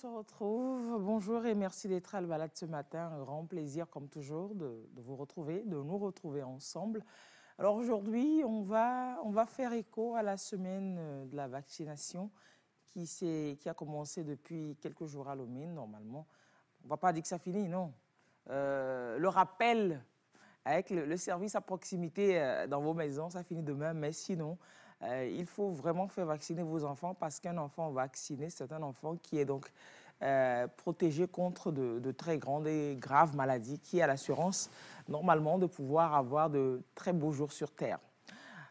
se retrouve. Bonjour et merci d'être à la ce matin. Un grand plaisir, comme toujours, de, vous retrouver, de nous retrouver ensemble. Alors aujourd'hui, on va, on va faire écho à la semaine euh, de la vaccination qui, qui a commencé depuis quelques jours à Lomé, normalement. On ne va pas dire que ça finit, non. Euh, le rappel avec le, service à proximité euh, dans vos maisons, ça finit demain, mais sinon, euh, il faut vraiment faire vacciner vos enfants parce qu'un enfant vacciné, c'est un enfant qui est donc euh, protégé contre de, très grandes et graves maladies, qui a l'assurance normalement de pouvoir avoir de très beaux jours sur Terre.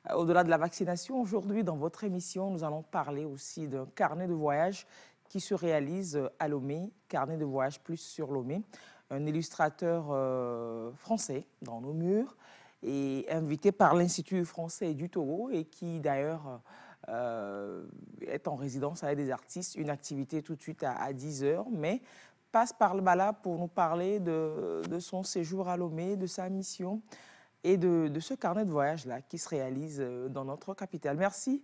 Euh, au-delà de la vaccination, aujourd'hui, dans votre émission, nous allons parler aussi d'un carnet de voyage qui se réalise à Lomé, carnet de voyage plus sur Lomé, un illustrateur français dans nos murs, et invité par l'Institut français du Togo et qui d'ailleurs euh, est en résidence avec des artistes, une activité tout de suite à, 10 heures, mais passe par le Bala pour nous parler de, son séjour à Lomé, de sa mission et de, ce carnet de voyage-là qui se réalise euh, dans notre capitale. Merci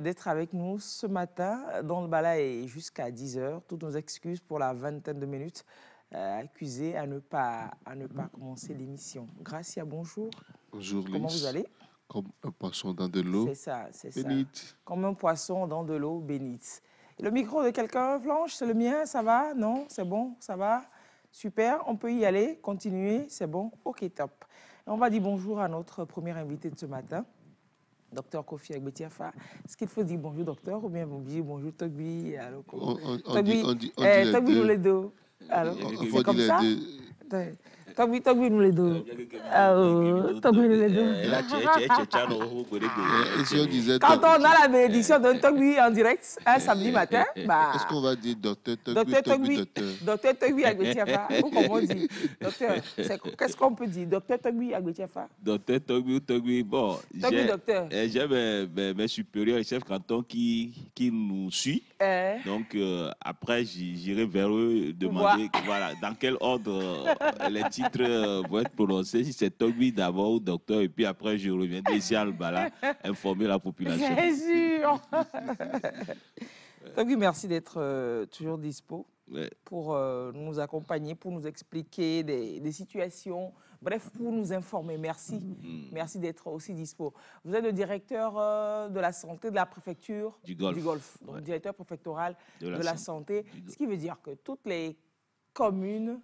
d'être avec nous ce matin dans le Bala et jusqu'à 10 heures. Toutes nos excuses pour la vingtaine de minutes euh, accusé à ne pas, à ne pas commencer l'émission. Gracia, bonjour. Bonjour, Comment vous allez? Comme un poisson dans de l'eau. C'est ça, c'est ça. Comme un poisson dans de l'eau bénite. Le micro de quelqu'un, Blanche, c'est le mien, ça va? Non C'est bon Ça va? Super, on peut y aller, continuer, c'est bon Ok, top. on va dire bonjour à notre premier invité de ce matin, docteur Kofi Agbetiafa. Est-ce qu'il faut dire bonjour, docteur, ou bien vous bonjour, Togbi on, on, dit, on dit, eh, Togbi, nous les deux. Alors, c'est comme ça. Ah, les deux. Quand on a la bénédiction d'un Togbi en direct un samedi matin, bah. Est-ce qu'on va dire docteur docteur Docteur? Togbi Agbetiafa. Ou comment on dit? Docteur, qu'est-ce qu'on peut dire? Docteur Togbi Agbetiafa. Docteur Togbi ou Togbi, bon. J'ai mes, mes supérieurs et chefs canton qui, qui nous suivent. Eh. Donc, euh, après, j'irai vers eux demander voilà, dans quel ordre euh, les titres euh, vont être prononcés, si c'est Toby d'abord ou docteur, et puis après, je reviendrai ici à Albala informer la population. Bien sûr Toby, merci d'être toujours dispo pour nous accompagner, pour nous expliquer des situations Bref, pour nous informer, merci. Mm. Merci d'être aussi dispo. Vous êtes le directeur euh, de la santé de la préfecture du Golfe. Donc, directeur préfectoral de la, santé. Ce qui veut dire que toutes les communes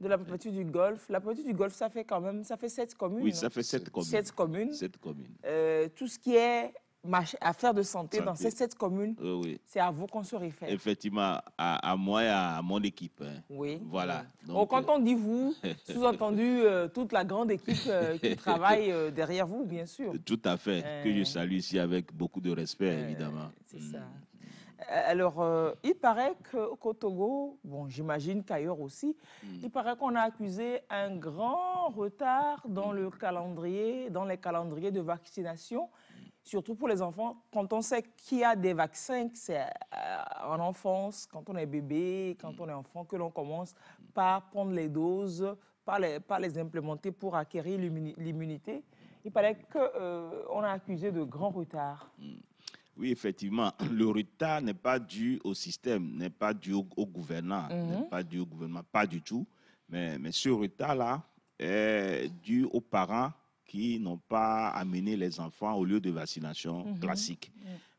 de la préfecture du Golfe. La préfecture du Golfe, ça fait quand même, ça fait sept communes. Oui, ça fait sept communes. Sept communes. Sept communes. Euh, tout ce qui est affaires de santé, dans ces sept communes, c'est à vous qu'on se réfère. Effectivement, à, moi et à mon équipe. Hein. Oui. Voilà. Donc, quand on dit vous, sous-entendu euh, toute la grande équipe euh, qui travaille euh, derrière vous, bien sûr. Tout à fait, que je salue ici avec beaucoup de respect, évidemment. C'est ça. Mm. Alors, il paraît qu'au Togo, bon, j'imagine qu'ailleurs aussi, mm. il paraît qu'on a accusé un grand retard dans le calendrier, dans les calendriers de vaccination surtout pour les enfants, quand on sait qu'il y a des vaccins, c'est euh, en enfance, quand on est bébé, quand on est enfant, que l'on commence par prendre les doses, par les, par les implémenter pour acquérir l'immunité. Il paraît qu'on euh, a accusé de grand retard. Hmm. Oui, effectivement, le retard n'est pas dû au système, n'est pas dû au, gouvernement, n'est mhm. pas dû au gouvernement, pas du tout. Mais, mais ce retard-là est dû aux parents qui n'ont pas amené les enfants au lieu de vaccination mhm. classique.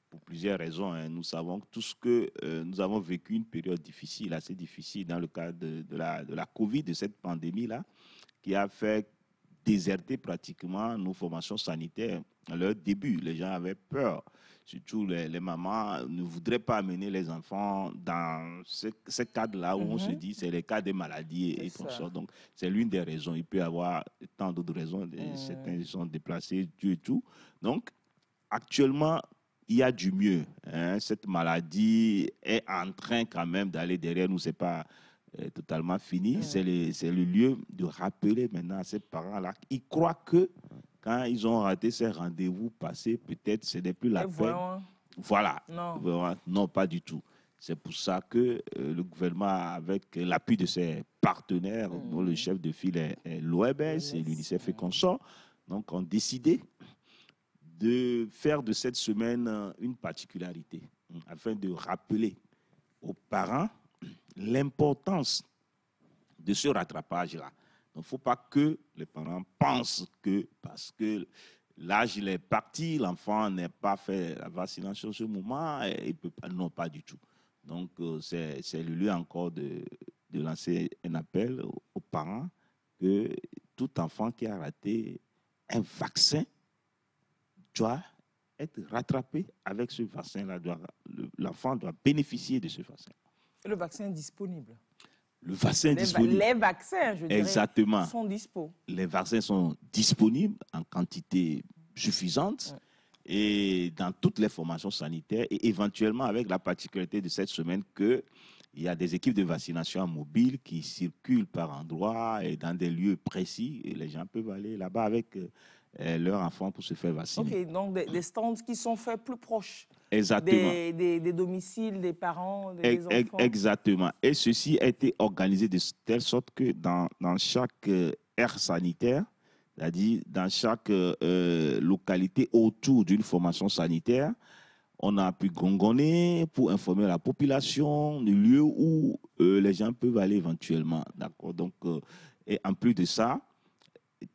Pour plusieurs raisons. Hein. Nous savons tous que euh, nous avons vécu une période difficile, assez difficile dans le cadre de, la, de la Covid, de cette pandémie-là, qui a fait déserter pratiquement nos formations sanitaires à leur début. Les gens avaient peur surtout les, mamans, ne voudraient pas amener les enfants dans ce, cadre-là où on se mhm. dit c'est les cas des maladies et, tout ça. Donc, c'est l'une des raisons. Il peut y avoir tant d'autres raisons. Mhm. Certains sont déplacés, Dieu et tout. Donc, actuellement, il y a du mieux. Hein. Cette maladie est en train quand même d'aller derrière nous. C'est pas euh, totalement fini. Mhm. C'est le, le, lieu de rappeler maintenant à ces parents-là. Ils croient que quand ils ont raté ces rendez-vous passés, peut-être ce n'est plus la peine. Voilà. Non. non, pas du tout. C'est pour ça que euh, le gouvernement, avec l'appui de ses partenaires, mm. dont le chef de file est, l'OMS et l'UNICEF et consorts, donc ont décidé de faire de cette semaine une particularité, afin de rappeler aux parents l'importance de ce rattrapage-là. Il ne faut pas que les parents pensent que parce que l'âge est parti, l'enfant n'a pas fait la vaccination ce moment, et il peut pas. Non, pas du tout. Donc, euh, c'est le lieu encore de, de, lancer un appel aux, parents que tout enfant qui a raté un vaccin doit être rattrapé avec ce vaccin-là. L'enfant doit bénéficier de ce vaccin. le vaccin est disponible le vaccin est disponible. les vaccins, je dirais, Exactement. sont disponibles. Les vaccins sont disponibles en quantité suffisante et dans toutes les formations sanitaires et éventuellement avec la particularité de cette semaine que il y a des équipes de vaccination mobile qui circulent par endroits et dans des lieux précis et les gens peuvent aller là-bas avec euh, euh, leurs enfants pour se faire vacciner. Ok, donc des, stands qui sont faits plus proches. Exactement. Des, domiciles, des parents, des, enfants. Exactement. Et ceci a été organisé de telle sorte que dans, dans chaque euh, aire sanitaire, c'est-à-dire dans chaque euh, localité autour d'une formation sanitaire, on a pu gongonner pour informer la population du lieu où les gens peuvent aller éventuellement. D'accord. Donc, et en plus de ça,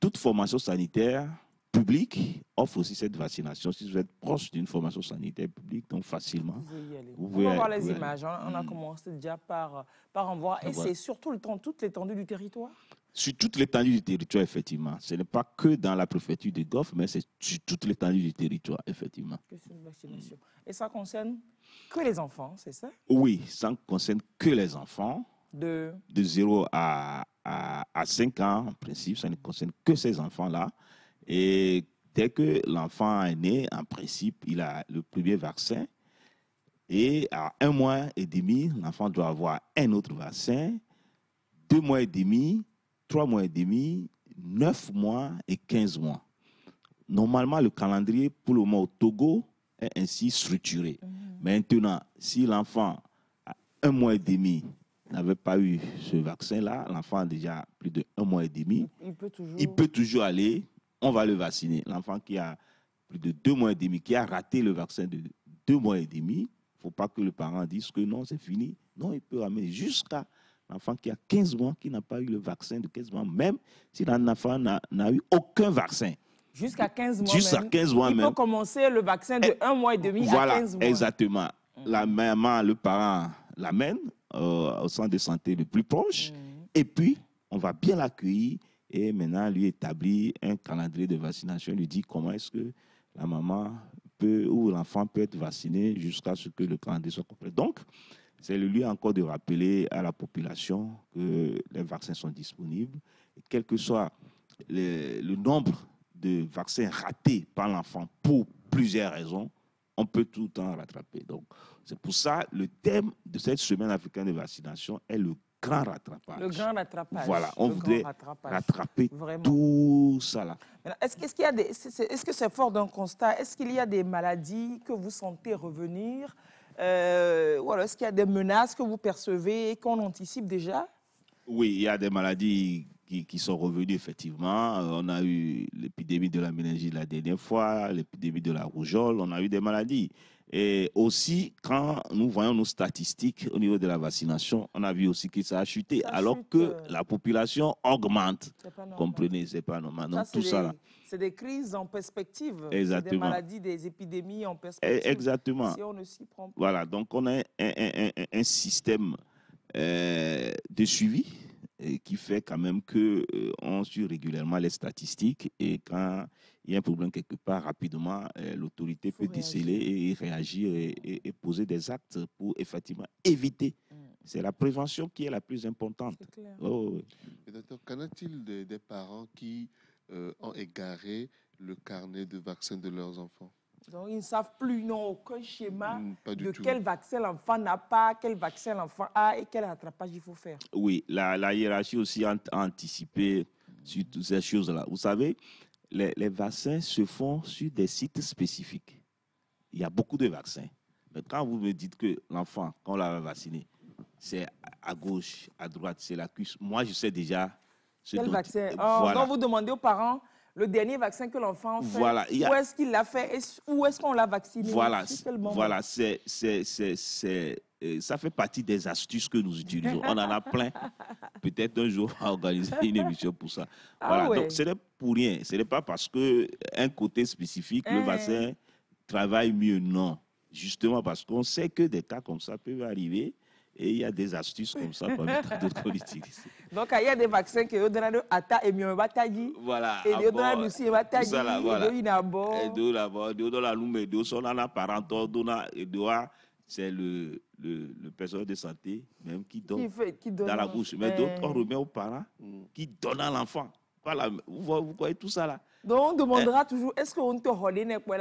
toute formation sanitaire public offre aussi cette vaccination. Si vous êtes proche d'une formation sanitaire publique, donc facilement. Vous pouvez y aller. on va voir les images. Hein. On a hmm. commencé déjà par, par en voir. Et c'est surtout le temps, toute l'étendue du territoire? Sur toute l'étendue du territoire, effectivement. Ce n'est pas que dans la préfecture de Goff, mais c'est sur toute l'étendue du territoire, effectivement. Et ça concerne que les enfants, c'est ça? Oui, ça ne concerne que les enfants. De, de 0 à, à, à 5 ans, en principe, ça ne concerne que ces enfants-là. Et dès que l'enfant est né, en principe, il a le premier vaccin. Et à un mois et demi, l'enfant doit avoir un autre vaccin. Deux mois et demi, trois mois et demi, neuf mois et quinze mois. Normalement, le calendrier pour le moment au Togo est ainsi structuré. Mhm. Maintenant, si l'enfant a un mois et demi n'avait pas eu ce vaccin-là, l'enfant a déjà plus de un mois et demi, il peut toujours, il peut toujours aller on va le vacciner. L'enfant qui a plus de deux mois et demi, qui a raté le vaccin de deux mois et demi, il ne faut pas que le parent dise que non, c'est fini. Non, il peut ramener jusqu'à l'enfant qui a 15 mois, qui n'a pas eu le vaccin de 15 mois, même si l'enfant n'a eu aucun vaccin. Jusqu'à 15 mois. Jusqu'à 15 mois il même. peut commencer le vaccin de 1 mois et demi à 15 mois. Exactement. La maman, le parent l'amène euh, au centre de santé le plus proche. Mm. Et puis, on va bien l'accueillir et maintenant lui établit un calendrier de vaccination, lui dit comment est-ce que la maman peut ou l'enfant peut être vacciné jusqu'à ce que le calendrier soit complet. Donc, c'est le lieu encore de rappeler à la population que les vaccins sont disponibles, quel que soit le, le nombre de vaccins ratés par l'enfant pour plusieurs raisons, on peut tout le temps rattraper. Donc, c'est pour ça le thème de cette semaine africaine de vaccination est le grand rattrapage. Le grand rattrapage. Voilà, on voudrait rattraper tout ça là. Est-ce qu'il y a des, est-ce que c'est fort d'un constat? Est-ce qu'il y a des maladies que vous sentez revenir? Euh, voilà, Est-ce qu'il y a des menaces que vous percevez et qu'on anticipe déjà? Oui, il y a des maladies qui, qui, sont revenues effectivement. Euh, on a eu l'épidémie de la méningite la dernière fois, l'épidémie de la rougeole, on a eu des maladies. Et aussi, quand nous voyons nos statistiques au niveau de la vaccination, on a vu aussi que ça a chuté, alors que euh, la population augmente. Comprenez, c'est pas normal. Donc, tout ça C'est des crises en perspective. Exactement. Des maladies, des épidémies en perspective. Exactement. Si on ne s'y prend pas. Voilà, donc on a un, un, un, système euh, de suivi euh, qui fait quand même que on suit régulièrement les statistiques et quand il y a un problème quelque part, rapidement, euh, l'autorité peut déceler et, réagir et, poser des actes pour effectivement éviter. Mm. C'est la prévention qui est la plus importante. Oh, qu'en a-t-il des, parents qui euh, ont égaré le carnet de vaccins de leurs enfants? Donc, ils ne savent plus, ils n'ont aucun schéma mm, de quel vaccin l'enfant n'a pas, quel vaccin l'enfant a et quel rattrapage il faut faire. Oui, la, la hiérarchie aussi a anticipé sur toutes ces choses-là. Vous savez, les, vaccins se font sur des sites spécifiques. Il y a beaucoup de vaccins. Mais quand vous me dites que l'enfant, quand on l'a vacciné, c'est à gauche, à droite, c'est la cuisse, moi je sais déjà ce Quel vaccin? oh, Donc vous demandez aux parents le dernier vaccin que l'enfant fait. Voilà, a- Où est-ce qu'il l'a fait Où est-ce qu'on l'a vacciné Voilà, voilà, c'est, euh, ça fait partie des astuces que nous utilisons. On en a plein. Peut-être un jour, on va organiser une émission pour ça. Ah Voilà, ouais. donc ce n'est pour rien. Ce n'est pas parce que un côté spécifique, le Hein. vaccin travaille mieux. Non. Justement parce qu'on sait que des cas comme ça peuvent arriver et il y a des astuces comme ça parmi d'autres utilise. Donc, il y a des vaccins que donnent ata et mieux bataille. Voilà. Et donnent aussi bataille. tout ça là, voilà. Et inabo. Et de là-bas, de la lume, de son en apparentant, donna et c'est le, le, le personnel de santé même qui Qui donne fait, qui donne. dans la bouche. Mais d'autres, on remet aux parents qui donnent à l'enfant. Voilà, vous, voyez- vous voyez tout ça là. Donc, on demandera toujours est-ce qu'on te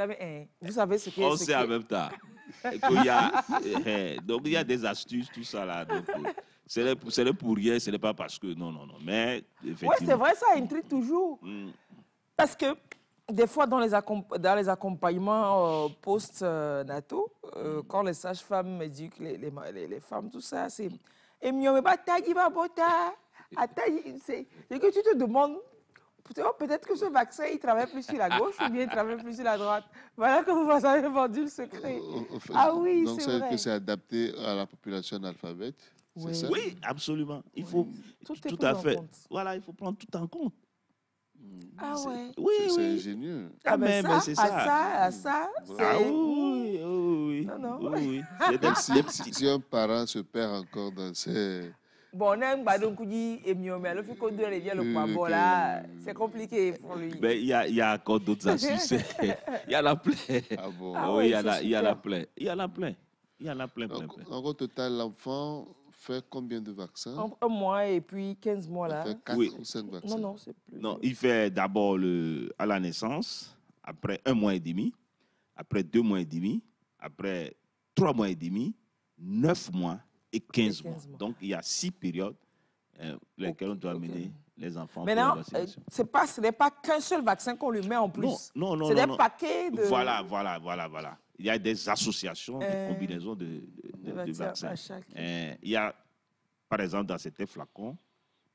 mais, hein, Vous savez ce que On c'est sait en même temps. Y a, eh, donc il y a des astuces, tout ça là. Donc, euh, pour- rien, ce n'est pas parce que. Non, non, non. Mais effectivement. Oui, c'est vrai, ça intrigue toujours. Mm. Parce que des fois, dans les, accomp- dans les accompagnements euh, post-nataux, euh, quand les sages-femmes éduquent les, les, les- les femmes, tout ça, c'est. Et C'est c'est que tu te demandes. Peut-être- Peut-être que ce vaccin, il travaille plus sur la gauche ou bien il travaille plus sur la droite. Voilà que vous avez vendu le secret. Au- au fait, Ah oui, donc c'est vrai. que c'est adapté à la population analphabète. C'est Oui. ça? Oui, absolument. Il faut. Tout à fait. compte. Voilà, il faut prendre tout en compte. Ah C'est- ouais. Oui, C'est- ingénieux. Ah ben mais- ça, mais c'est à ça. ça, à ça, Ah c'est- oui, oui, oui, oui. Non, non. Oui, oui. Si, si- petits- si un parent se perd encore dans ses... Bon, on a un badon qui mais alors, il faut qu'on les le poids. Bon, là, c'est compliqué pour lui. Ben, il y a, il y a encore d'autres astuces. il y en a plein. Ah bon? Ah oui, il y en a, il y a super. plein. Il y a plein. Il y en a plein, plein, Donc, au total, l'enfant fait combien de vaccins? Entre un mois et puis 15 mois, Il là. fait 4 Oui. ou 5 vaccins Non, non, c'est plus. Non, il fait d'abord le, à la naissance, après un mois et demi, après deux mois et demi, après trois mois et demi, neuf mois et 15, 15 mois. mois. Donc, il y a six périodes euh, lesquelles on doit ok. mener les enfants Maintenant, euh, c'est pas, ce n'est pas qu'un seul vaccin qu'on lui met en plus. Non, non, non. c'est des non. paquets de. Voilà, voilà, voilà, voilà. Il y a des associations, Euh, des combinaisons de, de- de de vaccins vaccins. à chaque. Euh, il y a, par exemple, dans certains flacons,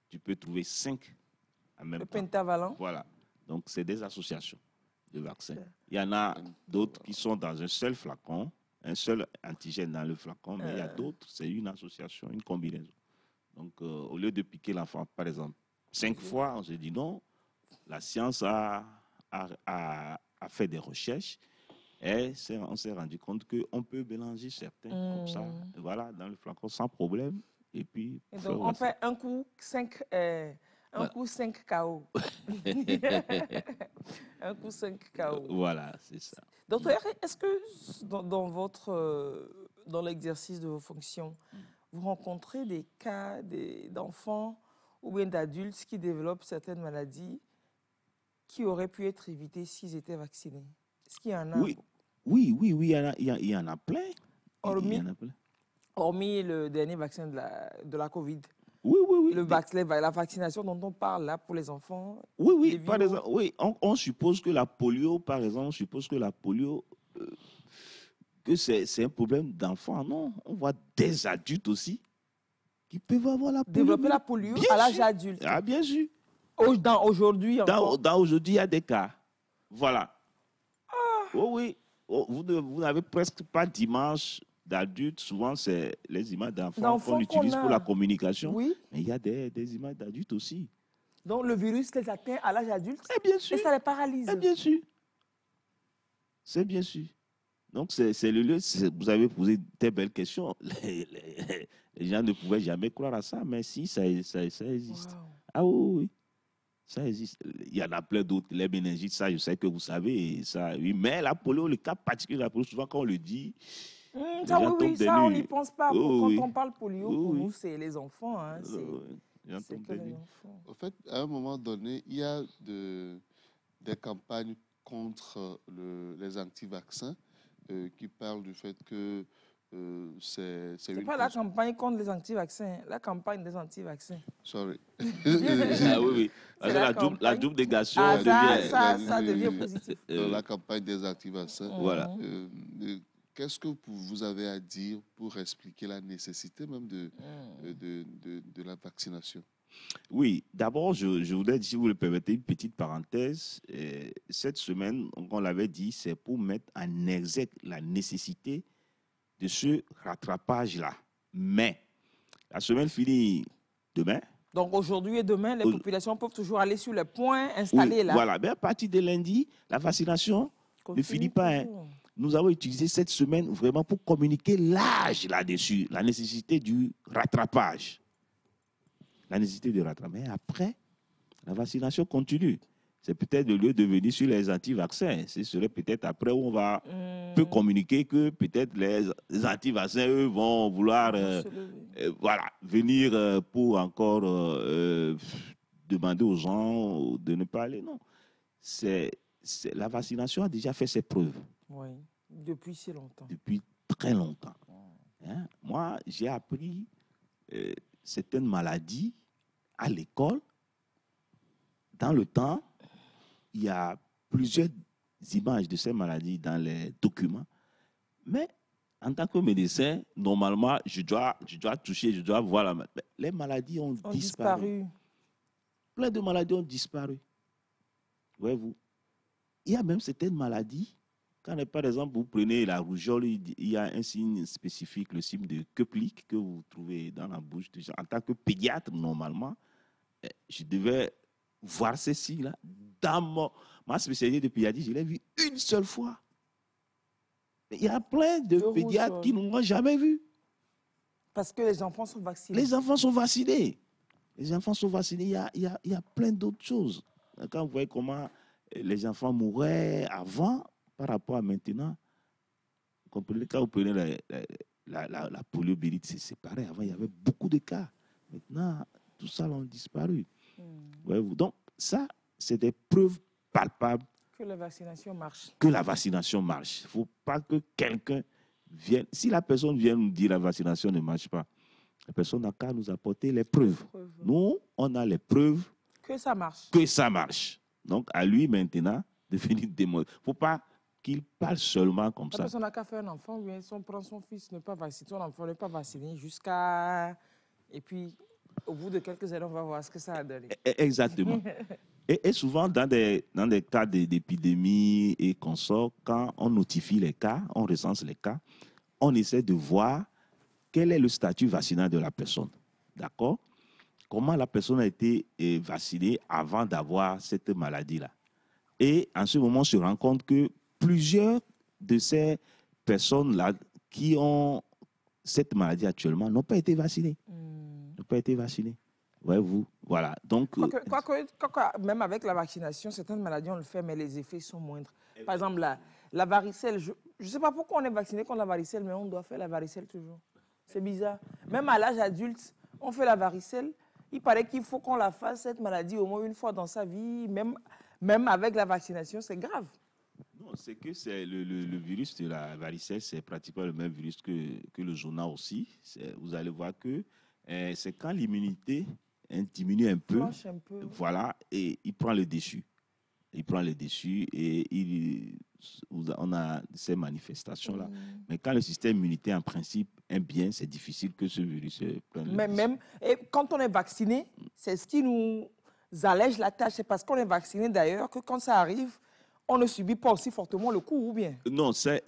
tu peux trouver cinq en même Le temps. pentavalent. Voilà. Donc, c'est des associations de vaccins. Il y en a d'autres qui sont dans un seul flacon, un seul antigène dans le flacon, mais il y a Euh. d'autres, c'est une association, une combinaison. Donc, euh, au lieu de piquer l'enfant, par exemple, cinq fois, on se dit non, la science a, a, a- a fait des recherches et on s'est rendu compte qu'on peut mélanger certains comme ça, Mm. voilà, dans le flacon sans problème. Et puis, Et donc, on fait un coup 5 un coup 5 KO. un coup 5 KO. Voilà, c'est ça. Docteur, est-ce que dans, dans votre, euh, dans l'exercice de vos fonctions, vous rencontrez des cas d'enfants ou bien d'adultes qui développent certaines maladies qui auraient pu être évitées s'ils étaient vaccinés? Est-ce qu'il y en a? Oui, oui, oui, oui, il y en a, il y en- a plein. Hormis-. Hormis le dernier vaccin de la, de la Covid. Oui, oui, oui. Le vac- la vaccination dont on parle là pour les enfants. Oui, oui, par exemple, oui, on, on suppose que la polio, par exemple, on suppose que la polio, euh, que c'est un problème d'enfants. Non, on voit des adultes aussi qui peuvent avoir la polio. Développer la polio Bien à l'âge adulte. Ah, bien sûr. Au- dans- Aujourd'hui Dans, aujourd'hui, il y a des cas. Voilà. Ah. Oh oui. Oh, vous ne- vous n'avez presque pas d'images d'adultes. Souvent, c'est les images d'enfants qu'on utilise pour la communication. Oui. Mais il y a des, des images d'adultes aussi. Donc le virus les atteint à l'âge adulte Eh bien sûr. et ça les paralyse. Eh bien sûr. C'est bien sûr. Donc, c'est le lieu. Vous avez posé des belles questions. Les, les- les gens ne pouvaient jamais croire à ça, mais si, ça, ça, ça existe. Wow. Ah oui, oui. Ça existe. Il y en a plein d'autres. Les méningites, ça, je sais que vous savez. et Ça, oui. Mais la polio, le cas particulier de la polio, souvent quand on le dit, Hum, ça, oui, oui, ça, on n'y pense pas. Oui, Quand oui. on parle polio, Oui, pour oui. nous, c'est les enfants. Hein, c'est euh, que les enfants. En fait, à un moment donné, il y a de- des campagnes contre le- les anti-vaccins euh, qui parlent du fait que euh, c'est c'est pas la campagne contre les anti-vaccins, la campagne des anti-vaccins. Sorry. Ah oui, oui. Parce que la la, double, la campagne. double négation Ah, ça, devient. ça, ça oui, devient oui. positif. euh, la campagne des anti-vaccins. Voilà. Euh, euh, Qu'est-ce que vous- avez à dire pour expliquer la nécessité même de, Mhm. euh, de, de, de la vaccination? Oui, d'abord, je, je voudrais, si vous le permettez, une petite parenthèse. Euh, cette semaine, on l'avait dit, c'est pour mettre en exergue la nécessité de ce rattrapage-là. Mais la semaine finit demain. Donc aujourd'hui et demain, les populations peuvent toujours aller sur les points Oui, installés là. Voilà, mais à partir de lundi, la vaccination ne finit pas. hein. Nous avons utilisé cette semaine vraiment pour communiquer l'âge là-dessus, la nécessité du rattrapage. La nécessité du rattrapage. Mais après, la vaccination continue. C'est peut-être le lieu de venir sur les anti-vaccins. Ce serait peut-être après où on va Hmm. peut communiquer que peut-être les, anti-vaccins, eux, vont vouloir euh, euh, voilà, venir euh, pour encore demander aux gens de ne pas aller. Non. C'est- la vaccination a déjà fait ses preuves Oui, depuis si longtemps? depuis très longtemps. Hein? Moi, j'ai appris euh, certaines maladies à l'école. Dans le temps, il y a plusieurs images de ces maladies dans les documents. Mais en tant que médecin, normalement, je dois, je dois toucher, je dois voir la ma- mais Les maladies ont, Ont disparu. disparu. Plein de maladies ont disparu. Voyez-vous. Il y a même certaines maladies. Quand, par exemple, vous prenez la rougeole, il y a un signe spécifique, le signe de Köplik, que vous trouvez dans la bouche. des gens. En tant que pédiatre, normalement, eh, je devais voir ces signes-là. Dans mon- ma spécialité de pédiatrie, je l'ai vu une seule fois. Mais il y a plein de De pédiatres rougeole. qui ne l'ont jamais vu. Parce que les enfants sont vaccinés. Les enfants sont vaccinés. Les enfants sont vaccinés. Il y a, il y a- il y a plein d'autres choses. Quand vous voyez comment les enfants mouraient avant par rapport à maintenant, vous comprenez, quand vous prenez la, la, la, la- poliomyélite, c'est pareil. Avant, il y avait beaucoup de cas. Maintenant, tout ça a disparu. Hmm. Voyez-vous? Donc, ça, c'est des preuves palpables Que la vaccination marche. que la vaccination marche. Il ne faut pas que quelqu'un vienne. Si la personne vient nous dire la vaccination ne marche pas, la personne n'a qu'à nous apporter les preuves. Preuve. Nous, on a les preuves Que ça marche. que ça marche. Donc, à lui maintenant de venir démontrer. Il ne faut pas qu'il parle seulement comme La ça. personne n'a qu'à faire un enfant, bien, si on prend son fils, ne pas vacciner, son enfant ne pas vacciner jusqu'à. Et puis, au bout de quelques années, on va voir ce que ça a donné. E- Exactement. Et, et souvent, dans des, dans des cas d'épidémie et consorts, quand on notifie les cas, on recense les cas, on essaie de voir quel est le statut vaccinal de la personne. D'accord? Comment la personne a été eh, vaccinée avant d'avoir cette maladie-là? Et en ce moment, on se rend compte que plusieurs de ces personnes-là qui ont cette maladie actuellement n'ont pas été vaccinées. Hmm. N'ont pas été vaccinées. Voyez-vous Voilà. Donc, euh, même avec la vaccination, certaines maladies, on le fait, mais les effets sont moindres. Par exemple, la, la varicelle, je ne sais pas pourquoi on est vacciné contre la varicelle, mais on doit faire la varicelle toujours. C'est bizarre. Même à l'âge adulte, on fait la varicelle. Il paraît qu'il faut qu'on la fasse, cette maladie, au moins une fois dans sa vie. Même, même avec la vaccination, c'est grave. C'est que c'est le, le- le virus de la varicelle, c'est pratiquement le même virus que, que le zona aussi. Vous allez voir que euh, c'est quand l'immunité diminue un peu, un peu. voilà, et il prend le dessus. Il prend le dessus et il, on a ces manifestations-là. Mm. Mais quand le système immunitaire, en principe, est bien, c'est difficile que ce virus euh, prenne le Mais dessus. même, et quand on est vacciné, c'est ce qui nous allège la tâche. C'est parce qu'on est vacciné d'ailleurs que quand ça arrive, on ne subit pas aussi fortement le coup, ou bien? Non, c'est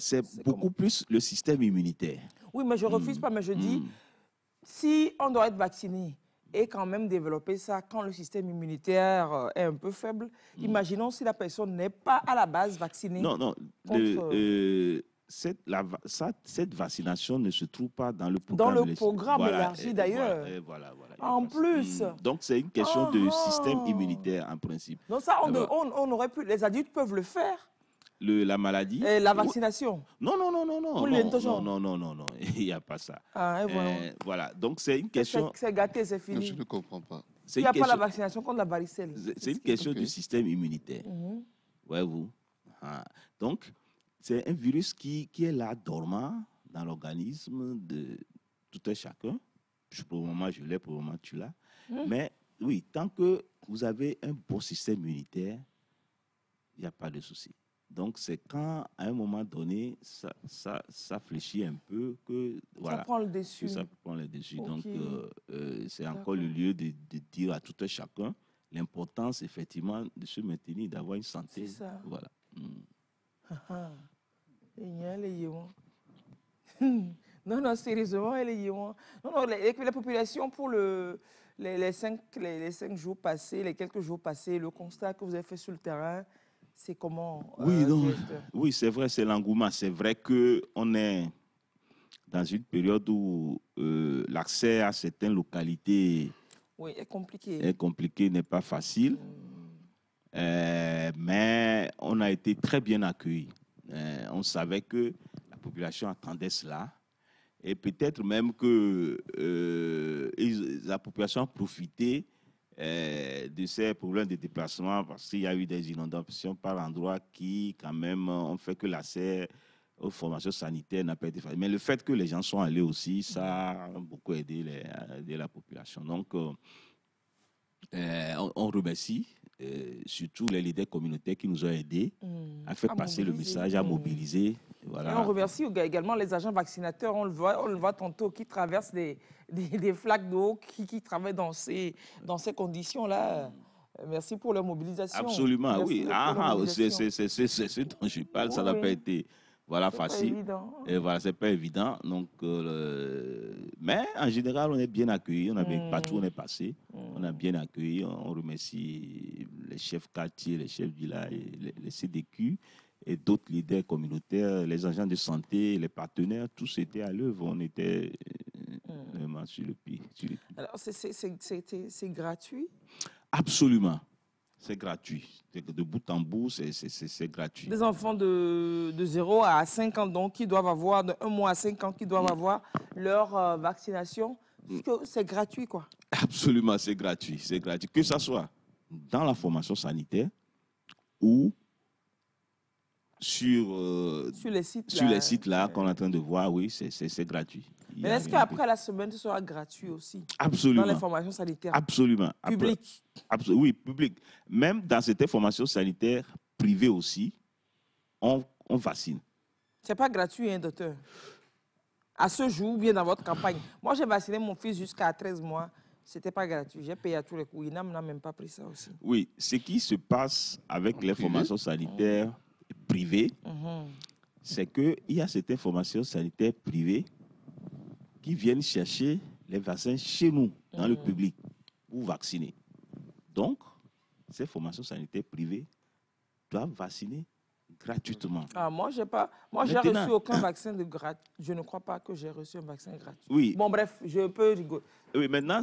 beaucoup comment? plus le système immunitaire. Oui, mais je refuse Mm. pas, mais je dis, Mm. si on doit être vacciné et quand même développer ça quand le système immunitaire euh, est un peu faible, imaginons si la personne n'est pas à la base vaccinée. Non, non. le- euh, cette, la va- ça- cette vaccination ne se trouve pas dans le Dans programme. le élargi. programme élargi, d'ailleurs. Voilà, voilà, En plus. Mm. Donc, c'est une question de Ah. système immunitaire, en principe. Donc ça, on, de- on- on aurait pu, les adultes peuvent le faire, Le, la maladie. et la vaccination. Non, non, non, non, non. Pour Non, non, non, non, non, non. Il n'y a pas ça. Ah, et voilà. Euh, voilà. Donc, c'est une question. C'est gâté, c'est Je fini. ne comprends pas. Il n'y a pas la vaccination contre la varicelle. c'est- une question Ok. du système immunitaire. Mhm. Voyez-vous Ah. Donc, c'est un virus qui, qui est là, dormant, dans l'organisme de tout un chacun. Pour le moment, je l'ai, pour le moment, tu l'as. Mhm. Mais oui, tant que vous avez un bon système immunitaire, il n'y a pas de souci. Donc, c'est quand, à un moment donné, ça, ça, ça fléchit un peu que. Voilà, Ça prend le dessus. ça prend le dessus. Donc, euh, euh, c'est encore le lieu de, de dire à tout un chacun l'importance, effectivement, de se maintenir, d'avoir une santé. C'est ça. Voilà. Mm. Non, non, sérieusement, elle est yémon. Non, non, les, les populations pour le, les, les cinq, les, cinq jours passés, les quelques jours passés, le constat que vous avez fait sur le terrain, c'est comment Oui, euh, non. directeur Oui, c'est vrai, c'est l'engouement. C'est vrai qu'on est dans une période où euh, l'accès à certaines localités Oui, c'est compliqué. est compliqué, n'est pas facile. Euh, mais on a été très bien accueillis. On savait que la population attendait cela. Et peut-être même que euh, la population a profité euh, de ces problèmes de déplacement parce qu'il y a eu des inondations par endroits qui, quand même, ont fait que l'accès aux formations sanitaires n'a pas été facile. Mais le fait que les gens sont allés aussi, ça a beaucoup aidé, aidé la population. Donc, euh, euh, on, on remercie euh, surtout les leaders communautaires qui nous ont aidés Hmm. à faire À passer le message, à Hmm. mobiliser. Voilà. on remercie également les agents vaccinateurs. On le voit, on le voit tantôt qui traversent des, des, des flaques d'eau, qui, qui travaillent dans ces, dans ces conditions-là. Merci pour leur mobilisation. Absolument, Merci oui. Ah, ah, c'est mobilisation. c'est- c'est- c'est- c'est ce dont je parle. Ça n'a pas été voilà, facile. évident. Et voilà, c'est pas évident. Donc, euh, le- mais en général, on est bien accueillis. On a bien- Mm. Partout on est passé, on a bien accueilli. On remercie les chefs quartiers, les chefs village, les, les CDQ et d'autres leaders communautaires, les agents de santé, les partenaires. Tous étaient à l'œuvre. On était euh, Hmm. vraiment sur le pied. sur le pied. Alors, c'est gratuit? Absolument. C'est gratuit. De bout en bout, c'est- gratuit. Des enfants de, de 0 à 5 ans, donc, qui doivent avoir, de 1 mois à 5 ans, qui doivent Mm. avoir leur euh, vaccination. Que C'est gratuit, quoi. Absolument, c'est gratuit. C'est gratuit. Que ce soit dans la formation sanitaire ou sur, euh, Sur les sites. sur là. les sites là qu'on est en train de voir, oui, c'est- c'est c'est gratuit. Il Mais est-ce qu'après la semaine, ce sera gratuit aussi? Dans les Absolument. formations sanitaires Absolument. Abso- oui, public. Même dans cette formation sanitaire privée aussi, on, on vaccine. C'est pas gratuit, hein, docteur À ce jour, ou bien dans votre campagne. Moi, j'ai vacciné mon fils jusqu'à 13 mois. C'était pas gratuit. J'ai payé à tous les coups. INAM n'a même pas pris ça aussi. Oui, ce qui se passe avec les formations sanitaires privées, Mhm. c'est qu'il y a certaines formations sanitaires privées qui viennent chercher les vaccins chez nous, dans le Mhm. public, pour vacciner. Donc, ces formations sanitaires privées doivent vacciner gratuitement. Ah, moi, j'ai pas. Moi, j'ai reçu aucun vaccin de gratuit. Je ne crois pas que j'ai reçu un vaccin gratuit. Oui, Bon, bref, je peux rigoler. oui maintenant,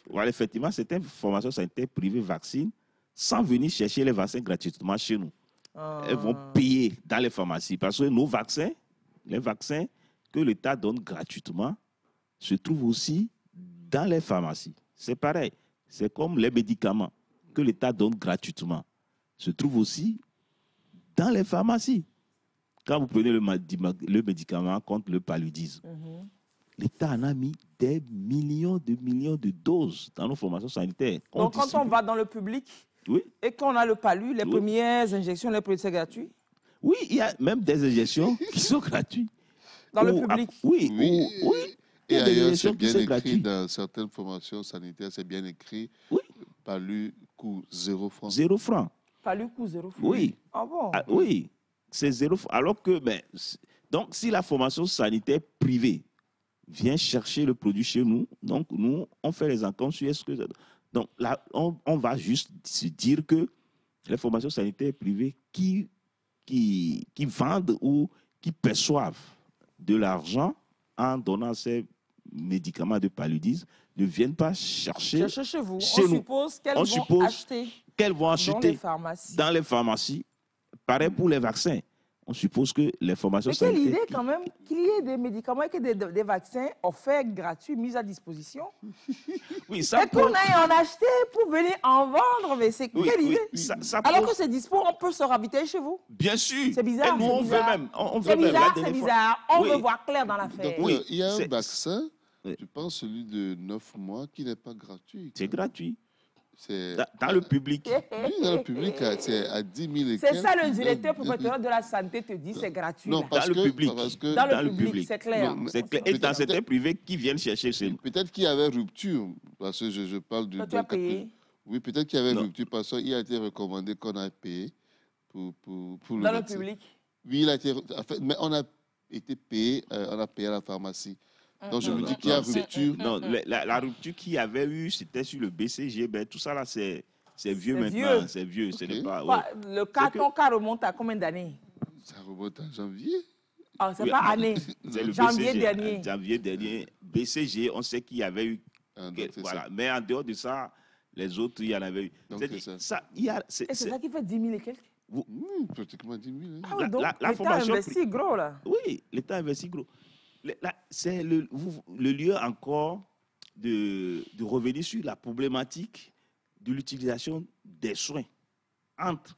plus. voilà, effectivement, certaines formations sanitaires privées vaccinent sans venir chercher les vaccins gratuitement chez nous. Elles vont Ah. payer dans les pharmacies parce que nos vaccins, les vaccins que l'État donne gratuitement, se trouvent aussi dans les pharmacies. C'est pareil. C'est comme les médicaments que l'État donne gratuitement, se trouvent aussi dans les pharmacies. Quand vous prenez le, médicament contre le paludisme, Mhm. l'État en a mis des millions de millions de doses dans nos formations sanitaires. Donc, quand on va dans le public Oui. et qu'on a le palu, les Oui. premières injections, les premiers, c'est gratuit Oui, il y a même des injections qui sont gratuites. dans le public. Oui, Oui, ou- Et ailleurs, injections c'est bien écrit gratuites. dans certaines formations sanitaires, c'est bien écrit. Oui. Palu, coût zéro franc. Zéro franc. Palu coût zéro franc. Oui. Ah bon? Ah, oui, c'est zéro franc. Alors que, ben, donc, si la formation sanitaire privée vient chercher le produit chez nous, donc nous, on fait les encomptes sur est-ce que. Donc là, on, on va juste se dire que les formations sanitaires privées qui, qui, qui vendent ou qui perçoivent de l'argent en donnant ces médicaments de paludisme ne viennent pas chercher Cherchez chez vous. chez on nous. suppose qu'elles On vont suppose acheter qu'elles vont dans les acheter pharmacies. dans les pharmacies. Pareil pour les vaccins. On suppose que les formations Mais quelle sanitaires. idée quand même qu'il y ait des médicaments et que des, des vaccins offerts gratuits, mis à disposition. Oui, ça Et qu'on aille en acheter pour venir en vendre. Mais c'est oui, quelle oui, idée ça- ça Alors pose- que c'est dispo, on peut se ravitailler chez vous. Bien sûr. C'est bizarre, Et nous, c'est on bizarre. veut même. On, on veut C'est bizarre, c'est bizarre. On Oui. veut voir clair dans l'affaire. Donc, Oui, il y a un c'est- vaccin, Oui. je pense celui de 9 mois, qui n'est pas gratuit. C'est gratuit. C'est Dans, dans le public. oui, dans le public, à- c'est à 10 000 et C'est ça le directeur Euh, professionnel de la santé te dit, c'est gratuit. Non, parce le que, public. Parce que Dans le dans le public, public. c'est clair. Non, mais- C'est clair. Et dans certains privés qui viennent chercher chez nous. peut-être qu'il y avait rupture, parce que je, je parle du. Tu as payé Oui, peut-être qu'il y avait Non. rupture parce qu'il a été recommandé qu'on a payé pour, pour, pour le dans le public. Oui, il a été. en fait, mais on a été payé, euh, on a payé à la pharmacie. Donc je Non, me non, dis qu'il y a c'est- rupture. Non, la, la- la rupture qu'il y avait eu, c'était sur le BCG. Ben, tout ça là, c'est c'est vieux C'est maintenant. vieux. C'est vieux. Ce Ok. n'est pas. Ouais. le cas, que- ton cas remonte à combien d'années? Ça remonte en janvier. Ah, C'est Oui, pas ah, année. C'est le Janvier BCG. dernier. Janvier dernier. BCG, on sait qu'il y avait eu. Ah, donc, c'est voilà. ça. Mais en dehors de ça, les autres, il y en avait eu. C'est ça. ça, il y a, c'est- Et c'est c'est- ça qui fait 10 000 et quelques? Hmm, pratiquement 10 000. hein. Ah oui, La- donc la- la l'État formation investit gros là. Oui, l'État investit gros. C'est le, lieu encore de, de revenir sur la problématique de l'utilisation des soins entre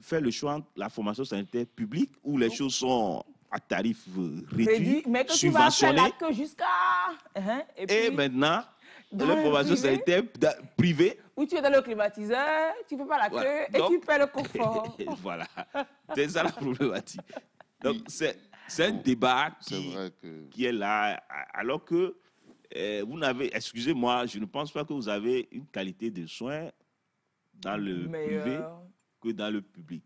faire le choix entre la formation sanitaire publique où les choses sont à tarif réduit, mais que tu vas jusqu'à. Hein, et et puis, maintenant, dans la formation sanitaire privée. où tu es dans le climatiseur, tu ne fais pas la Voilà. queue et Donc- tu paies le confort. voilà, c'est ça la problématique. Donc, c'est c'est un débat qui, vrai que. qui est là, alors que euh, vous n'avez, excusez-moi, je ne pense pas que vous avez une qualité de soins dans le privé que dans le public.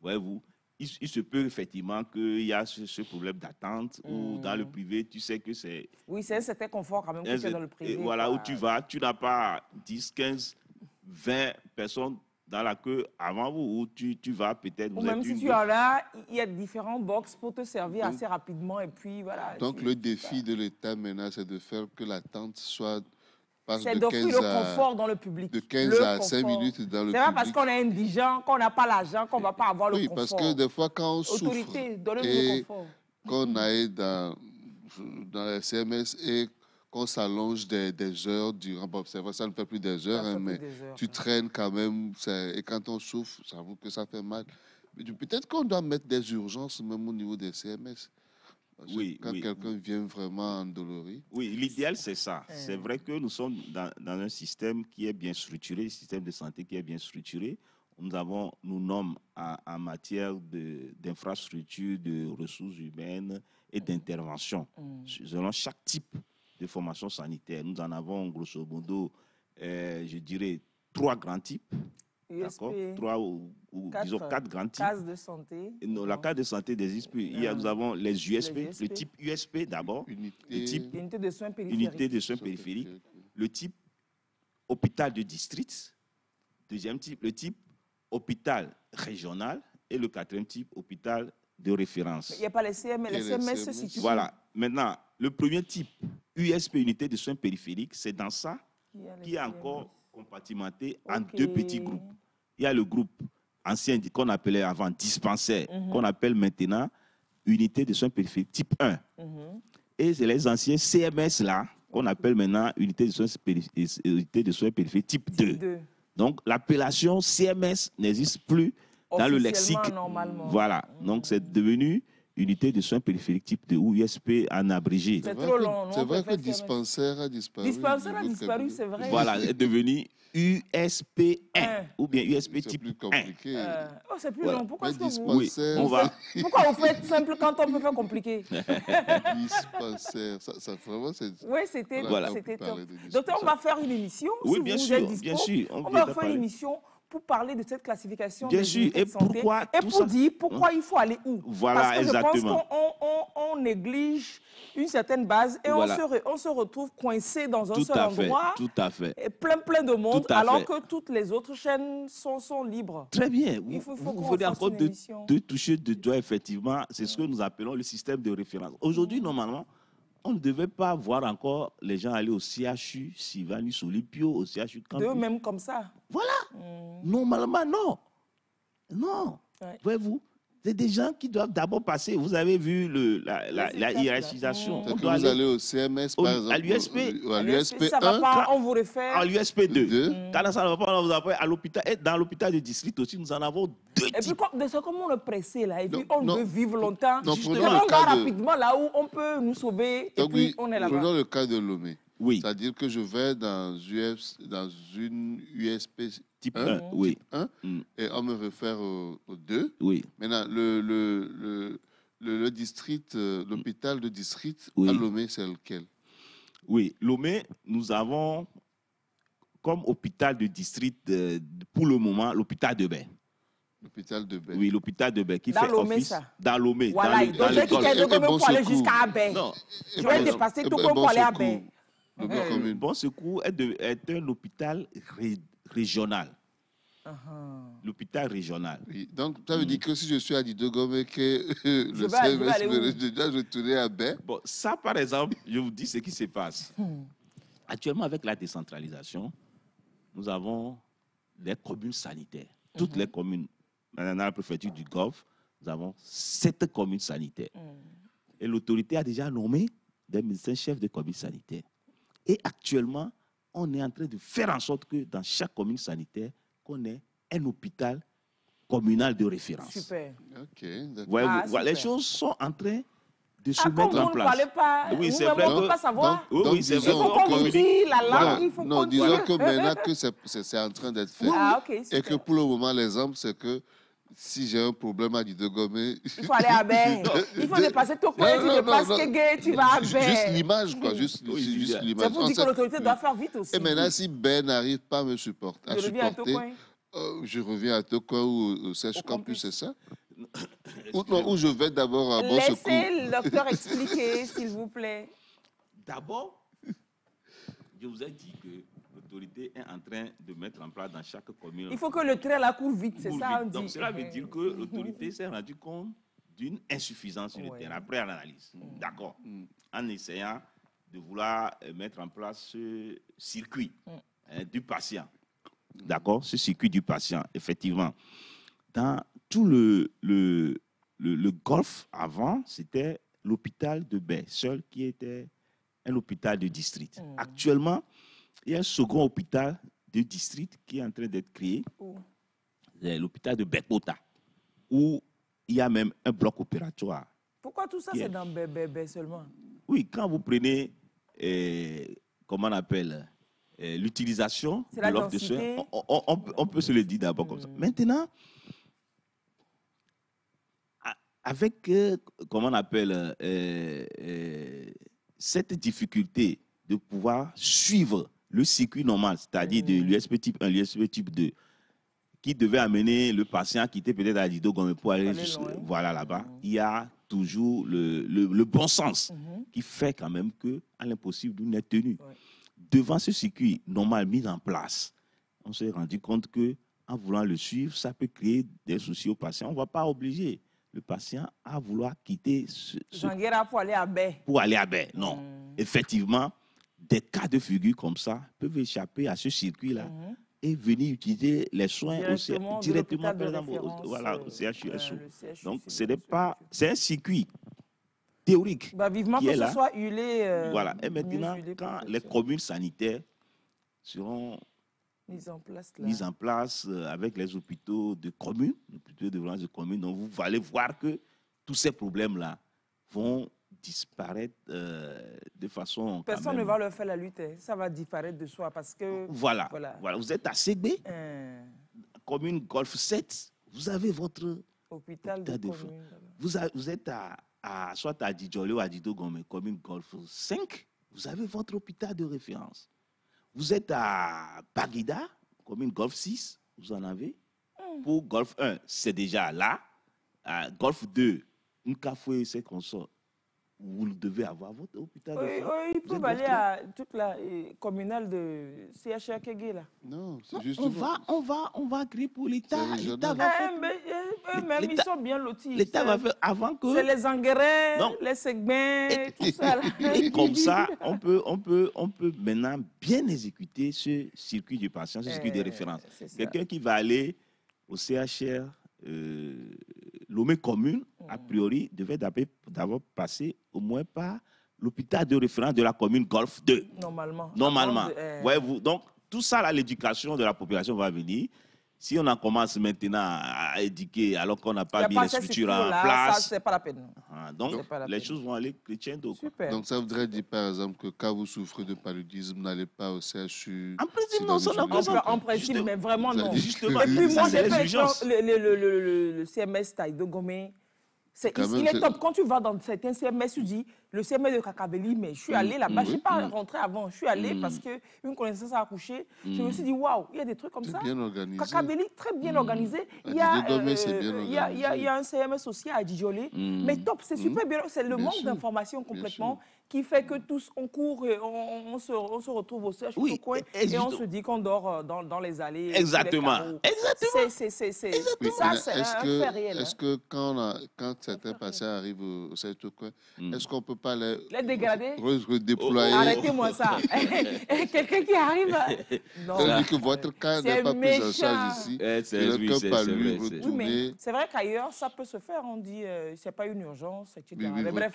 Voyez-vous, il, il se peut effectivement qu'il y a ce, ce problème d'attente ou dans le privé, tu sais que c'est Oui, c'est un certain confort quand même que tu es dans le privé. et voilà quoi. où tu vas, tu n'as pas 10, 15, 20 personnes dans la queue avant vous, où tu, tu vas peut-être. Ou vous même êtes si une, tu en as, il y a différents box pour te servir Donc- assez rapidement et puis voilà. Donc le défi de l'État maintenant, c'est de faire que l'attente soit C'est d'offrir 15 le à, confort dans le public. de 15 Le à 5 confort. minutes dans le C'est pas parce public. qu'on est indigent, qu'on n'a pas l'argent, qu'on ne va pas avoir le Oui, confort. parce que des fois, quand on souffre Autorité, donnez-nous et le confort. qu'on aille dans, dans les CMS et qu'on s'allonge des, des heures durant, bon, c'est vrai, ça ne fait plus des heures, hein, mais des heures, tu hein. traînes quand même, c'est- et quand on souffre, j'avoue que ça fait mal. Peut-être qu'on doit mettre des urgences même au niveau des CMS. Oui, quand oui. quelqu'un vient vraiment endolori, Oui, l'idéal, c'est ça. C'est vrai que nous sommes dans, dans un système qui est bien structuré, un système de santé qui est bien structuré. Nous avons nous nommons en, matière de- d'infrastructures, de, ressources humaines et d'intervention Mm. selon chaque type de formation sanitaire. Nous en avons grosso modo, euh, je dirais, trois grands types. D'accord? Trois ou, ou Quatre, disons quatre grands types. case de santé. Et non, la carte de santé n'existe plus. Il y a, Ah. nous avons les USP, Les USP. le type USP d'abord, unité, type- Unité de soins périphériques. unité de soins périphériques, le type hôpital de district, deuxième type, le type hôpital régional et le quatrième type hôpital de Mais référence. Il n'y a pas les CMS. Les CMS se situent. Voilà. Maintenant, le premier type, USP, unité de soins périphériques, c'est dans ça Qui est encore compartimenté en deux petits groupes. Il y a le groupe ancien qu'on appelait avant dispensaire, Mhm. qu'on appelle maintenant unité de soins périphériques type 1. Mhm. Et c'est les anciens CMS là, qu'on appelle maintenant unité de soins, péri- unité de soins périphériques type 2. Deux. Donc l'appellation CMS n'existe plus dans le lexique. Voilà. Donc c'est devenu unité de soins périphériques type 2 ou USP en abrégé. C'est vrai trop que- long, C'est vrai que dispensaire a disparu. Dispensaire a disparu, c'est vrai. Voilà, est devenu USP1 Un. ou bien USP C'est type plus 1. compliqué. Euh, oh, c'est plus Voilà. long. Pourquoi est-ce que vous... Oui, on va. Pourquoi vous faites simple quand on peut faire compliqué? Dispensaire, ça, ça vraiment c'est. Oui, c'était Voilà. top. de Docteur, on va faire une émission. Oui, si bien vous sûr, êtes dispo. bien sûr, on va faire une émission pour parler de cette classification Bien des sûr. Et de santé pourquoi et pour ça dire pourquoi il faut aller où. Voilà, Parce que exactement. je pense qu'on on, on néglige une certaine base et Voilà. on, se re- on se retrouve coincé dans un Tout seul à fait, endroit. tout à fait. Et plein plein de monde, alors fait. que toutes les autres chaînes sont, sont libres. Très bien. Vous, Il faut- faut vous qu'on venez encore de, de toucher de doigt, effectivement. C'est ce que nous appelons le système de référence. Aujourd'hui, Mm. normalement, on ne devait pas voir encore les gens aller au CHU, Sylvanus Olympio, au CHU Campus. D'eux-mêmes comme ça. Voilà. Mm. Normalement, non. Non. Ouais. Voyez-vous, c'est des gens qui doivent d'abord passer. Vous avez vu le, la, la- hiérarchisation. Mm. On doit vous aller allez au CMS, au- par à exemple. l'USP. À l'USP Ça va 1, pas, on vous réfère. à l'USP 2. Deux. Mm. Quand ça ne va pas, on vous appelle à l'hôpital. Et dans l'hôpital de district aussi, nous en avons deux Et puis, de ce comment on le pressé là, et puis Non, on non. veut vivre longtemps. Non, Justement, prenons le on cas va de- rapidement là où on peut nous sauver, et puis oui, on est là-bas. prenons le cas de Lomé. Oui, C'est-à-dire que je vais dans, US, dans une USP type Hein? 1. Oui, 1 Mm. et on me réfère au, au 2. oui, Maintenant, le, le, le, le, le district, euh, l'hôpital de district Oui. à Lomé, c'est lequel? Oui. Lomé, nous avons comme hôpital de district, euh, pour le moment, l'hôpital de Bain. L'hôpital de Ben. Oui, l'hôpital de Bain qui Dans fait Lomé, office ça. dans Lomé. Voilà, dans dans doit le quitter golfe. Et- et de bon pour aller secours. jusqu'à Aben. Non, Je vais bon- dépasser tout comme bon pour aller à secours. Bain. Euh, commune. Bon Secours est, de- est un hôpital ré- régional. Uh-huh. L'hôpital régional. Oui. Donc, ça veut dire que si je suis à Didogome et que le vais aller CMS me dois retourner à Ben, Bon, ça, par exemple, je vous dis ce qui se passe. Hmm. Actuellement, avec la décentralisation, nous avons les communes sanitaires. Toutes les communes, dans la préfecture du Golfe, nous avons sept communes sanitaires. Et l'autorité a déjà nommé des médecins chefs de communes sanitaires. Et actuellement, on est en train de faire en sorte que dans chaque commune sanitaire, qu'on ait un hôpital communal de référence. Super. ok, d'accord. Ouais, Ah, les choses sont en train de se Ah, comme mettre vous en ne place. parlez pas, Oui, vous c'est vrai. on ne peut Donc- pas savoir. donc- Oui, donc oui, c'est Il vrai. disons faut qu'on dise la langue, Voilà. il faut Non, qu'on disons que maintenant que c'est- en train d'être fait. Ah, ok, Et que pour le moment, l'exemple, c'est que si j'ai un problème à Didogome, Il faut aller à Bain. Il faut dépasser Toko, Non, tu dépasses. Kégué, tu vas à Juste Bain. l'image, quoi. Juste, Oui, juste c'est l'image. C'est pour dire que l'autorité doit faire vite aussi. Et maintenant, si Ben n'arrive pas à me supporter, Je reviens à supporter, Tokoin. euh, je reviens à Tokyo ou au Sèche Campus, c'est ça? Ou, non, ou je vais d'abord à Bon Secours. Laissez le docteur expliquer, s'il vous plaît. D'abord, je vous ai dit que est en train de mettre en place dans chaque commune. Il faut que le train la court vite, c'est ça, vite. on dit. Donc cela veut dire que l'autorité s'est rendue compte d'une insuffisance sur le terrain après l'analyse. D'accord. Mm. En essayant de vouloir euh, mettre en place ce circuit Mm. hein, du patient. D'accord Ce circuit du patient, effectivement. Dans tout le, le, le, le golfe avant, c'était l'hôpital de Baie, seul qui était un hôpital de district. Mm. Actuellement, il y a un second hôpital de district qui est en train d'être créé, Oh. l'hôpital de Bekota, où il y a même un bloc opératoire. Pourquoi tout ça, c'est dans Bébé seulement? Oui, quand vous prenez, euh, comment on appelle, euh, l'utilisation de l'offre de soins, on, on- on peut- on peut se le dire d'abord comme ça. Mm. Maintenant, avec, euh, comment on appelle, euh, euh, cette difficulté de pouvoir suivre le circuit normal, c'est-à-dire de Mm. l'USP type 1, l'USP type 2, qui devait amener le patient qui était peut-être à Dido Gomé pour aller, loin. voilà là-bas, Mm. il y a toujours le, le- le bon sens Mhm. qui fait quand même que, à l'impossible, nous n'est tenu. Ouais. Devant ce circuit normal mis en place, on s'est rendu compte que, en voulant le suivre, ça peut créer des soucis au patient. On ne va pas obliger le patient à vouloir quitter ce, ce- pour aller à Bain. pour aller à Bain. Non. Mm. Effectivement, des cas de figure comme ça peuvent échapper à ce circuit-là Mhm. et venir utiliser les soins au Directement, par exemple, au, référence, voilà, euh, au euh, CHU, Donc, c'est ce n'est pas, c'est un circuit théorique. Bah, vivement qui que est ce là. soit huilé. euh, Voilà. Et maintenant, quand les communes sanitaires seront Mise en place là. mises en place euh, avec les hôpitaux de communes, les hôpitaux de violence de communes, donc vous allez voir que tous ces problèmes-là vont disparaître euh, de façon. Personne ne va leur faire la lutte. hein. Ça va disparaître de soi parce que. Voilà, Voilà. voilà. Vous êtes à Ségbé, euh, commune Golf 7, vous avez votre. hôpital de Hôpital de commune. Vous, a- vous êtes à, à- soit à Djidjolé ou à Didogome, commune Golf 5, vous avez votre hôpital de référence. Vous êtes à Baguida, commune Golf 6, vous en avez. Hmm. Pour Golf 1, c'est déjà là. À Golf 2, Nkafoué, c'est qu'on sort. Vous devez avoir votre hôpital de Oui, référence. oui, ils peuvent aller à toute la euh, communale de CHR Kégué là. Non, c'est juste. on va, on va, on va créer pour l'État. L'État va Eh, faire. euh, eux-mêmes, ils l'État- sont bien lotis. L'État C'est- va faire avant que. C'est les engrais, Non. les segments, tout ça. là. Et comme ça, on peut, on, peut, on peut maintenant bien exécuter ce circuit du patient, ce circuit de Euh, référence. Quelqu'un qui va aller au CHR euh, Lomé commune, a Mm. priori, devait d'abord passer au moins par l'hôpital de référence de la commune Golf 2. Normalement. Normalement. Euh, Voyez-vous, donc, tout ça, là, l'éducation de la population va venir. Si on en commence maintenant à éduquer alors qu'on n'a pas mis les structures en ça, place. c'est pas la peine. Ah, donc, C'est pas la les peine. choses vont aller crescendo. Donc ça voudrait dire par exemple que quand vous souffrez de paludisme, n'allez pas au CHU. En principe, non, ça En, principe, mais vraiment non. Justement, Et puis moi, ça, c'est j'ai les fait urgences. le, le, le, le, le- le CMS taille de Gomé. C'est, Quand il, même, il est top. Quand tu vas dans certains CMS, tu dis le CMS de Kakabeli, mais je suis allée là-bas. je ne suis pas rentrée avant. Je suis allée parce qu'une connaissance a accouché. Je me suis dit, waouh, il y a des trucs comme C'est ça. bien organisé. Kakabeli, très bien organisé. Il y, a, euh, il, y a, il, y a, un CMS aussi à Djidjolé. Mais top, c'est super bien. C'est le manque d'informations complètement. Qui fait que tous, on court et on, on se, on se retrouve au CHU Oui, au coin et- et on se dit qu'on dort euh, dans, dans les allées. les Exactement. Exactement. C'est, c'est, c'est, c'est, ça, c'est est-ce un que, fait réel. est-ce hein. que quand, on a- quand certains patients arrivent au, au CHU coin, Mm. est-ce qu'on ne peut pas les Les dégradés re- redéployer? Arrêtez-moi ça. Quelqu'un qui arrive. euh, Non. C'est-à-dire que votre cas C'est n'est pas pris en charge ici. Eh, c'est- Le oui, cas c'est- par c'est lui vrai, c'est- Oui, mais retourner, c'est vrai qu'ailleurs, ça peut se faire. On dit, euh, c'est pas une urgence, etc. mais bref,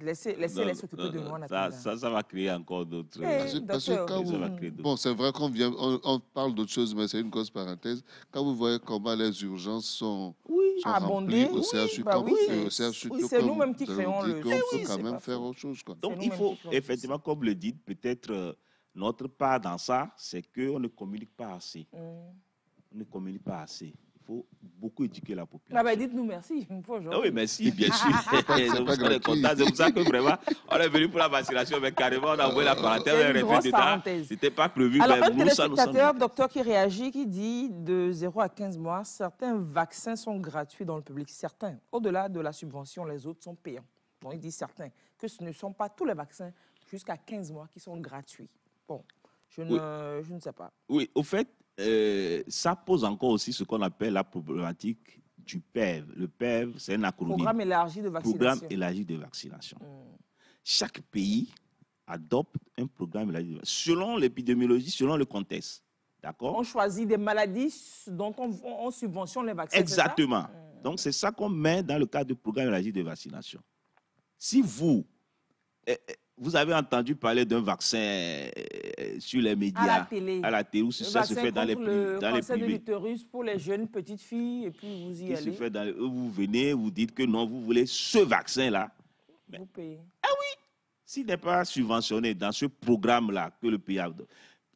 laissez, laissez S'occuper de nous en ça, ça, ça va créer encore d'autres. Eh, Parce que quand vous- d'autres. Bon, c'est vrai qu'on vient, on, on parle d'autre chose, mais c'est une grosse parenthèse. Quand vous voyez comment les urgences sont, sont Abondées, remplies au oui, CHU, bah oui, c'est- oui, nous-mêmes qui créons le- peut oui, quand même faire autre chose. Quoi. Donc, il faut, effectivement, comme le dit, peut-être euh, notre part dans ça, c'est qu'on ne communique pas assez. Mm. On ne communique pas assez. Faut beaucoup éduquer la population. Ah ben, dites-nous merci. Ah oui, merci, bien sûr. c'est pas Donc, on est gratuit. content. C'est pour ça que vraiment, on est venu pour la vaccination, mais carrément, on a envoyé la parenthèse, C'est un une reflet grosse dedans. parenthèse. C'était pas prévu, Alors, mais un nous, docteur, qui réagit, qui dit de 0 à 15 mois, certains vaccins sont gratuits dans le public. Certains, au-delà de la subvention, les autres sont payants. Donc, il dit certains, que ce ne sont pas tous les vaccins jusqu'à 15 mois qui sont gratuits. Bon, je ne, Oui. je ne sais pas. Oui, au fait, euh, ça pose encore aussi ce qu'on appelle la problématique du PEV. Le PEV, c'est un acronyme. Programme élargi de vaccination. Programme élargi de vaccination. Mm. Chaque pays adopte un programme élargi de vaccination selon l'épidémiologie, selon le contexte. D'accord? On choisit des maladies dont on, on- on subventionne les vaccins. Exactement. Donc, c'est ça qu'on met dans le cadre du programme élargi de vaccination. Si vous, eh, eh, vous avez entendu parler d'un vaccin eh, sur les médias, À la télé. à la télé, ça se fait dans les, le dans les cancer de privés. l'utérus pour les jeunes petites filles, et puis vous y qui se allez, fait dans les- vous venez, vous dites que non, vous voulez ce vaccin-là. vous payez. S'il n'est pas subventionné dans ce programme-là que le pays a,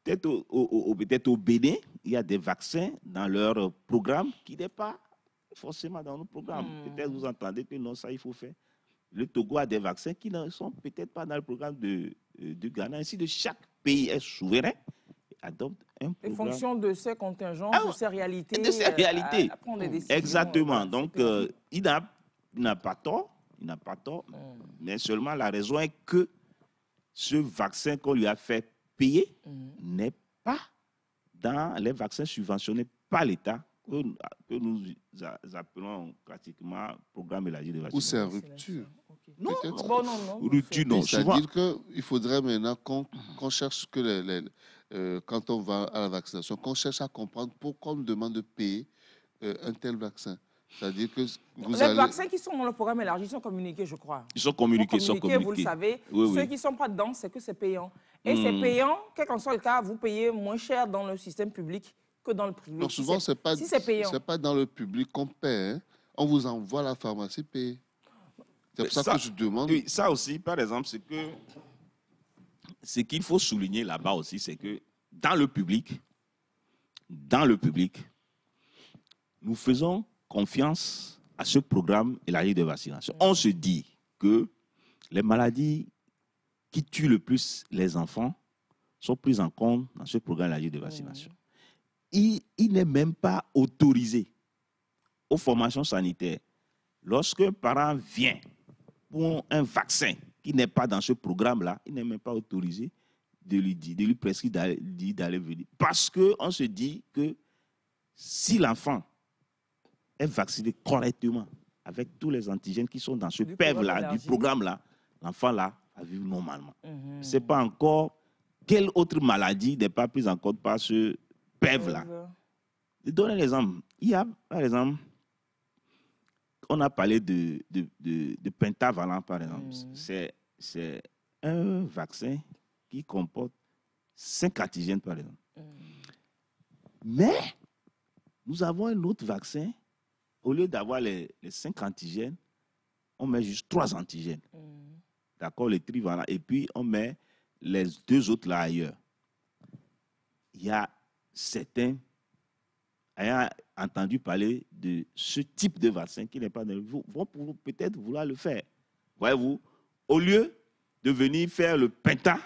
peut-être au, au- au- peut-être au Bénin, il y a des vaccins dans leur euh, programme qui n'est pas forcément dans nos programmes. Hmm. Peut-être vous entendez que non, ça il faut faire. Le Togo a des vaccins qui ne sont peut-être pas dans le programme de, euh, du Ghana. Ainsi de chaque pays est souverain et adopte un En programme. fonction de ses contingences, Ah de ses réalités. de ses euh, réalités. à- à prendre des décisions, Exactement. Donc, euh, il n'a pas tort. Il n'a pas tort. Mm. Mais seulement la raison est que ce vaccin qu'on lui a fait payer Mm. n'est pas dans les vaccins subventionnés par l'État que, que nous a- appelons pratiquement programme élargi de Ou c'est vaccination. rupture. Non, Peut-être. Bon, non, non. Rupture, non. C'est-à-dire qu'il faudrait maintenant qu'on qu'on cherche que les, les- euh, quand on va à la vaccination, qu'on cherche à comprendre pourquoi on demande de payer euh, un tel vaccin. C'est-à-dire que vous Les allez... vaccins qui sont dans le programme élargi sont communiqués, je crois. Ils sont communiqués, ils sont communiqués, vous le savez. Oui, Ceux oui. qui ne sont pas dedans, c'est que c'est payant. Et c'est Mm. payant, quel qu'en soit le cas, vous payez moins cher dans le système public que dans le privé. Non, Si souvent, c'est- c'est pas, si c'est pas dans le public qu'on paie. hein. On vous envoie à la pharmacie payer. C'est pour ça, Ça- que je demande. Oui, ça aussi, par exemple, c'est que ce qu'il faut souligner là-bas aussi, c'est que dans le public, dans le public, nous faisons confiance à ce programme élargi de vaccination. On se dit que les maladies qui tuent le plus les enfants sont prises en compte dans ce programme élargi de vaccination. Il, il n'est même pas autorisé aux formations sanitaires. Lorsqu'un parent vient pour un vaccin qui n'est pas dans ce programme-là, il n'est même pas autorisé de lui, dire, de lui prescrire d'aller venir. Parce qu'on se dit que si l'enfant est vacciné correctement avec tous les antigènes qui sont dans ce PEV-là, du programme-là, l'enfant-là va vivre normalement. Mhm. C'est pas encore quelle autre maladie n'est pas prise en compte par ce PEV-là. Euh, Je donne un exemple. Il y a, par exemple, on a parlé de, de, de, de pentavalent, par exemple. Mm. C'est, c'est un vaccin qui comporte cinq antigènes, par exemple. Mm. Mais Nous avons un autre vaccin. Au lieu d'avoir les, les cinq antigènes, on met juste trois antigènes. Mm. D'accord, les trivalents. Et puis, on met les deux autres là ailleurs. Il y a certains ayant entendu parler de ce type de vaccin qui n'est pas dans le vont vont peut-être vouloir le faire. Voyez-vous, au lieu de venir faire le penta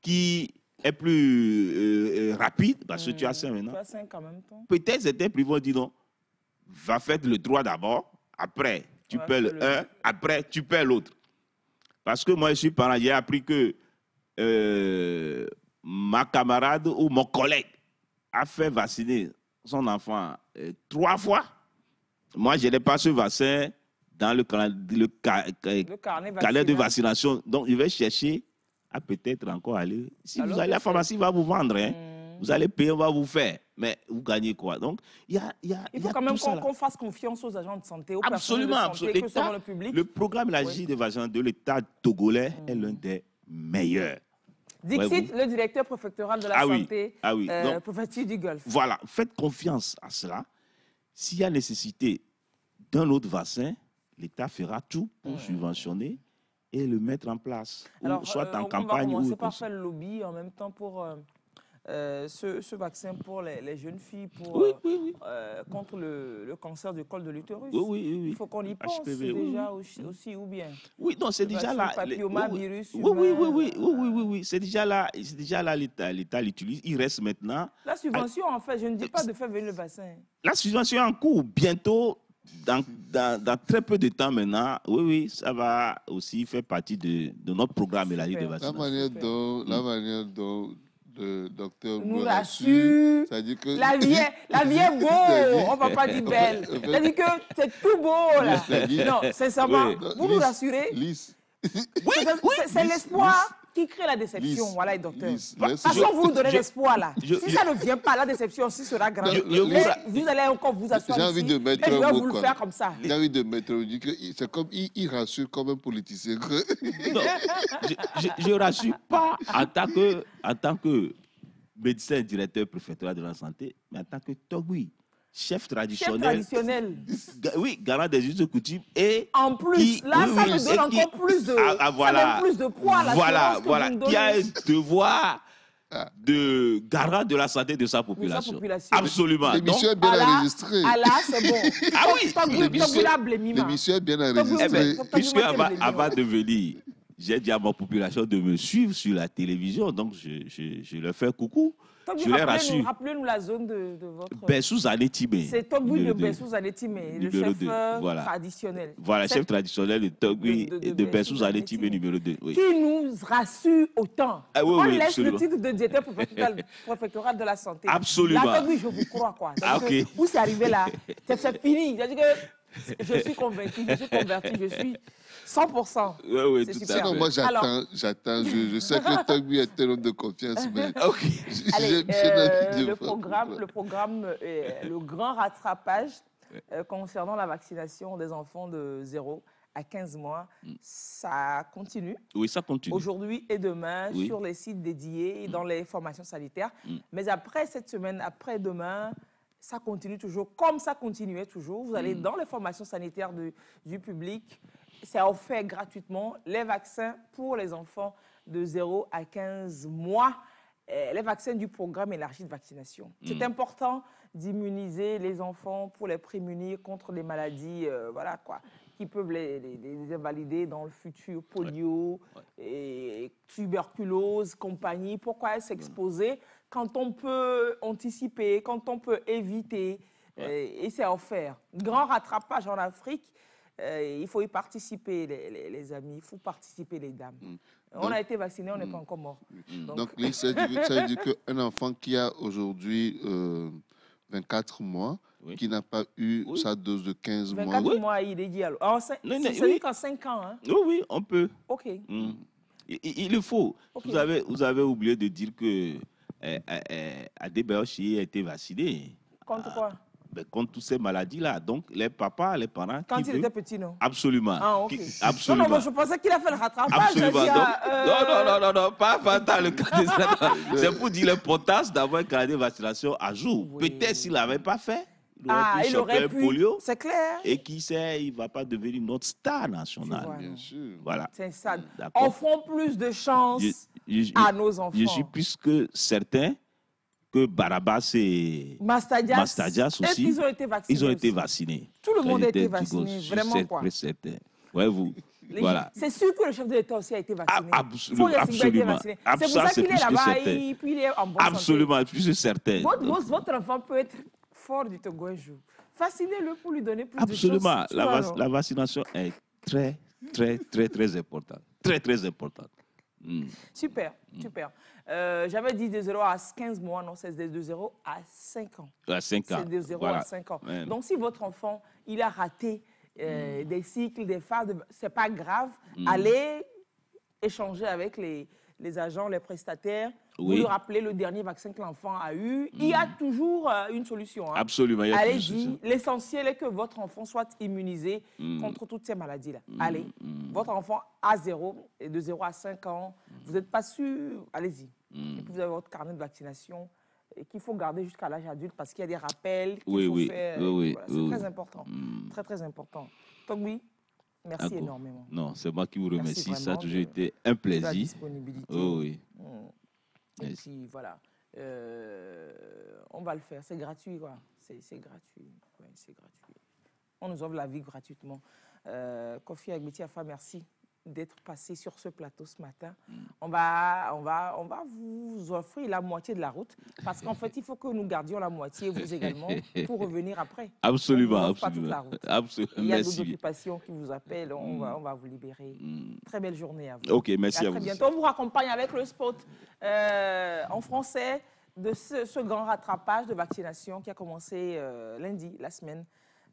qui est plus euh, euh, rapide, parce que tu as ça maintenant, temps. peut-être certains prix vont dire non, va faire le droit d'abord, après tu Ouais, perds fais le le- un, après tu perds l'autre. Parce que moi, je suis parent, j'ai appris que euh, ma camarade ou mon collègue a fait vacciner son enfant euh, trois fois. Moi, je n'ai pas ce vaccin dans le, le ca- ca- Le carnet de vaccination. Donc, je vais chercher à peut-être encore aller. Si Alors vous allez à la pharmacie, il va vous vendre. hein. Mm. Vous allez payer, on va vous faire. Mais vous gagnez quoi? Donc, il y a, il y a, Il y faut a quand même qu'on fasse confiance aux agents de santé, aux Absolument, personnels de santé, absolument. que le public. Le programme élargi de vaccins de l'État togolais est l'un des meilleurs. Dixit, Ouais, le directeur préfectoral de la Ah oui, santé, ah oui. euh, Donc, préfecture du Golfe. Voilà, faites confiance à cela. S'il y a nécessité d'un autre vaccin, l'État fera tout pour subventionner et le mettre en place. Ou Alors, soit euh, en on campagne va ou commencer comme par faire le lobby en même temps pour euh, euh, ce, ce vaccin pour les, les jeunes filles pour, Oui, euh, oui, oui. euh, contre le, le cancer du col de l'utérus. Oui, oui, oui, Il faut qu'on y pense HPV, déjà oui. aussi, aussi, ou bien. Oui, non, c'est déjà là. papillomavirus oui, oui, oui, oui, oui, humain, oui, oui, oui, oui, c'est déjà là. C'est déjà là l'État, l'État l'utilise. Il reste maintenant La subvention, en fait, je ne dis pas de faire venir le vaccin. la subvention est en cours. Bientôt, dans, dans, dans très peu de temps maintenant, oui, oui, ça va aussi faire partie de, de notre programme élargi de Super. La vaccination. manière Super. dont, la manière dont le docteur Nous que La vie est, la vie est beau, on va pas dire belle. Fait- C'est-à-dire que c'est tout beau là. Non, sincèrement, Oui. vous nous rassurez. lisse, C'est- c'est- l'espoir qui crée la déception. Voilà, docteur. Toute laisse- façon, vous nous donnez l'espoir là. je- si je- ça ne vient pas, la déception aussi sera grande. Je- je Mais vous- vous allez encore vous asseoir J'ai ici envie de mettre et je vais vous le faire comme ça. J'ai envie de mettre, c'est comme, il, il rassure comme un politicien. Non, je ne rassure pas en tant que, en tant que médecin directeur préfectoral de la santé, mais en tant que Togui, chef Chef traditionnel, traditionnel. oui, garant des us de coutume et En plus, qui- là, oui, ça oui, me donne qui- encore plus de, Ah, ah, ça voilà. donne plus de poids à voilà, voilà, qui a un devoir de garant de la santé de sa population. population. Absolument. L'émission est bien là, enregistrée. Ah là, c'est bon. Ah oui, l'émission- est bien vous- eh enregistrée. ben, puisque avant de venir, j'ai dit à ma population de me suivre sur la télévision, donc je, je, je leur fais coucou. Je vous les rappelez-nous- rassure. Rappelez-nous la zone de, de votre. Bessous. C'est Togbu de. Bessous Anétimé, le Numéro chef deux, euh, voilà. traditionnel. Voilà, chef traditionnel de Togui De- Bessous numéro 2. Oui. Qui nous rassure autant. Ah oui, On oui, laisse absolument. le titre de directeur préfectoral, de la santé. Absolument. Là, Togbu, je vous crois, quoi. Ah, Où c'est arrivé là C'est c'est fini. Je suis convaincu, je suis converti, je suis 100%. Oui, oui, C'est tout super. à Sinon, fait. moi, j'attends, Alors- j'attends. Je, je sais que Togbu est un homme de confiance, mais Ok. j'ai Allez, euh, le programme, le programme, euh, le grand rattrapage euh, concernant la vaccination des enfants de 0 à 15 mois, ça continue Oui, ça continue. aujourd'hui et demain Oui. sur les sites dédiés et dans les formations sanitaires. Mm. Mais après cette semaine, après demain, ça continue toujours comme ça continuait toujours. Vous allez dans les formations sanitaires de- du public. C'est offert gratuitement les vaccins pour les enfants de 0 à 15 mois. euh, les vaccins du programme élargi de vaccination. C'est Mm. important d'immuniser les enfants pour les prémunir contre les maladies, euh, voilà quoi, qui peuvent les, les- les invalider dans le futur, polio, et tuberculose, compagnie. Pourquoi s'exposer quand on peut anticiper, quand on peut éviter euh, Et c'est offert. Grand rattrapage en Afrique. euh, il faut y participer, les, les- les amis. Il faut participer, les dames. On Donc- a été vaccinés, on n'est pas encore mort. Donc, Donc, Lise, ça veut dire- qu'un enfant qui a aujourd'hui euh, 24 mois, Oui. qui n'a pas eu Oui. sa dose de 15 mois, 24 mois, il est dit alors. Non, c'est- ça oui. dit qu'en 5 ans, hein? Oui, oui, on peut. OK. Mm. Il, le faut. Vous, avez, vous avez oublié de dire que euh, euh, Adebayo Chie a été vacciné. Contre quoi? ben, contre toutes ces maladies-là. Donc, les papas, les parents. Quand qui il était petit, non? Absolument. Ah. Qui- Non, absolument. non, mais je pensais qu'il a fait le rattrapage. Absolument. Donc, ah, Non, euh, non, non, non, non, pas, pas dans le cas de ça. C'est pour dire l'importance d'avoir un calendrier de vaccination à jour. Oui. Peut-être s'il l'avait pas fait, Ah, pu il choper aurait un pu. polio. C'est clair. Et qui sait, il ne va pas devenir notre star Tu national. vois. Bien sûr. Voilà. C'est ça. Offrons plus de chance Je, je- je- à nos enfants. je suis plus que certain que Barabas et Mastadias, Mastadias est-ce aussi, qu'ils ont été vaccinés ils ont été vaccinés. Tout le monde ils a été vacciné, vraiment quoi. très certain. Ouais, vous. Les- Voilà. C'est sûr que le chef de l'État aussi a été vacciné. Ah, été absolument. vacciné. Ah, C'est pour ça, qu'il est plus que là-bas puis il est en bonne santé. Absolument, plus que certain. Votre enfant peut être fort du Togo un jour. Fascinez-le pour lui donner plus Absolument. de choses. tu La, non la vaccination est très, très, très, très importante. Très, très importante. Hmm. Super, super. Euh, J'avais dit de 0 à 15 mois, non, c'est de 0 à 5 ans. À 5 ans. C'est de 0 Voilà. à 5 ans. Donc, si votre enfant, il a raté Mm. euh, des cycles, des phases, de... c'est pas grave. Allez échanger avec les, les agents, les prestataires. Vous Oui. Mm. lui rappelez le dernier vaccin que l'enfant a eu. Il y a toujours euh, une solution. hein. Absolument. il y a Allez-y. toujours. L'essentiel est que votre enfant soit immunisé Mm. contre toutes ces maladies-là. Allez, votre enfant a 0 et de 0 à 5 ans, vous n'êtes pas sûr, allez-y. Mm. Et puis vous avez votre carnet de vaccination qu'il faut garder jusqu'à l'âge adulte parce qu'il y a des rappels qu'il Oui, faut oui, faire. oui, oui, Voilà, C'est très important. Très, très important. Donc oui, merci énormément. Non, c'est moi qui vous Merci remercie. Ça a toujours été un plaisir. disponibilité. Oh, oui. Mm. Et puis voilà, Euh, on va le faire. C'est gratuit, quoi. C'est gratuit. Ouais, c'est gratuit. On nous offre la vie gratuitement. Euh, Kofi Agbetiafa, merci d'être passé sur ce plateau ce matin. Mm. On, va, on, va, on va vous offrir la moitié de la route parce qu'en fait, il faut que nous gardions la moitié, vous également, pour revenir après. Absolument, absolument. Absolument. Il y a d'autres occupations qui vous appellent. On, va, on va vous libérer. Hmm. Très belle journée à vous. Ok, merci Et à très vous. bientôt. On vous raccompagne avec le spot euh, en français de ce, ce grand rattrapage de vaccination qui a commencé euh, lundi, la semaine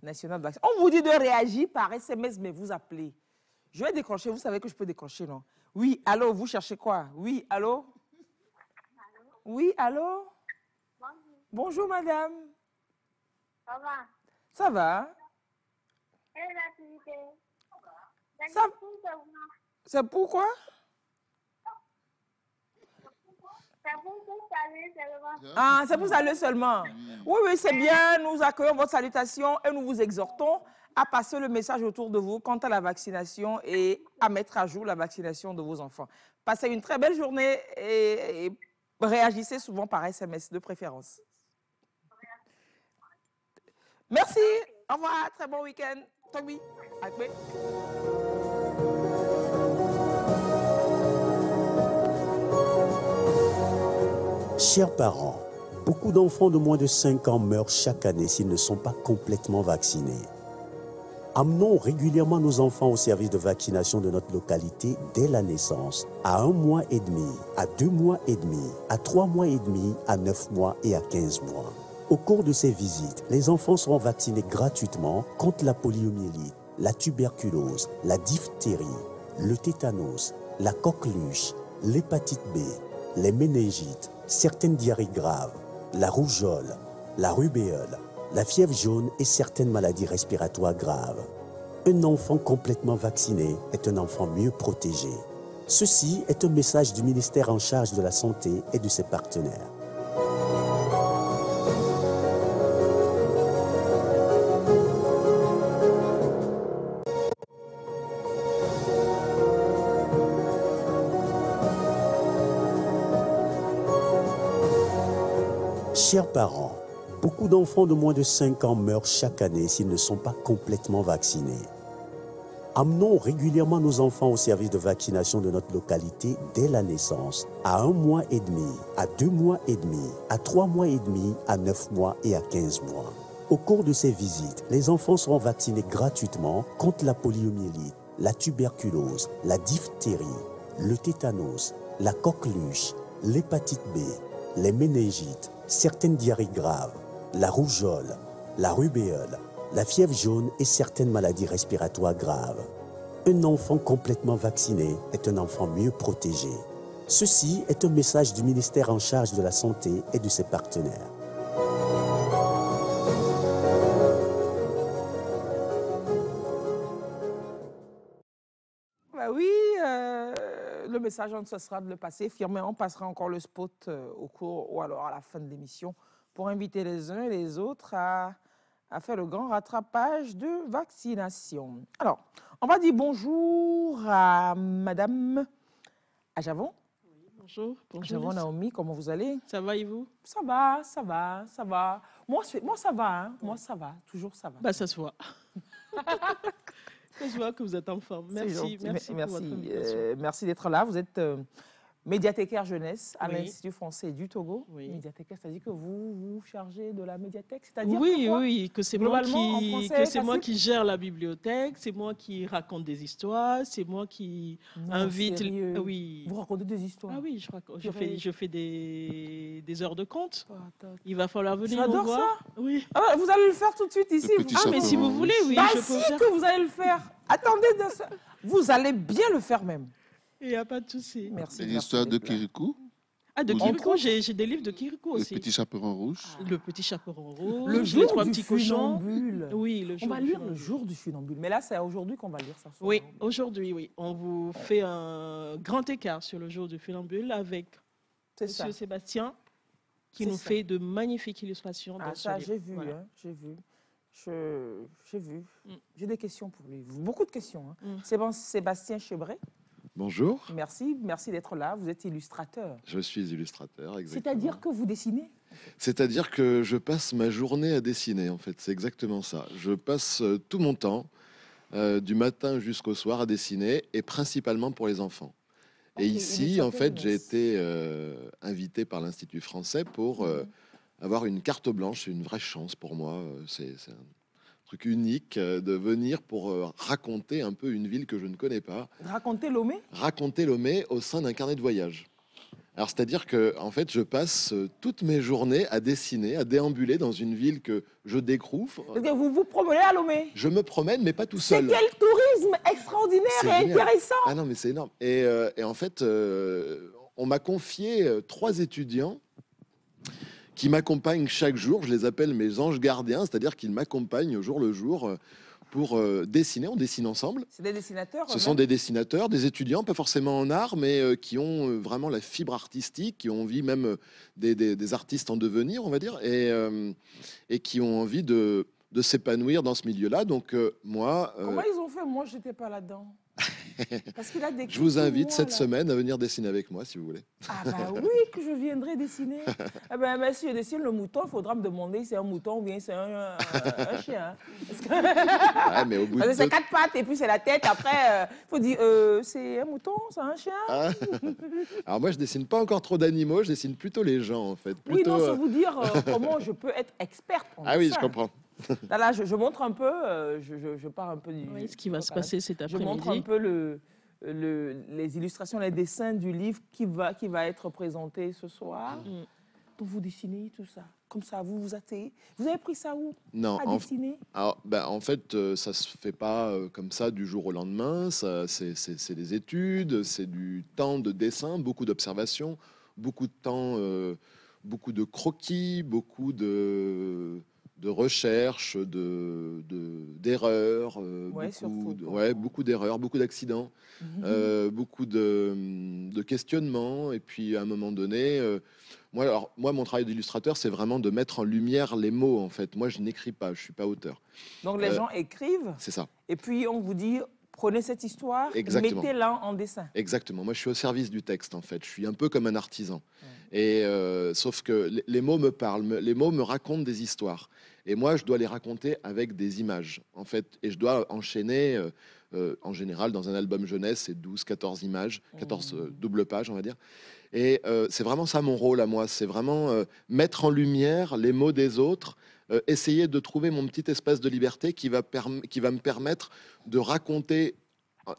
nationale de vaccination. On vous dit de réagir par SMS, mais vous appelez. Je vais décrocher. Vous savez que je peux décrocher, non? Oui, allô, vous cherchez quoi? Oui, allô? Oui, allô? Bonjour, madame. Ça va? Ça va? Et l'activité Ça-. C'est pourquoi. Ah, c'est pour saluer seulement. Oui, oui, c'est bien. Nous accueillons votre salutation et nous vous exhortons à passer le message autour de vous quant à la vaccination et à mettre à jour la vaccination de vos enfants. Passez une très belle journée et, réagissez souvent par SMS de préférence. Merci. Au revoir. Très bon week-end. Tommy. Chers parents, beaucoup d'enfants de moins de 5 ans meurent chaque année s'ils ne sont pas complètement vaccinés. Amenons régulièrement nos enfants au service de vaccination de notre localité dès la naissance, à un mois et demi, à deux mois et demi, à trois mois et demi, à neuf mois et à 15 mois. Au cours de ces visites, les enfants seront vaccinés gratuitement contre la poliomyélite, la tuberculose, la diphtérie, le tétanos, la coqueluche, l'hépatite B, les méningites, certaines diarrhées graves, la rougeole, la rubéole, la fièvre jaune et certaines maladies respiratoires graves. Un enfant complètement vacciné est un enfant mieux protégé. Ceci est un message du ministère en charge de la Santé et de ses partenaires. Chers parents, beaucoup d'enfants de moins de 5 ans meurent chaque année s'ils ne sont pas complètement vaccinés. Amenons régulièrement nos enfants au service de vaccination de notre localité dès la naissance, à un mois et demi, à deux mois et demi, à trois mois et demi, à neuf mois et à 15 mois. Au cours de ces visites, les enfants seront vaccinés gratuitement contre la poliomyélite, la tuberculose, la diphtérie, le tétanos, la coqueluche, l'hépatite B, les méningites, certaines diarrhées graves, la rougeole, la rubéole, la fièvre jaune et certaines maladies respiratoires graves. Un enfant complètement vacciné est un enfant mieux protégé. Ceci est un message du ministère en charge de la Santé et de ses partenaires. Bah oui, euh, le message, on ne cessera de le passer. Firmé, on passera encore le spot euh, au cours ou alors à la fin de l'émission pour inviter les uns et les autres à, à faire le grand rattrapage de vaccination. Alors, on va dire bonjour à Madame Ajavon. Bonjour, bonjour. Ajavon Naomi, comment vous allez? Ça va et vous? Ça va, ça va, ça va. Moi, moi ça va, hein. moi ça va, toujours ça va. Bah, ça se voit. ça se voit que vous êtes en forme. Merci, merci, pour votre euh, merci d'être là. Vous êtes euh, médiathécaire jeunesse à Oui. l'Institut français du Togo. Oui. Médiathécaire, c'est-à-dire que vous vous chargez de la médiathèque, c'est-à-dire Oui, que quoi oui, que c'est moi, qui, français, que c'est moi facile qui gère la bibliothèque, c'est moi qui raconte des histoires, c'est moi qui Non, invite. sérieux. Ah oui. Vous racontez des histoires. Ah oui, je, raconte- je Purée. fais, je fais des, des heures de compte. Oh. Il va falloir venir nous J'adore voir. Oui. Ah vous allez le faire tout de suite ici. Ah, mais si vous voulez, oui, Bah je si faire. que vous allez le faire. Attendez, de ça. vous allez bien le faire même. Il n'y a pas de souci. Merci. C'est merci l'histoire de. Kirikou, Ah, de Kirikou, j'ai j'ai des livres de Kirikou le aussi. petit chaperon rouge. Le petit chaperon rouge, Le les jour trois du petits cochons. funambule. Oui, le On jour va du lire le jour du funambule. Mais là, c'est aujourd'hui qu'on va lire ça. Oui, aujourd'hui, oui. On vous fait un grand écart sur le jour du funambule avec c'est ça. Monsieur Sébastien qui C'est nous ça. fait de magnifiques illustrations. Ah, dans ce ça, j'ai vu, Voilà. hein, j'ai vu. Je- J'ai vu. Mm. J'ai des questions pour lui. Beaucoup de questions. hein. Mm. C'est bon, Sébastien Chebré, Bonjour, merci. Merci d'être là. Vous êtes illustrateur. je suis illustrateur. exactement. C'est-à-dire que vous dessinez C'est-à-dire que je passe ma journée à dessiner, en fait. C'est exactement ça. Je passe euh, tout mon temps, euh, du matin jusqu'au soir, à dessiner, et principalement pour les enfants. Et ici, en fait, j'ai été euh, invité par l'Institut français pour euh, Mhm. avoir une carte blanche. C'est une vraie chance pour moi. C'est un truc unique euh, de venir pour euh, raconter un peu une ville que je ne connais pas. Racontez Lomé? Raconter Lomé au sein d'un carnet de voyage. Alors, c'est-à-dire que, en fait, je passe euh, toutes mes journées à dessiner, à déambuler dans une ville que je découvre. Que vous vous promenez à Lomé? Je me promène, mais pas tout C'est seul. quel tourisme extraordinaire C'est et génial. intéressant. Ah non, mais c'est énorme. Et, euh, et en fait, euh, on m'a confié trois étudiants qui m'accompagnent chaque jour. Je les appelle mes anges gardiens, c'est-à-dire qu'ils m'accompagnent au jour le jour euh, pour euh, dessiner. On dessine ensemble. C'est des dessinateurs Ce sont des dessinateurs, des étudiants, pas forcément en art, mais euh, qui ont vraiment la fibre artistique, qui ont envie même des, des- des artistes en devenir, on va dire, et, et qui ont envie de, de s'épanouir dans ce milieu-là. Donc euh, moi, euh, Comment ils ont fait? Moi, j'étais pas là-dedans. Parce qu'il a des je vous invite cette là. semaine à venir dessiner avec moi, si vous voulez. Ah bah oui, que je viendrai dessiner. eh ben, mais si je dessine le mouton, il faudra me demander si c'est un mouton ou bien c'est un, un chien. Parce que, Ah, mais au bout de parce c'est quatre pattes et puis c'est la tête. Après, il faut dire, euh, c'est un mouton, c'est un chien Ah. Alors moi, je dessine pas encore trop d'animaux, je dessine plutôt les gens, en fait. Oui, non, euh, c'est vous dire euh, comment je peux être experte en Ah oui, je comprends. Là, là, je, je montre un peu, euh, je, je- je pars un peu du... Oui, ce qui va se passer cet Je montre un après-midi. peu le, le- les illustrations, les dessins du livre qui va, qui va être présenté ce soir. Mm. Donc vous dessinez tout ça. Comme ça, vous vous asseyez. Vous avez pris ça où? Non, À en, dessiner? Alors, ben, en fait, euh, ça se fait pas euh, comme ça du jour au lendemain. C'est des études, c'est du temps de dessin, beaucoup d'observations, beaucoup de temps, euh, beaucoup de croquis, beaucoup de, de recherches, de, de- d'erreurs, euh, Ouais, beaucoup, de- ouais, beaucoup d'erreurs, beaucoup d'accidents, Mhm. euh, beaucoup de, de questionnements. Et puis, à un moment donné, euh, moi, alors, moi, mon travail d'illustrateur, c'est vraiment de mettre en lumière les mots. En fait, moi, je n'écris pas, je suis pas auteur. Donc les euh, gens écrivent C'est ça, et puis on vous dit prenez cette histoire, mettez-la en dessin. exactement. Moi, je suis au service du texte, en fait. Je suis un peu comme un artisan. Et euh, sauf que les, mots me parlent, les mots me racontent des histoires. Et moi, je dois les raconter avec des images, en fait. Et je dois enchaîner, euh, euh, en général, dans un album jeunesse, c'est 12, 14 images, 14 euh, doubles pages, on va dire. Et c'est vraiment ça mon rôle à moi. C'est vraiment mettre en lumière les mots des autres, euh, essayer de trouver mon petit espace de liberté qui va, perm- qui va me permettre de raconter,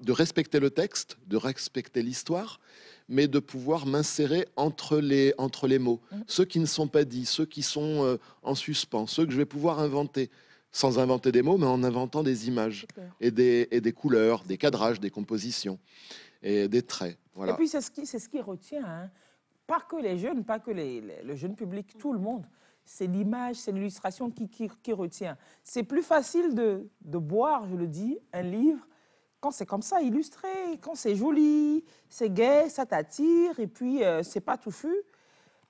de respecter le texte, de respecter l'histoire, mais de pouvoir m'insérer entre les, entre les mots. Mhm. Ceux qui ne sont pas dits, ceux qui sont euh, en suspens, ceux que je vais pouvoir inventer, sans inventer des mots, mais en inventant des images et des, et des couleurs, des cadrages, des compositions et des traits. Voilà. Et puis c'est ce qui, c'est ce qui retient, hein. pas que les jeunes, pas que les- les- le jeune public, tout le monde. C'est l'image, c'est l'illustration qui, qui- qui retient. C'est plus facile de, de boire, je le dis, un livre quand c'est comme ça, illustré, quand c'est joli, c'est gai, ça t'attire, et puis euh, c'est pas touffu,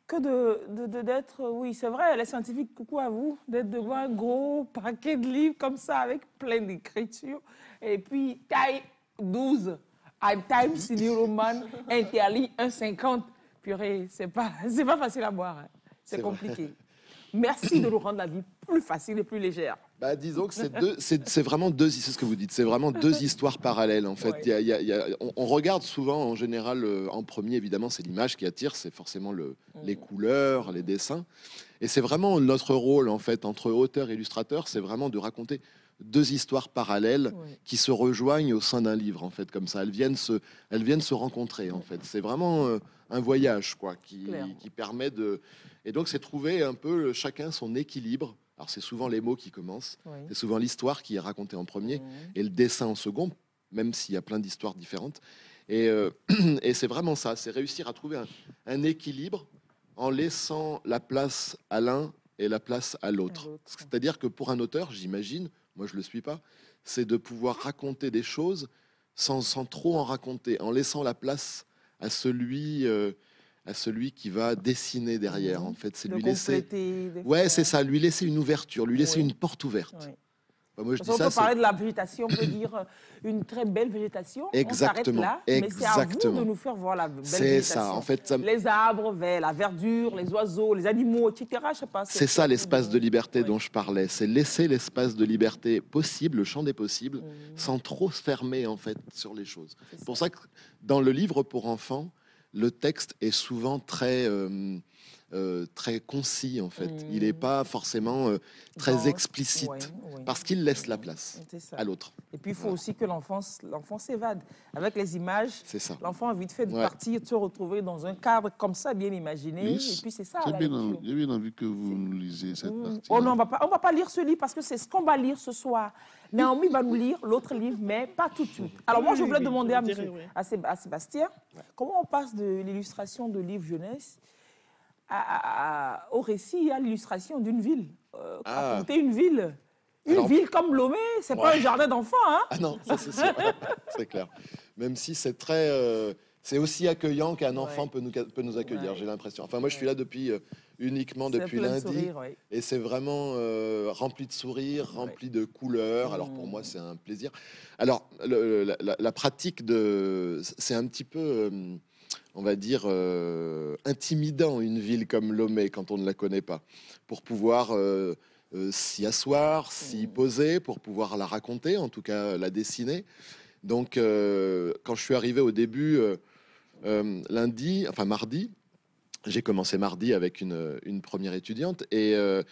que de d'être, oui, c'est vrai, les scientifiques, coucou à vous, d'être devant un gros paquet de livres comme ça, avec plein d'écritures, et puis taille 12, à Times New Roman, interdit 1,50. Purée, c'est pas, pas facile à boire, hein. c'est vrai. Merci de nous rendre la vie plus facile et plus légère. Bah, disons que c'est vraiment deux, c'est ce que vous dites, c'est vraiment deux histoires parallèles en fait. Ouais. Il y a- il y a- il y a- on, on regarde souvent en général euh, en premier évidemment c'est l'image qui attire, c'est forcément le, les couleurs, les dessins, et c'est vraiment notre rôle en fait entre auteur et illustrateur, c'est vraiment de raconter deux histoires parallèles Ouais. qui se rejoignent au sein d'un livre en fait comme ça, elles viennent se, elles viennent se rencontrer en fait. C'est vraiment euh, un voyage quoi qui permet de, et donc c'est trouver un peu chacun son équilibre. Alors c'est souvent les mots qui commencent. Oui. C'est souvent l'histoire qui est racontée en premier et le dessin en second, même s'il y a plein d'histoires différentes. Et, euh, et c'est vraiment ça, c'est réussir à trouver un, un équilibre en laissant la place à l'un et la place à l'autre. l'autre. C'est-à-dire que pour un auteur, j'imagine, moi je ne le suis pas, c'est de pouvoir raconter des choses sans, sans trop en raconter, en laissant la place à celui, euh, à celui qui va dessiner derrière. En fait, c'est lui laisser... Ouais, c'est ça, lui laisser une ouverture, lui laisser Oui. une porte ouverte. Oui. Bah, moi, je dis ça, peut parler de la végétation, on peut dire euh, une très belle végétation. Exactement, On là, mais c'est à vous exactement. de nous faire voir la belle c'est végétation. ça. En fait, ça- Les arbres verts, la verdure, les oiseaux, les animaux, etc. Je sais pas. c'est ça l'espace de liberté Oui. dont je parlais. C'est laisser l'espace de liberté possible, le champ des possibles, Mhm. sans trop se fermer en fait sur les choses. C'est pour ça que dans le livre pour enfants, le texte est souvent très euh, euh, très concis en fait. Il n'est pas forcément euh, très explicite ouais, ouais. parce qu'il laisse la place à l'autre. Et puis il faut aussi que l'enfant s'évade. Avec les images, C'est ça. l'enfant a vite fait de Ouais. partir, de se retrouver dans un cadre comme ça, bien imaginé. Et puis c'est ça. J'ai bien, envie- j'ai bien envie que vous nous lisiez cette Mm. partie. Oh non, on on va pas lire ce livre parce que c'est ce qu'on va lire ce soir. Naomi va nous lire l'autre livre, mais pas tout de suite. Alors moi, je voulais demander à, monsieur- à Séb- à Sébastien, comment on passe de l'illustration de livres jeunesse à- au récit, à l'illustration d'une ville euh, Ah. Raconter une ville. Une Alors- ville comme Lomé, c'est pas Ouais. un jardin d'enfants, hein Ah non, ça c'est sûr, c'est clair. Même si c'est très, euh, c'est aussi accueillant qu'un enfant Ouais. peut nous peut nous accueillir. Ouais. J'ai l'impression. Enfin, moi, je suis là depuis euh, uniquement depuis lundi, ouais. et c'est vraiment euh, rempli de sourires, rempli de couleurs. Alors pour Mm. moi, c'est un plaisir. Alors le- la, pratique de, c'est un petit peu. euh, on va dire, euh, intimidant une ville comme Lomé quand on ne la connaît pas, pour pouvoir euh, euh, s'y asseoir, s'y Mm. poser, pour pouvoir la raconter, en tout cas la dessiner. Donc, quand je suis arrivé au début, lundi, enfin mardi, j'ai commencé mardi avec une, une première étudiante et, euh,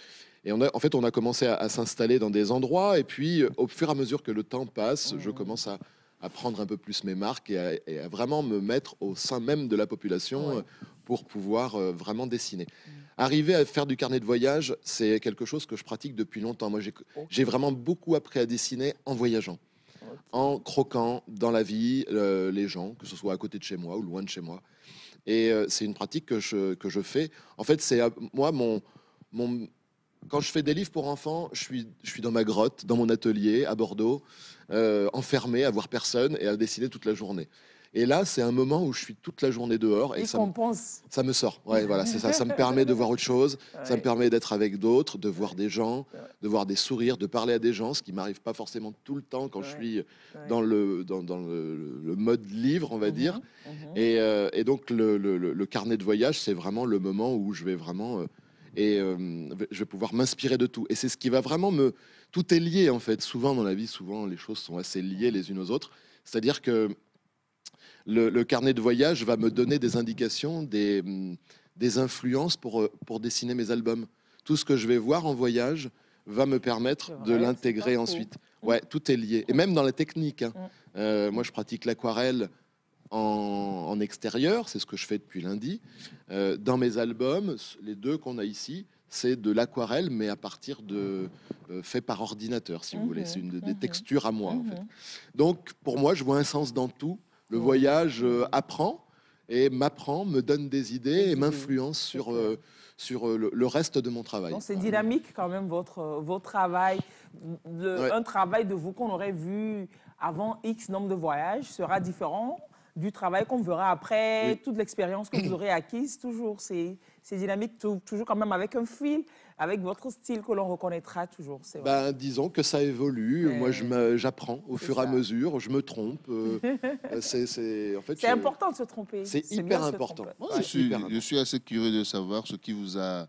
et on a, en fait, on a commencé à, à s'installer dans des endroits et puis euh, au fur et à mesure que le temps passe, je commence à, à prendre un peu plus mes marques et à, et à vraiment me mettre au sein même de la population Ouais. euh, pour pouvoir euh, vraiment dessiner. Arriver à faire du carnet de voyage, c'est quelque chose que je pratique depuis longtemps. Moi, j'ai j'ai vraiment beaucoup appris à dessiner en voyageant. En croquant dans la vie euh, les gens, que ce soit à côté de chez moi ou loin de chez moi. Et euh, c'est une pratique que je, que je fais. En fait, c'est moi, mon, mon, quand je fais des livres pour enfants, je suis, je suis dans ma grotte, dans mon atelier à Bordeaux, euh, enfermé, à voir personne et à dessiner toute la journée. Et là, c'est un moment où je suis toute la journée dehors et ça me, compense. ça me sort. Ouais, voilà, c'est ça. Ça me permet de voir autre chose. Ça me permet d'être avec d'autres, de voir des gens, de voir des sourires, de parler à des gens, ce qui m'arrive pas forcément tout le temps quand je suis dans le, dans, dans le, le mode livre, on va dire. Mhm, mhm. Et, euh, et donc, le, le- le- le carnet de voyage, c'est vraiment le moment où je vais vraiment. euh, et euh, je vais pouvoir m'inspirer de tout. Et c'est ce qui va vraiment me. Tout est lié, en fait. Souvent, dans la vie, souvent, les choses sont assez liées les unes aux autres. C'est-à-dire que le, le carnet de voyage va me donner des indications, des, des influences pour, euh, pour dessiner mes albums. Tout ce que je vais voir en voyage va me permettre de l'intégrer ensuite. Ouais, tout est lié. Et même dans la technique. hein. Mm. Euh, moi, je pratique l'aquarelle en, en extérieur, c'est ce que je fais depuis lundi. Euh, dans mes albums, les deux qu'on a ici, c'est de l'aquarelle, mais à partir de euh, fait par ordinateur, si vous voulez. Mhm, C'est une de- des mhm. textures à moi, en fait. Mhm. Donc, pour moi, je vois un sens dans tout. Le voyage euh, apprend et m'apprend, me donne des idées et m'influence sur, euh, sur euh, le, le reste de mon travail. Donc c'est dynamique quand même votre, votre travail. Le- Ouais. Un travail de vous qu'on aurait vu avant X nombre de voyages sera différent du travail qu'on verra après, Oui. toute l'expérience que vous aurez acquise, toujours. C'est dynamique, tou- toujours quand même avec un fil, avec votre style que l'on reconnaîtra toujours. Vrai. Ben, disons que ça évolue. Ouais. Moi, je me- j'apprends au fur et à mesure. Je me trompe. euh, euh, c'est, c'est, en fait, C'est je- important de se tromper. C'est hyper se important. tromper. Moi, Ouais, je, suis, hyper je important. suis assez curieux de savoir ce qui vous a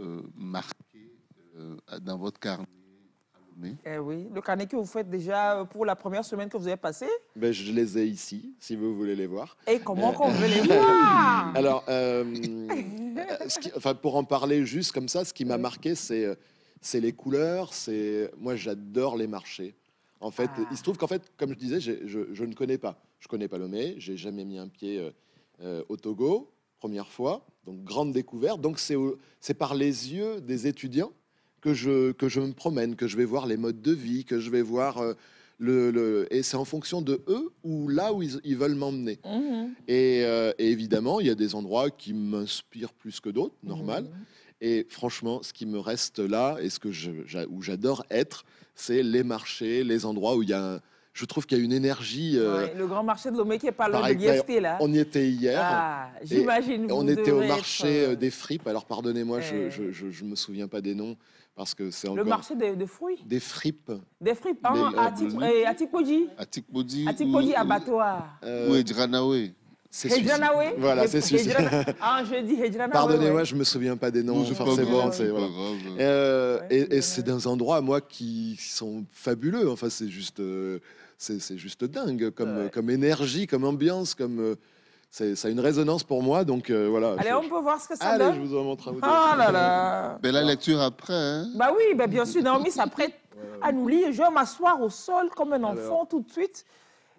euh, marqué euh, dans votre carnet. Eh oui, le carnet que vous faites déjà euh, pour la première semaine que vous avez passée. Ben, je les ai ici, si vous voulez les voir. Et comment qu'on veut les voir Alors, euh, euh, ce qui- enfin, pour en parler juste comme ça, ce qui m'a marqué, c'est, euh, les couleurs. Moi, j'adore les marchés. En fait, Ah. il se trouve qu'en fait, comme je disais, je, je ne connais pas. Je connais pas Lomé. J'ai jamais mis un pied euh, euh, au Togo, première fois. Donc, grande découverte. Donc, c'est par les yeux des étudiants que je, que je me promène, que je vais voir les modes de vie, que je vais voir euh, le, le- et c'est en fonction de eux ou là où ils, ils veulent m'emmener. Mhm. Et, euh, et évidemment, il y a des endroits qui m'inspirent plus que d'autres, normal. Mhm. Et franchement, ce qui me reste là et ce que je, où j'adore être, c'est les marchés, les endroits où il y a, un- je trouve qu'il y a une énergie. euh, Ouais, le grand marché de Lomé qui est pas loin de pareil, l'IFT, là. On y était hier. Ah, j'imagine. On était au marché être, des fripes. Alors pardonnez-moi, je, euh, je, je me souviens pas des noms parce que c'est Le marché de, de fruits, des fripes. des fruits, hein, à Tik- le- eh, à Tikpoji, à Tikpoji, ou- abattoir. Euh, ou Edranawe. c'est celui-ci. Hedjanawe Voilà, c'est celui-ci. Ah, je dis Hedjanawe. Pardonnez-moi, ouais. je me souviens pas des noms. Forcément, c'est voilà. grave. Euh, et c'est et c'est des endroits, moi, qui sont fabuleux. Enfin, c'est juste, euh, c'est c'est juste dingue comme, Ouais. comme énergie, comme ambiance, comme euh, ça a une résonance pour moi. Donc euh, voilà. Allez, je- on peut voir ce que ça Allez, donne. je vous en montre un ou deux. Ah là là. Mais la lecture après, hein Bah oui, bah bien sûr, Naomi s'apprête à nous lire. Je vais m'asseoir au sol comme un enfant Alors. tout de suite.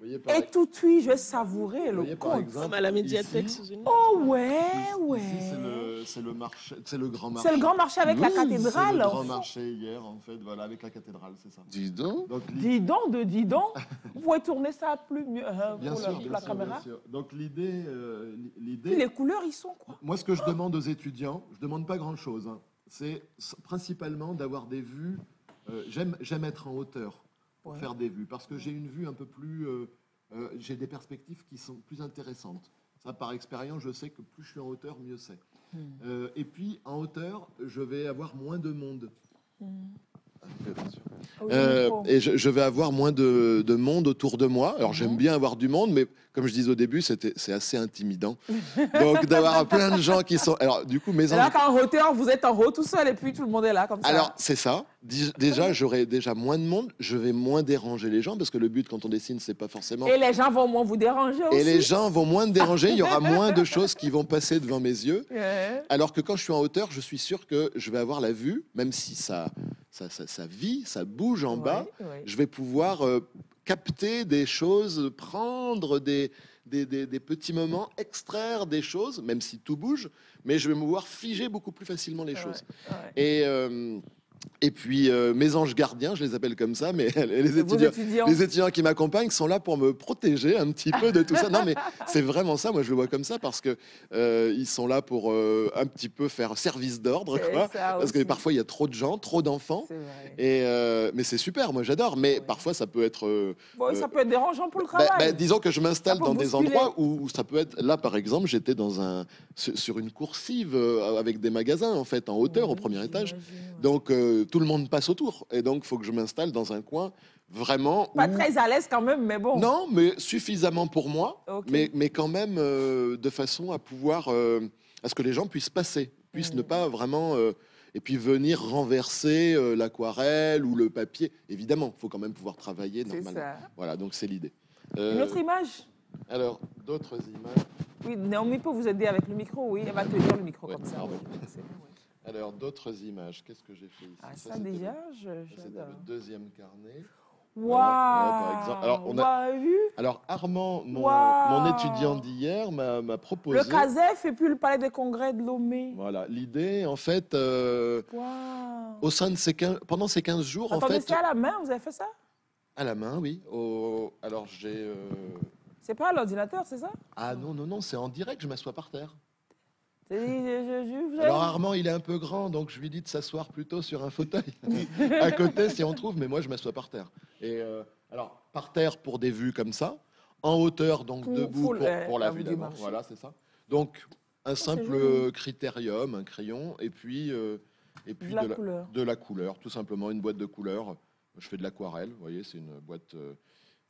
Et tout de suite, je vais savourer vous voyez, le conte. Comme à la médiathèque ici, sous une. Oh ouais, ouais. c'est le, c'est le marché, c'est le grand marché. C'est le grand marché avec la cathédrale. C'est le grand marché hier, en fait, voilà, avec la cathédrale, c'est ça. Dis donc. Dis donc, de dis donc. Vous pouvez tourner ça plus mieux bien pour sûr, la, bien la sûr, caméra. bien sûr. Donc l'idée, euh, l'idée, les couleurs, ils sont quoi? Moi, ce que je demande aux étudiants, je demande pas grand-chose. hein. C'est principalement d'avoir des vues. euh, J'aime j'aime être en hauteur pour Ouais. faire des vues parce que j'ai une vue un peu plus. euh, euh, j'ai des perspectives qui sont plus intéressantes. Ça, par expérience, je sais que plus je suis en hauteur, mieux c'est. Hmm. Euh, et puis, en hauteur, je vais avoir moins de monde. Oh, Euh, et je, je vais avoir moins de, de monde autour de moi. Alors j'aime bien avoir du monde, mais comme je disais au début, c'était c'est assez intimidant. Donc d'avoir plein de gens qui sont. Alors du coup, mes anges. qu'en hauteur, vous êtes en haut tout seul et puis tout le monde est là comme ça. Alors c'est ça. Déjà, j'aurai déjà moins de monde. Je vais moins déranger les gens parce que le but quand on dessine, c'est pas forcément. Et les gens vont moins vous déranger aussi. Et les gens vont moins me déranger. Il y aura moins de choses qui vont passer devant mes yeux. Alors que quand je suis en hauteur, je suis sûr que je vais avoir la vue, même si ça, ça, ça, ça vit, ça bouge en bas. Ouais, je vais pouvoir euh, capter des choses, prendre des, des, des- des petits moments, extraire des choses, même si tout bouge, mais je vais me voir figer beaucoup plus facilement les choses. Et, euh, et puis, euh, mes anges gardiens, je les appelle comme ça, mais les étudiants, étudiants. les étudiants qui m'accompagnent sont là pour me protéger un petit peu de tout ça. Non, mais c'est vraiment ça. Moi, je le vois comme ça parce que euh, ils sont là pour euh, un petit peu faire service d'ordre, quoi. Parce que parfois, il y a trop de gens, trop d'enfants. Et mais c'est super, moi j'adore. Mais parfois ça peut être. Bon, ça peut être dérangeant pour le bah, travail. bah, disons que je m'installe dans des endroits où, où ça peut être. Là par exemple, j'étais dans un sur une coursive avec des magasins en fait en hauteur au premier étage. ouais. Donc euh, tout le monde passe autour et donc il faut que je m'installe dans un coin vraiment. Pas où- très à l'aise quand même, mais bon. Non, mais suffisamment pour moi, mais, mais quand même euh, de façon à pouvoir, euh, à ce que les gens puissent passer, puissent ne pas vraiment, euh, et puis venir renverser l'aquarelle ou le papier. Évidemment, il faut quand même pouvoir travailler normalement. ça. Voilà, donc c'est l'idée. Une autre image? alors, d'autres images? Oui, Naomi peut vous aider avec le micro, oui. Elle va tenir le micro Ouais, comme ça. oui. Alors, d'autres images. Qu'est-ce que j'ai fait ici Ah, ça, c'était le- déjà, je- ça, C'était le deuxième carnet. Waouh exemple. Alors, on a- Alors, Armand, mon, étudiant d'hier, m'a proposé. Le CASEF et puis le palais des congrès de Lomé. Voilà, l'idée, en fait, euh, Waouh au sein de ces 15, pendant ces 15 jours, en Attendez, fait, c'est à la main, vous avez fait ça? À la main, oui. au- alors, j'ai, euh, C'est pas à l'ordinateur, c'est ça? Ah non, non, non, c'est en direct, je m'assois par terre. C'est- je- je- je- Alors Armand, il est un peu grand, donc je lui dis de s'asseoir plutôt sur un fauteuil à côté si on trouve, mais moi je m'assois par terre. Et euh, alors par terre pour des vues comme ça, en hauteur donc Pour- debout pour pour, le- pour la la vue marché. Voilà, c'est ça. Donc un simple joli. critérium, un crayon, et puis euh, et puis De la de, la, couleur. de la couleur, tout simplement une boîte de couleurs. Je fais de l'aquarelle, vous voyez, c'est une boîte. euh,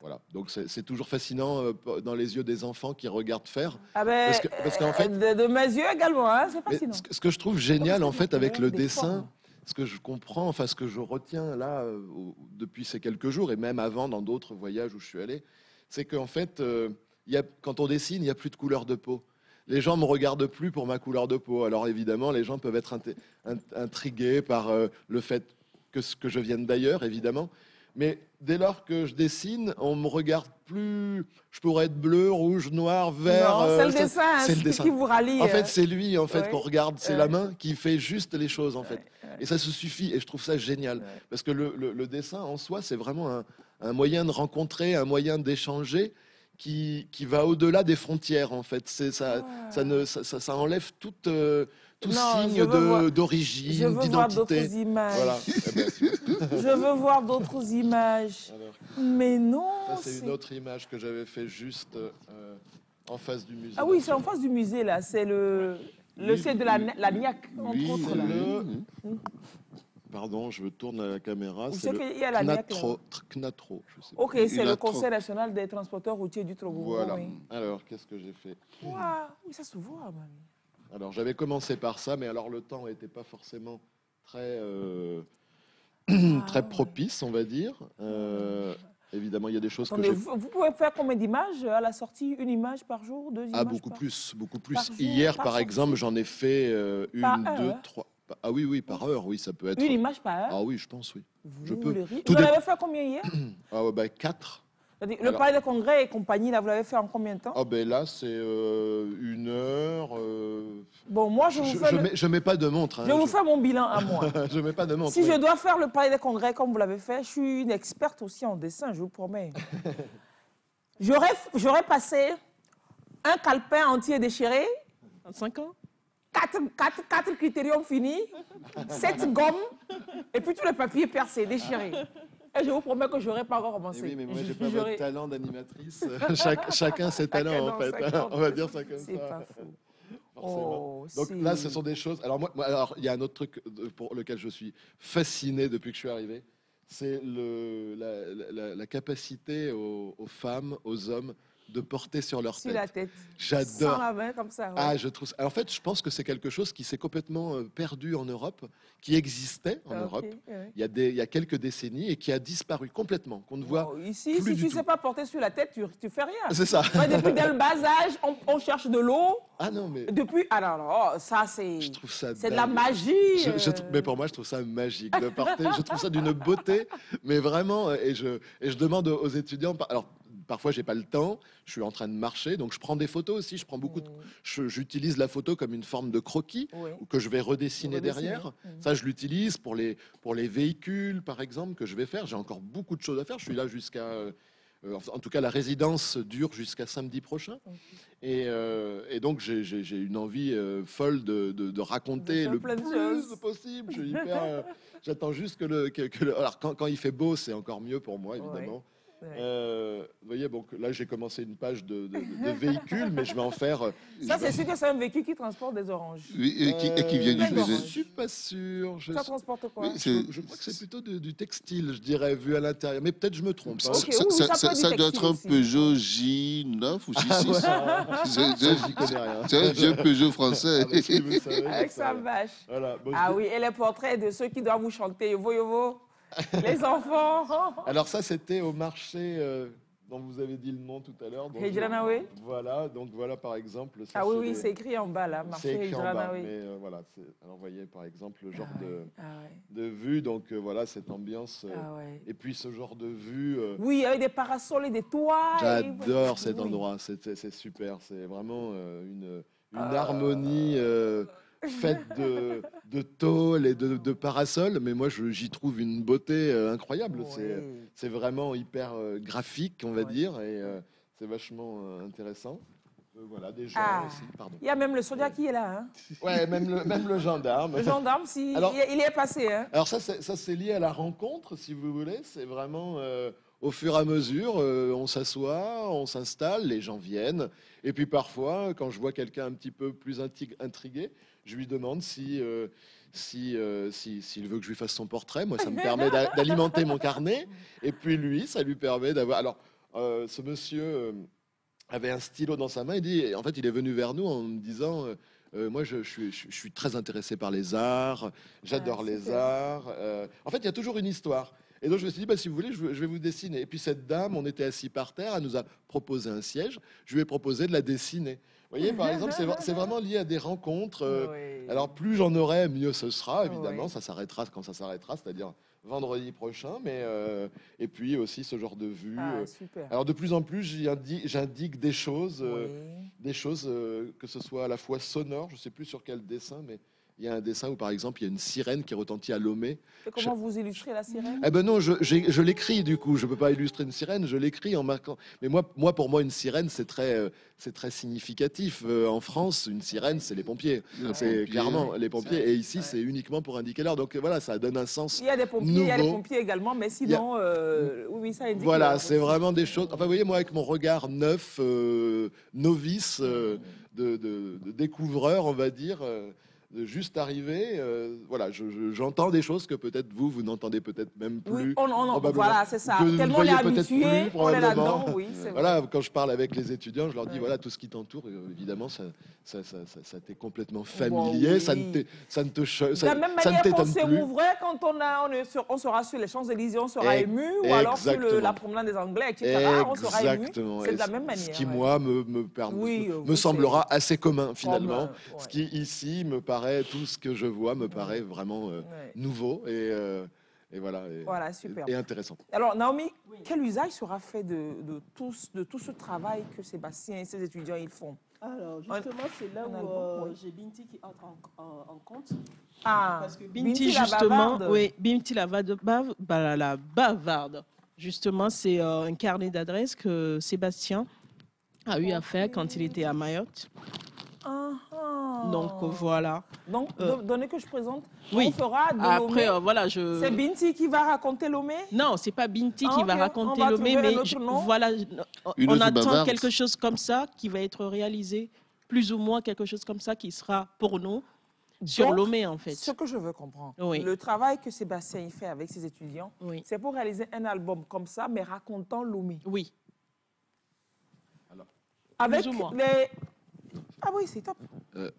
voilà, donc c'est toujours fascinant euh, dans les yeux des enfants qui regardent faire. Ah ben, Parce que- parce euh, fait- de, de mes yeux également, hein, c'est fascinant. ce, que- ce que je trouve génial en fait avec le des dessin, formes. ce que je comprends, enfin ce que je retiens là euh, depuis ces quelques jours et même avant dans d'autres voyages où je suis allé, c'est qu'en fait, euh, il y a, quand on dessine, il n'y a plus de couleur de peau. Les gens me regardent plus pour ma couleur de peau. Alors évidemment, les gens peuvent être intrigués par euh, le fait que, ce- que je vienne d'ailleurs, évidemment. Mais dès lors que je dessine, on me regarde plus. Je pourrais être bleu, rouge, noir, vert. non, euh, c'est le dessin, hein, c'est le qui- dessin. qui vous rallie. en euh, fait, c'est lui en fait ouais, qu'on regarde, c'est ouais. la main qui fait juste les choses en fait. ouais. Et ça se suffit. Et je trouve ça génial parce que le, le- le dessin en soi, c'est vraiment un, un moyen de rencontrer, un moyen d'échanger qui, qui va au-delà des frontières en fait. C'est ça, ça ne, ça, ça- ça enlève toute, euh, tout Non, signe d'origine, veux voir d'autres d'identité. images. Voilà. Je veux voir d'autres images. alors, Mais non. c'est une autre image que j'avais fait juste euh, en face du musée. Ah oui, c'est en face du musée là. C'est le le siège de la, la NIAC, entre Oui, autres là. Le- Pardon, je me tourne à la caméra. C'est le tr- Knatro, je sais. Ok, c'est le. Conseil national des transporteurs routiers du Togo. Voilà. Oui. Alors, qu'est-ce que j'ai fait? Waouh, oui, ça se voit. man. Alors, j'avais commencé par ça, mais alors le temps n'était pas forcément très, euh, Ah, très propice, on va dire. Euh, évidemment, il y a des choses Attendez, que j'ai. vous, vous pouvez faire combien d'images? À la sortie Une image par jour Deux Ah, images beaucoup par- plus, beaucoup plus. par Hier, par exemple, j'en ai fait euh, une, deux, trois. Ah oui, oui, par heure, oui, ça peut être. Une image par heure Ah oui, je pense, oui. Vous, je peux. Tout Vous dé- l'avez fait combien hier Ah ouais, bah, quatre. Le Alors- palais des congrès et compagnie, là, vous l'avez fait en combien de temps Ah ben là, c'est euh, une heure. euh, Bon, moi, je Je, vous je, fais, je le- mets, je mets pas de montre. hein, je vous je- fais mon bilan à moi. je mets pas de montre. Si mais- je dois faire le palais des congrès comme vous l'avez fait, je suis une experte aussi en dessin, je vous promets. J'aurais j'aurais passé un calepin entier déchiré, 25 ans quatre, quatre, quatre critériums finis, sept gommes, et puis tous les papiers percés, déchirés. Et je vous promets que je n'aurais pas encore Eh commencé. oui, mais moi, Je- j'ai pas votre talent d'animatrice. Chacun ses talents, en fait. On va dire ça comme C'est ça. pas faux. forcément. Oh, Donc c'est- là, ce sont des choses. Alors, moi, alors, il y a un autre truc pour lequel je suis fasciné depuis que je suis arrivé. C'est le, la, la- la capacité aux, aux femmes, aux hommes, de porter sur leur sur la tête. J'adore. Sans la main comme ça. ouais. Ah, je trouve. ça- En fait, je pense que c'est quelque chose qui s'est complètement euh, perdu en Europe, qui existait en Ah, Europe ouais. il y, a des, il y a quelques décennies et qui a disparu complètement, qu'on ne voit. Oh, Ici, plus si du tu ne sais pas porter sur la tête, tu ne fais rien. C'est ça. Depuis dès le bas âge, on, on cherche de l'eau. Ah non, mais Depuis. Ah non, non, oh, ça, c'est. je trouve ça. C'est de la magie. Je- je euh. mais pour moi, je trouve ça magique de porter. je trouve ça d'une beauté, mais vraiment. Et je, et je demande aux étudiants. Alors, parfois, j'ai pas le temps. Je suis en train de marcher, donc je prends des photos aussi. Je prends beaucoup. De, je- J'utilise la photo comme une forme de croquis Oui. que je vais redessiner Redessiner. derrière. Mhm. Ça, je l'utilise pour les, pour les véhicules, par exemple, que je vais faire. J'ai encore beaucoup de choses à faire. Je suis là jusqu'à. euh, en tout cas, la résidence dure jusqu'à samedi prochain. Et, euh, et donc, j'ai- une envie euh, folle de, de- de raconter le plus choses. possible. Euh, J'attends juste que le. que- que le- alors, quand, quand il fait beau, c'est encore mieux pour moi, évidemment. Ouais. Euh, vous voyez, donc là, j'ai commencé une page de, de- de véhicules, mais je vais en faire. euh, Ça, c'est sûr que c'est un véhicule qui transporte des oranges. Oui, et qui, et qui vient du euh. Je Bénin. suis pas sûr. Je, Ça transporte quoi? Oui, je, crois que c'est plutôt de- du textile, je dirais, vu à l'intérieur. Mais peut-être je me trompe. hein. Ça, oui, ça- ça ça- peut ça du doit être un aussi. Peugeot J9 ou J6. Ah, ouais. C'est- un vieux Peugeot français. Ah, mais si vous savez, Avec sa vache. Voilà, bon, je Ah oui, et les portraits de ceux qui doivent vous chanter Yovo Yovo. Les enfants. Alors ça, c'était au marché euh, dont vous avez dit le nom tout à l'heure. donc-. Voilà, donc voilà par exemple. ça, Ah oui, oui, c'est écrit en bas là. c'est Marché écrit en bas. Mais euh, voilà, c'est- alors vous voyez par exemple le genre Ah de, ah ouais, de vue, donc euh, voilà cette ambiance. ah ouais. Et puis ce genre de vue. Oui, avec des parasols et des toits. et- J'adore cet endroit, c'est super, c'est vraiment une, une Euh. harmonie faite de, de tôle et de, de parasols, mais moi j'y trouve une beauté euh, incroyable. C'est Ouais. c'est vraiment hyper euh, graphique, on va Ouais. dire, et euh, C'est vachement intéressant. Voilà, des gens Ah. aussi, pardon. Il y a même le soldat qui est là. hein. Ouais, même le, même le gendarme. Le gendarme, si, Alors- il, est- passé. Hein. Alors ça, c'est, lié à la rencontre, si vous voulez. C'est vraiment au fur et à mesure, euh, on s'assoit, on s'installe, les gens viennent. Et puis parfois, quand je vois quelqu'un un petit peu plus intrigué, je lui demande si, euh, si, euh, si- s'il veut que je lui fasse son portrait. Moi, ça me permet d'a- d'alimenter mon carnet. Et puis lui, ça lui permet d'avoir... Alors, euh, ce monsieur avait un stylo dans sa main. Il dit, en fait, il est venu vers nous en me disant... euh, moi, je, je suis, je- je suis très intéressé par les arts. J'adore Ah, les super. arts. euh, en fait, il y a toujours une histoire. Et donc, je me suis dit, bah, si vous voulez, je vais vous dessiner. Et puis, cette dame, on était assis par terre, elle nous a proposé un siège. Je lui ai proposé de la dessiner. Vous voyez, par exemple, c'est, vraiment lié à des rencontres. euh, Oui. alors, plus j'en aurai, mieux ce sera, évidemment. Oui. Ça s'arrêtera quand ça s'arrêtera, c'est-à-dire vendredi prochain. Mais, euh, et puis aussi ce genre de vue. Ah, euh. super. Alors, de plus en plus, j'indique des choses. euh, Oui. des choses que ce soit à la fois sonore, je ne sais plus sur quel dessin, mais il y a un dessin où, par exemple, il y a une sirène qui retentit à Lomé. Et comment vous illustrez la sirène? Eh ben non, je, l'écris du coup. Je peux pas illustrer une sirène, je l'écris en marquant. Mais moi, moi, pour moi, une sirène, c'est très, euh, c'est très significatif. Euh, en France, une sirène, c'est les pompiers. Les C'est clairement les pompiers. Et ici, Ouais. c'est uniquement pour indiquer l'heure. Donc voilà, ça donne un sens. Il y a des pompiers, il y a des Nouveau. pompiers également, mais sinon, euh, oui, oui, ça indique. Voilà, c'est vraiment des choses. Enfin, vous voyez, moi, avec mon regard neuf, euh, novice, euh, de, de- de découvreur, on va dire, euh, de juste arrivé, euh, voilà, je- je- j'entends des choses que peut-être vous, vous n'entendez peut-être même plus. Oui, on, on- probablement, voilà, c'est ça. que vous Tellement on est voyez peut-être habitué, plus, on est probablement. là-dedans, oui, vrai. Voilà, quand je parle avec les étudiants, je leur dis voilà tout ce qui t'entoure. euh, évidemment, ça, ça, ça, ça- ça t'est complètement familier, oui. ça ne t'est- ça ne te De la même manière qu'on s'émouvrait quand on, a, on, est sur- on sera sur les Champs-Élysées, on sera ému, ou alors sur le- la promenade des Anglais, etc. On sera ému. Exactement. C'est de la même manière. Ce qui, moi, me, me, me euh, semblera assez commun, finalement. Ce qui, ici, me paraît, tout ce que je vois me paraît vraiment euh, Ouais. nouveau et, euh, et voilà. Et, Voilà, super. et intéressant. Alors, Naomi, quel usage sera fait de, de, tout, ce- de tout ce travail que Sébastien et ses étudiants ils font? Alors, justement, c'est là où euh, oui. j'ai Binti qui entre en, en- en compte. Ah, Parce que Binti, justement, bavarde. oui, Binti la, bav- bah, la bavarde. Justement, c'est euh, un carnet d'adresses que Sébastien a eu à faire quand il était à Mayotte. Ah, ah. Donc voilà. Donc, Euh, que je présente, oui. on fera de Après, euh, voilà, je. C'est Binti qui va raconter Lomé Non, c'est pas Binti Ah, qui ok, va on raconter va Lomé, mais je- voilà, Une on attend bavarde. quelque chose comme ça qui va être réalisé, plus ou moins quelque chose comme ça qui sera pour nous sur Donc, Lomé en fait. Ce que je veux comprendre, Oui. le travail que Sébastien y fait avec ses étudiants, Oui. c'est pour réaliser un album comme ça, mais racontant Lomé. Oui. Avec ou moins. les... Ah oui, c'est top. Euh,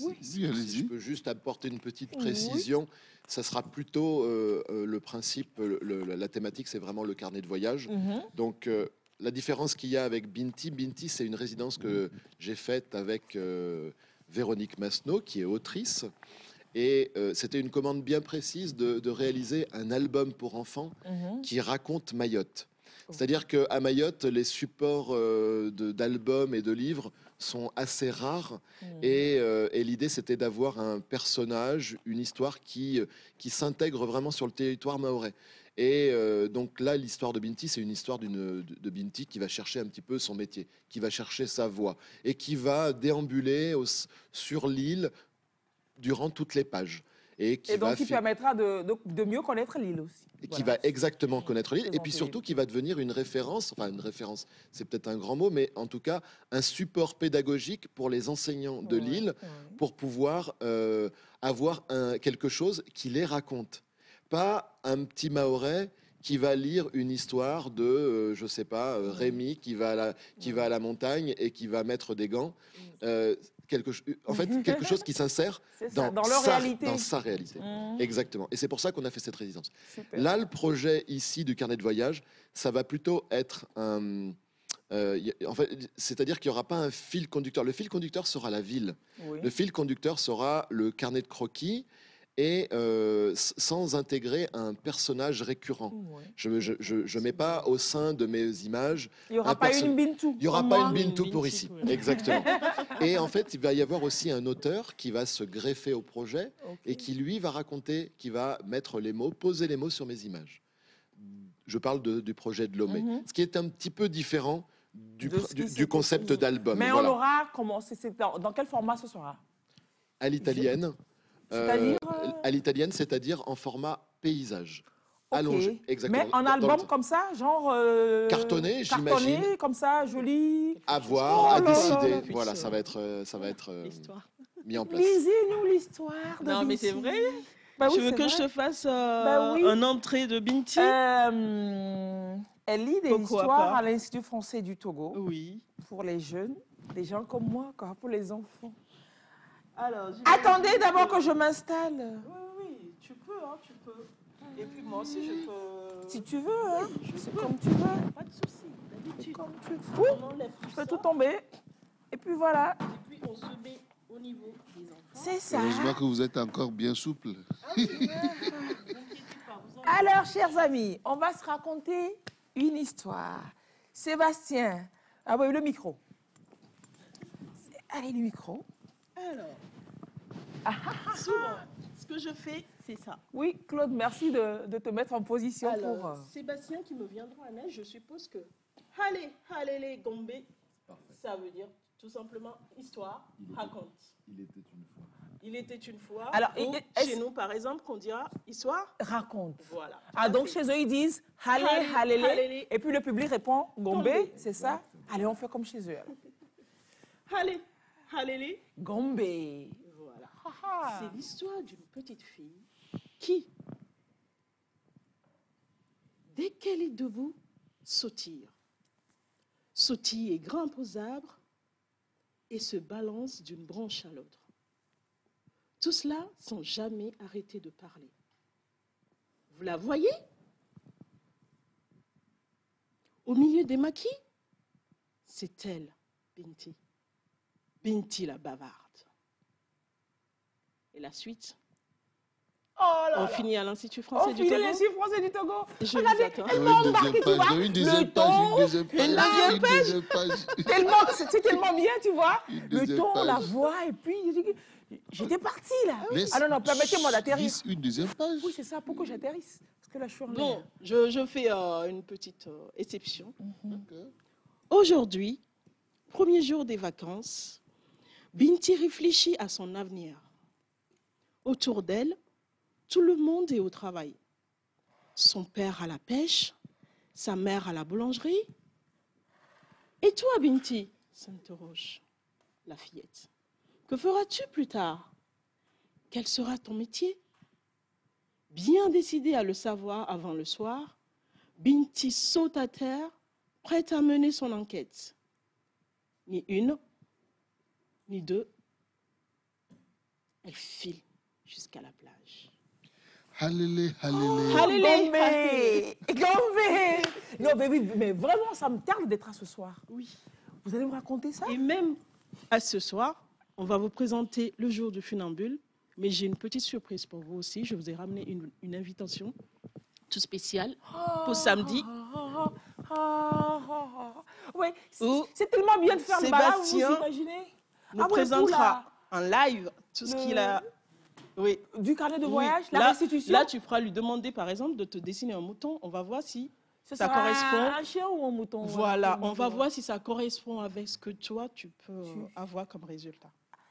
Oui. si, je peux juste apporter une petite Oui. précision, ça sera plutôt euh, euh, le principe, le- le- la thématique, c'est vraiment le carnet de voyage. Mhm. Donc, euh, la différence qu'il y a avec Binti, Binti, c'est une résidence que j'ai faite avec euh, Véronique Masneau, qui est autrice. Et euh, c'était une commande bien précise de, de réaliser un album pour enfants Mhm. qui raconte Mayotte. C'est-à-dire qu'à Mayotte, les supports euh, d'albums et de livres sont assez rares. Et, euh, et l'idée, c'était d'avoir un personnage, une histoire qui, euh, qui s'intègre vraiment sur le territoire maorais. Et euh, donc là, l'histoire de Binti, c'est une histoire d'une- de, de Binti qui va chercher un petit peu son métier, qui va chercher sa voie et qui va déambuler au- sur l'île durant toutes les pages. Et qui Et va donc, qui permettra de, de- de mieux connaître l'île aussi. et qui Voilà. va exactement connaître l'île, et puis surtout qui va devenir une référence, enfin une référence, c'est peut-être un grand mot, mais en tout cas un support pédagogique pour les enseignants de Ouais, l'île ouais. pour pouvoir euh, avoir un, quelque chose qui les raconte. Pas un petit Mahorais qui va lire une histoire de, euh, je sais pas, euh, Rémi qui va, à la, qui va à la montagne et qui va mettre des gants. Euh, quelque, en fait, quelque chose qui s'insère dans, dans leur sa, réalité. dans sa réalité. Mhm. Exactement. Et c'est pour ça qu'on a fait cette résidence. Super. Là, le projet ici du carnet de voyage, ça va plutôt être un. euh, en fait, c'est-à-dire qu'il n'y aura pas un fil conducteur. Le fil conducteur sera la ville. Oui. Le fil conducteur sera le carnet de croquis et euh, sans intégrer un personnage récurrent. Ouais. Je ne je, je- je mets pas au sein de mes images. Il n'y aura un pas une Bintou. Il n'y aura pas une Bintou pour Bintou, ici. ouais. Exactement. Et en fait, il va y avoir aussi un auteur qui va se greffer au projet et qui lui va raconter, qui va mettre les mots, poser les mots sur mes images. Je parle de- du projet de Lomé, Mhm. ce qui est un petit peu différent du, concept d'album. Mais voilà. on aura comment dans quel format ce sera? À l'italienne. C'est-à-dire, euh, euh, à l'italienne, c'est-à-dire en format paysage. Allongé, exactement. Mais en album comme ça, genre euh, Cartonné, cartonné, j'imagine. comme ça, joli. À voir, Oh à là là décider. là. Voilà, ça va être, ça va être euh, mis en place. Lisez-nous l'histoire. de Non, mais c'est vrai. Bah oui, tu veux que vrai. je te fasse euh, Bah oui. un entrée de Binti Euh, elle lit des Pourquoi histoires pas? à l'Institut français du Togo Oui. pour les jeunes, des gens comme moi, quoi, pour les enfants. Alors, Attendez d'abord que je m'installe. Oui, oui, tu peux, hein, tu peux. Et puis moi aussi, je peux. Si tu veux, hein. je c'est peux. comme tu veux. Pas de souci, d'habitude. Comme tu veux. Tout je fais ça, tout tomber. Et puis voilà, et puis on se met au niveau des enfants. c'est ça. Heureusement que vous êtes encore bien souple. En- Alors, chers amis, on va se raconter une histoire. Sébastien, ah oui, le micro. Allez, le micro. Alors, souvent, ce que je fais, c'est ça. Oui, Claude, merci de, de te mettre en position Alors, pour. euh, Sébastien qui me viendra à neige, je suppose que Allez, allez les Gombe, ça veut dire tout simplement histoire, raconte. Il était une fois. Il était une fois. Alors, ou chez nous, par exemple, qu'on dira histoire, Raconte. voilà. Ah, donc chez eux, ils disent Halé, Halé, Halélé. halélé. Et puis le public répond Gombe, Gombe. c'est ça? Allez, on fait comme chez eux. alors. Allez, les. Gombe. Voilà. C'est l'histoire d'une petite fille qui, dès qu'elle est debout, sautille. Sautille et grimpe aux arbres et se balance d'une branche à l'autre. Tout cela sans jamais arrêter de parler. Vous la voyez? Au milieu des maquis? C'est elle, Binti. Binti la bavarde. Et la suite Oh là On là. finit à l'Institut français On du finit Togo. l'Institut français du Togo. Je Regardez, elle Oui, m'a une embarqué, deuxième tu vois. une deuxième le page, ton, une deuxième page, une deuxième une page. deuxième page. tellement, c'est tellement bien, tu vois. Le ton, la voix, et puis j'étais partie là. Laisse- Ah non, non, permettez-moi d'atterrir. Une deuxième page. Oui, c'est ça, pour que j'atterrisse. Parce que là, je suis en Bon, je, je fais euh, une petite euh, exception. D'accord. Aujourd'hui, premier jour des vacances, Binti réfléchit à son avenir. Autour d'elle, tout le monde est au travail. Son père à la pêche, sa mère à la boulangerie. Et toi, Binti s'interroge la fillette. Que feras-tu plus tard? Quel sera ton métier? Bien décidée à le savoir avant le soir, Binti saute à terre, prête à mener son enquête. Ni une, ni deux. Elle file jusqu'à la plage. Halélé, halélé. Gombe Gombe Non, mais oui, mais vraiment, ça me tarde d'être à ce soir. Oui. Vous allez me raconter ça? Et même à ce soir, on va vous présenter le jour du funambule. Mais j'ai une petite surprise pour vous aussi. Je vous ai ramené une, une invitation tout spéciale pour samedi. Ah, ah, ah, ah. Ouais, c'est tellement bien de faire le balade, vous imaginez nous Ah ouais, présentera en live tout ce qu'il a. Oui. Du carnet de Oui. voyage, la là, restitution Là, tu pourras lui demander, par exemple, de te dessiner un mouton. On va voir si Ce ça sera correspond. Un chien ou un mouton Voilà, un on va voir si ça correspond avec ce que toi, tu peux Tu- avoir comme résultat.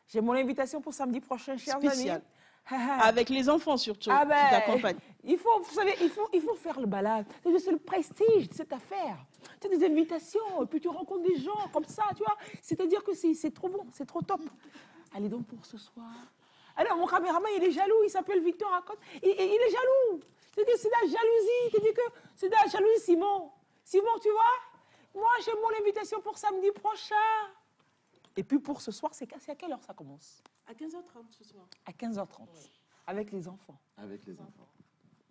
J'ai mon invitation pour samedi prochain, chers Spécial. amis. Avec les enfants surtout, Ah qui ben, t'accompagnent. Il faut, vous savez, il faut, il faut faire le balade. C'est c'est le prestige de cette affaire. Tu as des invitations, et puis tu rencontres des gens comme ça, tu vois. C'est-à-dire que c'est c'est trop bon, c'est trop top. Allez donc pour ce soir. Alors, mon caméraman, il est jaloux, il s'appelle Victor Acotte. Et il est jaloux. C'est-à-dire, c'est de la jalousie. C'est-à-dire que c'est de la jalousie, Simon. Simon, tu vois? Moi, j'ai mon invitation pour samedi prochain. Et puis pour ce soir, c'est c'est à quelle heure ça commence? À 15h30 ce soir. À 15h30. Avec les enfants. Avec les enfants.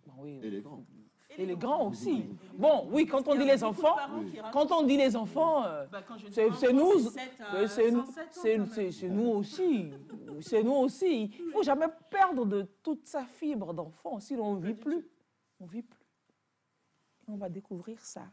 Bon, oui, Et les grands. et les grands aussi. Bon, oui, quand on dit les enfants, quand on dit les enfants, euh, c'est nous, mais c'est nous, aussi. C'est nous aussi. Il faut jamais perdre de toute sa fibre d'enfant, sinon on ne vit plus. On vit plus. Et on va découvrir ça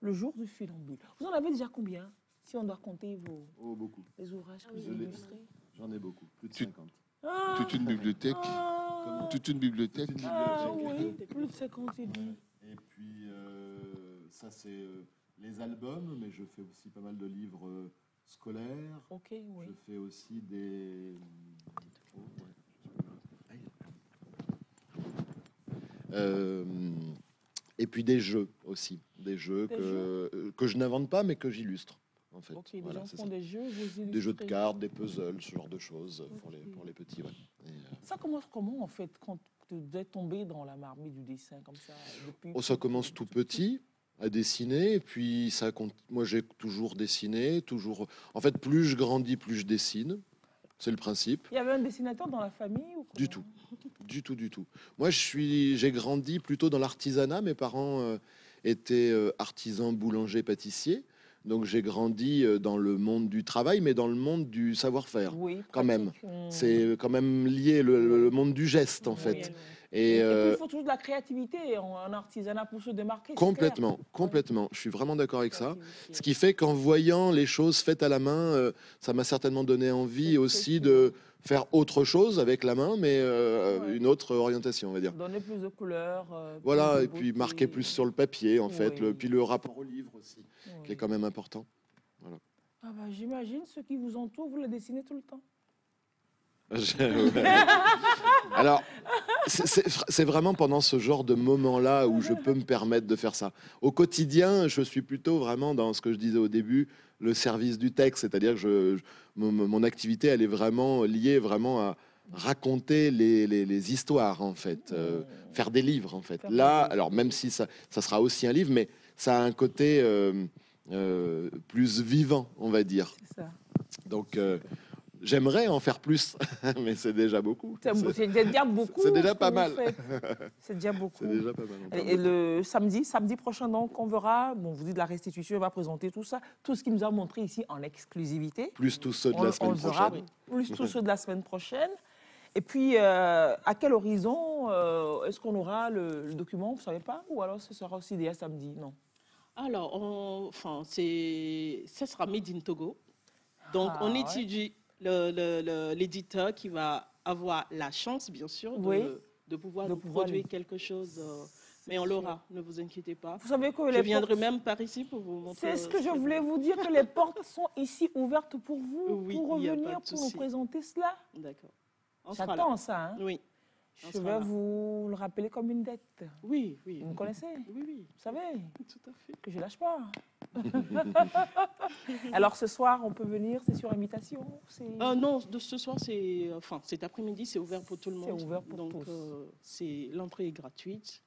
le jour du funambule. Vous en avez déjà combien Si on doit compter vos, Oh, beaucoup. les ouvrages que Je vous illustrés. J'en ai beaucoup. Plus de Tu- 50. Ah, Toute une bibliothèque. ah, Toute une bibliothèque. ah, oui, plus de 50 il dit. Et puis, euh, ça, c'est euh, les albums, mais je fais aussi pas mal de livres euh, scolaires. Ok, oui. Je fais aussi des. Oh, ouais. Euh, et puis des jeux aussi. Des jeux, Des que, euh, que je n'invente pas, mais que j'illustre. En fait. Ok, les Voilà, gens c'est font ça. des jeux, vous Des jeux de cartes, des puzzles, ce genre de choses pour, les, pour les petits. ouais. Et, euh, Ça commence comment en fait quand vous êtes tombé dans la marmite du dessin comme ça depuis Oh, ça commence tout petit à dessiner, et puis ça. Moi, j'ai toujours dessiné, toujours. En fait, plus je grandis, plus je dessine. C'est le principe. Il y avait un dessinateur dans la famille ou Du comment Du tout, du tout. Moi, je suis, j'ai grandi plutôt dans l'artisanat. Mes parents euh, étaient euh, artisans, boulangers, pâtissiers. Donc, j'ai grandi euh, dans le monde du travail, mais dans le monde du savoir-faire. Oui, Quand même. Hmm. C'est quand même lié le, monde du geste, en fait. oui. Et, Et, puis, euh, il faut toujours de la créativité en, en artisanat pour se démarquer. complètement, complètement. Je suis vraiment d'accord avec ça. Ce qui fait qu'en voyant les choses faites à la main, euh, ça m'a certainement donné envie aussi de faire autre chose avec la main, mais euh, Ouais. une autre orientation, on va dire. Donner plus de couleurs. euh, Voilà, de et puis marquer plus sur le papier, en fait, le, puis le rapport au livre aussi, qui est quand même important. Ah bah, J'imagine ceux qui vous entourent, vous les dessinez tout le temps. Alors, c'est- vraiment pendant ce genre de moment-là où je peux me permettre de faire ça. Au quotidien, je suis plutôt vraiment dans ce que je disais au début, le service du texte, c'est-à-dire que je, je- mon, mon activité, elle est vraiment liée vraiment à raconter les, les- les histoires, en fait, euh, faire des livres, en fait. Là, alors même si ça, ça sera aussi un livre, mais ça a un côté euh, euh, plus vivant, on va dire. Donc, j'aimerais en faire plus, mais c'est déjà beaucoup. C'est déjà beaucoup. c'est déjà ce pas mal. C'est déjà beaucoup. c'est déjà pas mal. Et, le samedi, samedi prochain, donc, on verra, bon, vous dites de la restitution, on va présenter tout ça, tout ce qu'il nous a montré ici en exclusivité. Plus tous ceux de on, la on semaine le verra, prochaine. plus tous ceux de la semaine prochaine. Et puis, euh, à quel horizon euh, est-ce qu'on aura le, le document Vous ne savez pas? Ou alors ce sera aussi déjà samedi? Non. Alors, on- enfin, c'est, ça sera Made in Togo. Donc, Ah, on ouais. Le- le- l'éditeur qui va avoir la chance, bien sûr, de, Oui. de pouvoir De nous pouvoir produire quelque chose. euh, mais on l'aura, ne vous inquiétez pas. Vous savez que Je les viendrai portes- même par ici pour vous montrer. C'est ce que je voulais vous dire, que les portes sont ici ouvertes pour vous, Oui, pour revenir, pour nous présenter cela. D'accord. J'attends ça. hein. Oui. on Je vais là. vous le rappeler comme une dette. Oui, oui. Vous me connaissez Oui, oui. Vous savez Tout à fait. que je lâche pas. Alors ce soir, on peut venir, c'est sur invitation c'est- Euh, non, de ce soir, c'est, enfin, cet après-midi, c'est ouvert pour tout le C'est monde. ouvert pour Donc, tous. euh, c'est l'entrée est gratuite.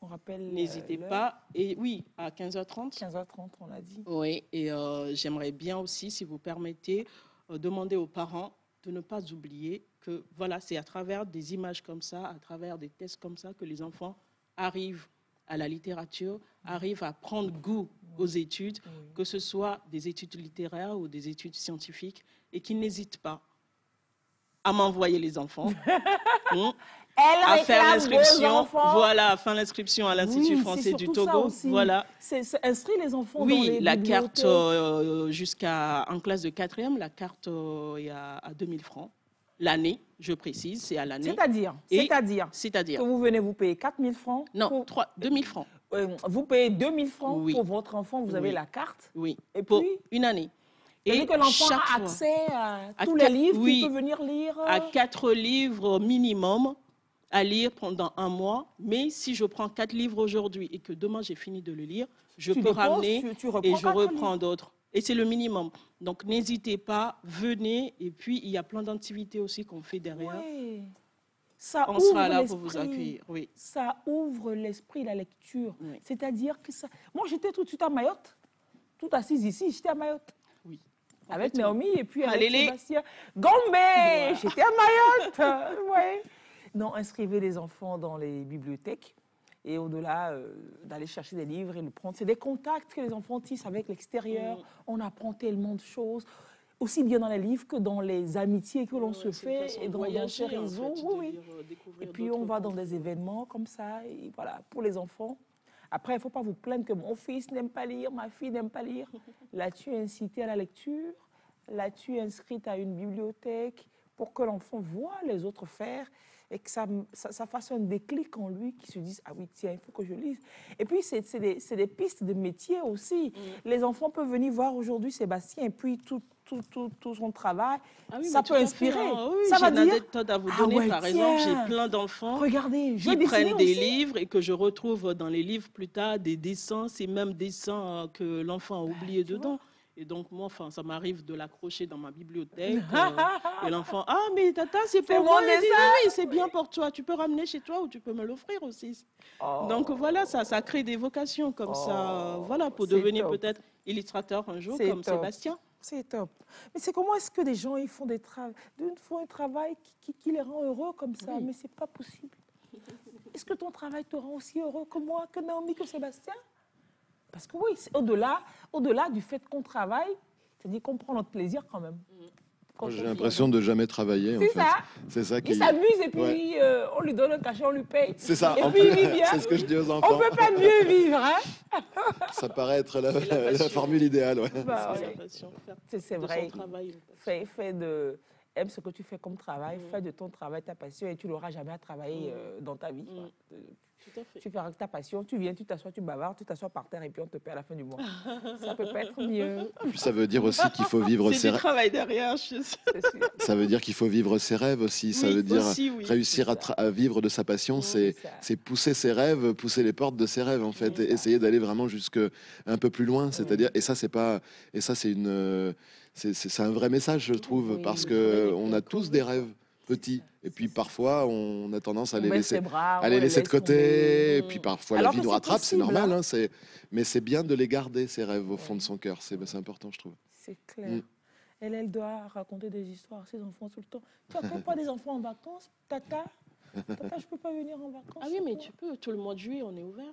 On rappelle. euh, N'hésitez pas. Et oui, à 15h30. 15h30, on a dit. Oui, et euh, j'aimerais bien aussi, si vous permettez, euh, demander aux parents de ne pas oublier que voilà, c'est à travers des images comme ça, à travers des tests comme ça, que les enfants arrivent à la littérature, arrivent à prendre goût aux études, Oui. que ce soit des études littéraires ou des études scientifiques, et qu'ils n'hésitent pas à m'envoyer les enfants. Hum, Elle à faire l'inscription, voilà, à faire l'inscription à l'Institut Oui, français du Togo, aussi. voilà. C'est inscrit les enfants dans Oui, les la carte bibliothèques. euh, jusqu'à en classe de quatrième, la carte euh, est à, à 2000 francs l'année, je précise, c'est à l'année. C'est-à-dire, Et- c'est-à-dire que C'est-à-dire, vous venez vous payer 4 000 francs. non, pour- 3, 2000 francs, euh, vous payez 2 000 francs Oui. pour votre enfant, vous avez la carte. oui, Et pour puis, une année. et que l'enfant a accès à, À tous quatre- les livres oui. qu'il peut venir lire. à quatre livres minimum à lire pendant un mois. Mais si je prends quatre livres aujourd'hui et que demain j'ai fini de le lire, je Tu peux déposes, ramener tu- tu et je reprends d'autres. Et c'est le minimum. Donc n'hésitez pas, venez. Et puis il y a plein d'activités aussi qu'on fait derrière. Ouais. Ça On ouvre sera là pour vous l'esprit. accueillir. Oui. Ça ouvre l'esprit, la lecture. Oui. C'est-à-dire que ça. Moi, j'étais tout de suite à Mayotte, tout assise ici, j'étais à Mayotte. Oui. Avec. Naomi et puis avec Alléluia. Sébastien. Gombe J'étais à Mayotte ouais. Non, inscrivez les enfants dans les bibliothèques et au-delà euh, d'aller chercher des livres et le prendre. C'est des contacts que les enfants tissent avec l'extérieur. Mm. On apprend tellement de choses, aussi bien dans les livres que dans les amitiés que l'on Ouais, se fait et dans, en réseaux. fait, oui, oui. euh, Et puis on va dans des événements comme ça, et voilà, pour les enfants. Après, il ne faut pas vous plaindre que mon fils n'aime pas lire, ma fille n'aime pas lire. Là-tu incité à la lecture, là-tu inscrite à une bibliothèque pour que l'enfant voit les autres faire? Et que ça, ça, ça fasse un déclic en lui, qui se dise, ah oui, tiens, il faut que je lise. Et puis, c'est des, des pistes de métier aussi. Mm. Les enfants peuvent venir voir aujourd'hui Sébastien, et puis tout, tout, tout, tout son travail, Ah oui, ça peut inspirer. hein. Oui, ça va dire, anecdote à vous Ah donner. ouais, Par exemple, tiens. j'ai plein d'enfants qui prennent des aussi. livres et que je retrouve dans les livres plus tard des dessins, ces mêmes dessins que l'enfant a oublié tu vois. Et donc, moi, enfin, ça m'arrive de l'accrocher dans ma bibliothèque. euh, et l'enfant, ah, mais tata, c'est pour moi. Dit, dessin. oui, c'est bien pour toi. Tu peux ramener chez toi ou tu peux me l'offrir aussi. Oh. Donc voilà, ça, ça crée des vocations comme ça. Oh, Voilà, pour devenir peut-être illustrateur un jour comme top. Sébastien. C'est top. Mais c'est comment est-ce que des gens ils font, des tra- de- font un travail qui les rend heureux comme ça? Oui. Mais c'est pas possible. Est-ce que ton travail te rend aussi heureux que moi, que Naomi, que Sébastien? Parce que oui, c'est au-delà, au-delà du fait qu'on travaille, c'est-à-dire qu'on prend notre plaisir quand même. J'ai on- l'impression de jamais travailler, en C'est fait. ça. C'est ça qui Il s'amuse et puis Ouais. euh, on lui donne un cachet, on lui paye. C'est ça. Et puis il vit bien. C'est ce que je dis aux On enfants. peut pas mieux vivre, hein Ça paraît être la, formule idéale. ouais. Bah C'est ouais. vrai. Fais, fais de, aime ce que tu fais comme travail, Mm. fais de ton travail ta passion et tu n'auras jamais à travailler Mm. euh, dans ta vie. Tout à fait. Tu feras que ta passion, tu viens, tu t'assois, tu bavardes, tu t'assois par terre et puis on te paie à la fin du mois. Ça peut pas être mieux, Puis ça veut dire aussi qu'il faut vivre ses rêves. travail derrière, je suis sûr. Ça veut dire qu'il faut vivre ses rêves aussi. Ça Oui, veut dire aussi, oui. réussir à, vivre de sa passion. Oui, C'est pousser ses rêves, pousser les portes de ses rêves en fait, et essayer d'aller vraiment jusque un peu plus loin. C'est-à-dire, et ça c'est pas, et ça c'est une, euh, c'est- un vrai message je trouve Oui, parce oui, que on a tous des rêves petits, et puis parfois on a tendance à On les laisser les bras, à les les laisser de côté, et puis parfois Alors la vie nous rattrape, c'est normal, hein. hein, mais c'est bien de les garder, ces rêves, au fond de son cœur, c'est important, je trouve. C'est clair. Mm. Elle, elle doit raconter des histoires à ses enfants tout le temps. Tu n'appelles pas des enfants en vacances, tata? Tata, je peux pas venir en vacances. Ah oui, mais tu peux. Tout le mois de juillet, on est ouvert.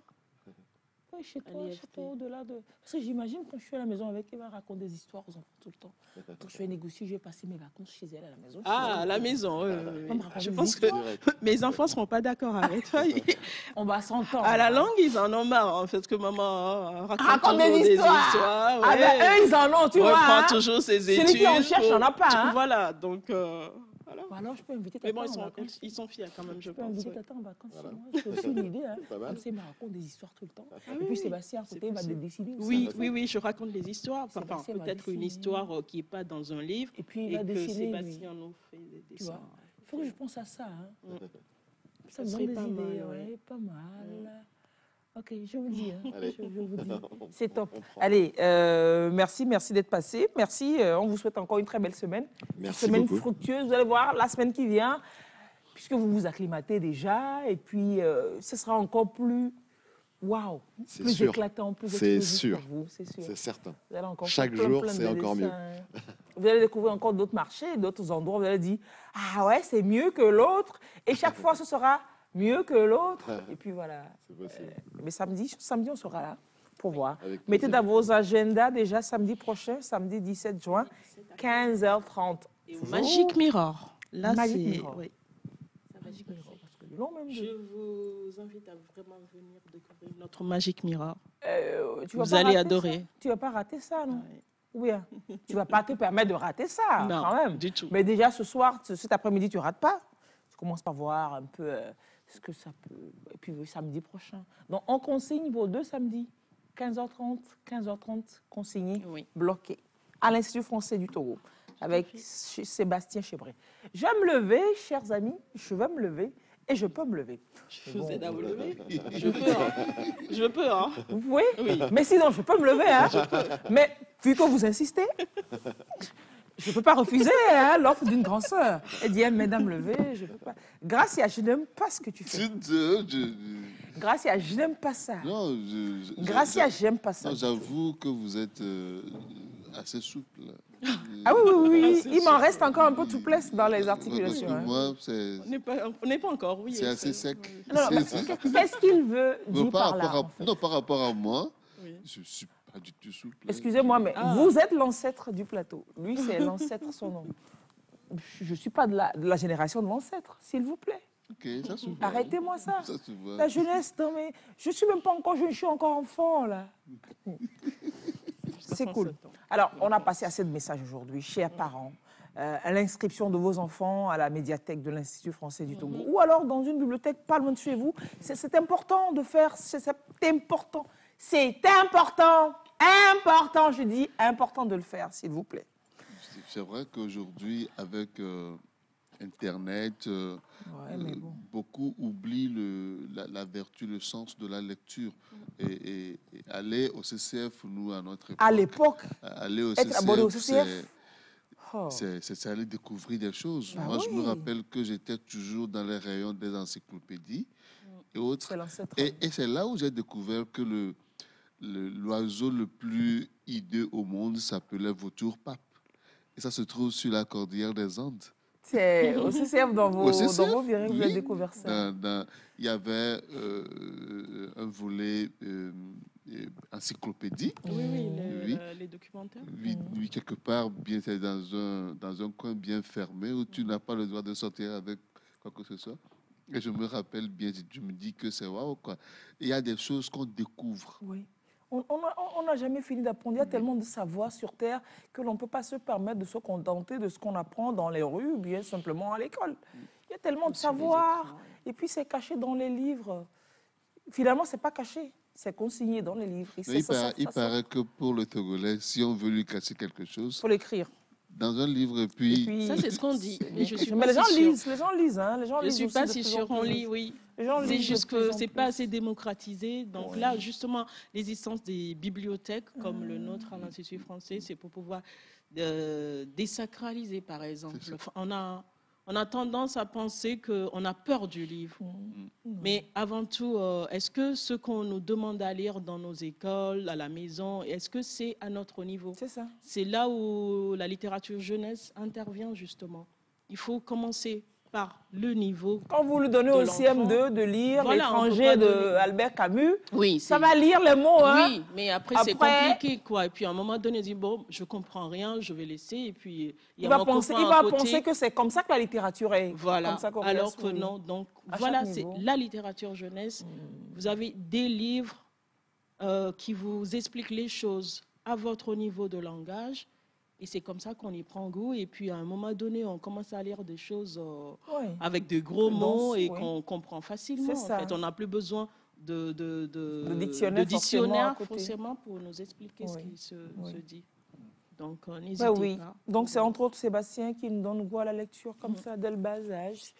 Oui, chez toi, chez toi, au-delà de. Parce que j'imagine quand je suis à la maison avec elle, elle va raconter des histoires aux enfants tout le temps. Quand je vais négocier, je vais passer mes vacances chez elle à la maison. Ah, à la maison. oui, oui. On raconte Je pense que mes enfants seront pas d'accord avec toi. On va s'entendre. À la langue, ils en ont marre, en fait, que maman euh, raconte, Raconte des toujours des histoires. histoires. Ah ouais. ben eux, ils en ont, tu vois. reprend hein. toujours ses Celui études. qui en cherche, pour- n'en a pas, hein. Voilà, donc euh, voilà. Ou alors je peux inviter Mais tata bon, ils en sont, vacances. ils sont fiers quand même, je Je peux pense. inviter ouais. tata en vacances Voilà. chez moi. C'est aussi une idée. Hein. Pas mal. Comme ça, il me raconte des histoires tout le temps. Ah Et oui, puis oui. Sébastien à C'est côté va décider aussi. Oui, oui, oui, je raconte des histoires. Enfin, peut-être une histoire euh, qui n'est pas dans un livre Et puis il va lui. Sébastien nous fait des dessins. Il faut que je pense à ça. Hein. Mm. Ça me donne des idées. ouais, ouais. Pas mal. Ok, je vous dis. hein. Allez. Je, je vous dis. C'est top. Allez, euh, merci, merci d'être passé. Merci. euh, on vous souhaite encore une très belle semaine. Merci semaine beaucoup. fructueuse. Vous allez voir la semaine qui vient, puisque vous vous acclimatez déjà, et puis euh, ce sera encore plus waouh, plus sûr. éclatant, plus C'est sûr. pour vous, c'est sûr. C'est certain. Vous allez encore Chaque plein, jour, c'est encore mieux. Vous allez découvrir encore d'autres marchés, d'autres endroits. Vous allez dire ah ouais, c'est mieux que l'autre, et chaque fois ce sera mieux que l'autre. Et puis voilà. Possible. Mais samedi, samedi on sera là pour voir. Mettez dans vos agendas déjà samedi prochain, samedi 17 juin, 15h30. Et au Magic Mirror. Là, Magic c'est. Mirror. oui. Magique Mirror, parce que le long même de- Je vous invite à vraiment venir découvrir notre Magic Mirror. Euh, tu vas Vous pas allez adorer. ça. Tu vas pas rater ça, non? Ouais. Ou bien Tu vas pas te permettre de rater ça, non, quand même. du tout. Mais déjà, ce soir, ce- cet après-midi, tu rates pas. Tu commences par voir un peu euh, ce que ça peut. Et puis oui, samedi prochain. Donc, on consigne vos deux samedis, 15h30, 15h30, consignés, Oui. bloqués, à l'Institut français du Togo, avec Ch- Sébastien Chebré. Je vais me lever, chers amis, je vais me lever et je peux me lever. Je vous aide à vous lever. Je peux, hein. Je peux, hein. Vous pouvez Oui. Mais sinon, je peux me lever. Hein. Mais vu que vous insistez, je ne peux pas refuser hein, l'offre d'une grande sœur. Elle dit, eh, mesdames, levez, je peux pas. Gracia, je n'aime pas ce que tu fais. Je- Gracia, je n'aime pas ça. non, je- je- Gracia, j'aime pas ça. j'avoue que vous êtes euh, assez souple. Ah oui, oui, oui, Ah, il m'en reste encore un peu de souplesse dans les Parce que articulations. hein. moi, c'est On n'est pas, encore, oui. c'est assez sec. Qu'est-ce qu'il veut Non, dire par par là rapport en à, fait non, par rapport à moi, Oui. je ne suis souple. Excusez-moi, mais Ah. vous êtes l'ancêtre du plateau. Lui, c'est l'ancêtre, son nom. Je ne suis pas de la, de la génération de l'ancêtre, s'il vous plaît. Arrêtez-moi ça. Ça se voit. La jeunesse, non mais je suis même pas encore jeune, je suis encore enfant là. C'est cool. Alors, on a passé assez de messages aujourd'hui, chers parents. euh, à l'inscription de vos enfants à la médiathèque de l'Institut français du Togo, ou alors dans une bibliothèque pas loin de chez vous. C'est important de faire, c'est important, c'est important, important, je dis important de le faire, s'il vous plaît. C'est- vrai qu'aujourd'hui, avec euh, Internet, euh, Ouais, euh, bon. beaucoup oublient le, la, la vertu, le sens de la lecture. Et, et- et aller au CCF, nous, à notre époque, À l'époque, aller au être abonné au CCF, c'est- oh, c'est aller découvrir des choses. Bah Moi, je me rappelle que j'étais toujours dans les rayons des encyclopédies et autres. Et, et c'est là où j'ai découvert que le- l'oiseau le, plus hideux au monde s'appelait vautour pape. Et ça se trouve sur la cordillère des Andes. C'est au CCF dans vos, CCF, dans vos virées, vous avez oui. découvert ça. Dans- dans- il y avait euh, un volet euh, euh, encyclopédie. Oui, oui, les, Oui. euh, les documentaires. Oui, oui, quelque part, bien, c'est dans un, dans un coin bien fermé où tu n'as pas le droit de sortir avec quoi que ce soit. Et je me rappelle bien, je me dis que c'est waouh, quoi. Il y a des choses qu'on découvre. Oui. On n'a jamais fini d'apprendre. Il y a tellement de savoir sur Terre que l'on ne peut pas se permettre de se contenter de ce qu'on apprend dans les rues ou bien simplement à l'école. Il y a tellement de savoir. Et puis c'est caché dans les livres. Finalement, ce n'est pas caché. C'est consigné dans les livres. Il, ça paraît, il ça sort. paraît que pour le Togolais, si on veut lui cacher quelque chose, Il faut l'écrire. dans un livre, et Et puis, puis- Ça, c'est ce qu'on dit. Mais je suis Mais pas les gens si lisent, les gens lisent, hein. Les gens Je lisent suis aussi pas si sûre, on lit, oui. C'est juste que en c'est pas assez démocratisé. Donc là, justement, l'existence des bibliothèques comme le nôtre à l'Institut français, c'est pour pouvoir euh, désacraliser, par exemple. On a, on a tendance à penser qu'on a peur du livre. Mm. Mais avant tout, euh, est-ce que ce qu'on nous demande à lire dans nos écoles, à la maison, est-ce que c'est à notre niveau? C'est ça. c'est là où la littérature jeunesse intervient justement. Il faut commencer par le niveau. Quand vous lui donnez au l'enfant. CM2 de lire Voilà, l'étranger de donner- Albert Camus, Oui, ça va lire les mots. Hein? Oui, mais après, c'est Après- compliqué quoi. Et puis à un moment donné, il dit bon, je comprends rien, je vais laisser. Et puis il y Il a va, penser, il va côté. penser que c'est comme ça que la littérature est. Voilà. Comme ça qu'on Alors que oui. non. Donc À voilà, c'est la littérature jeunesse. Vous avez des livres euh, qui vous expliquent les choses à votre niveau de langage. Et c'est comme ça qu'on y prend goût. Et puis à un moment donné, on commence à lire des choses euh, Oui. avec de gros mots et oui. qu'on comprend facilement. C'est En ça. fait, on n'a plus besoin de, de, de, De dictionnaire de forcément pour nous expliquer ce qui se, dit. Donc, euh, n'hésitez Ben oui. pas. Donc c'est entre autres Sébastien qui nous donne goût à la lecture comme Mhm. ça dès le bas âge.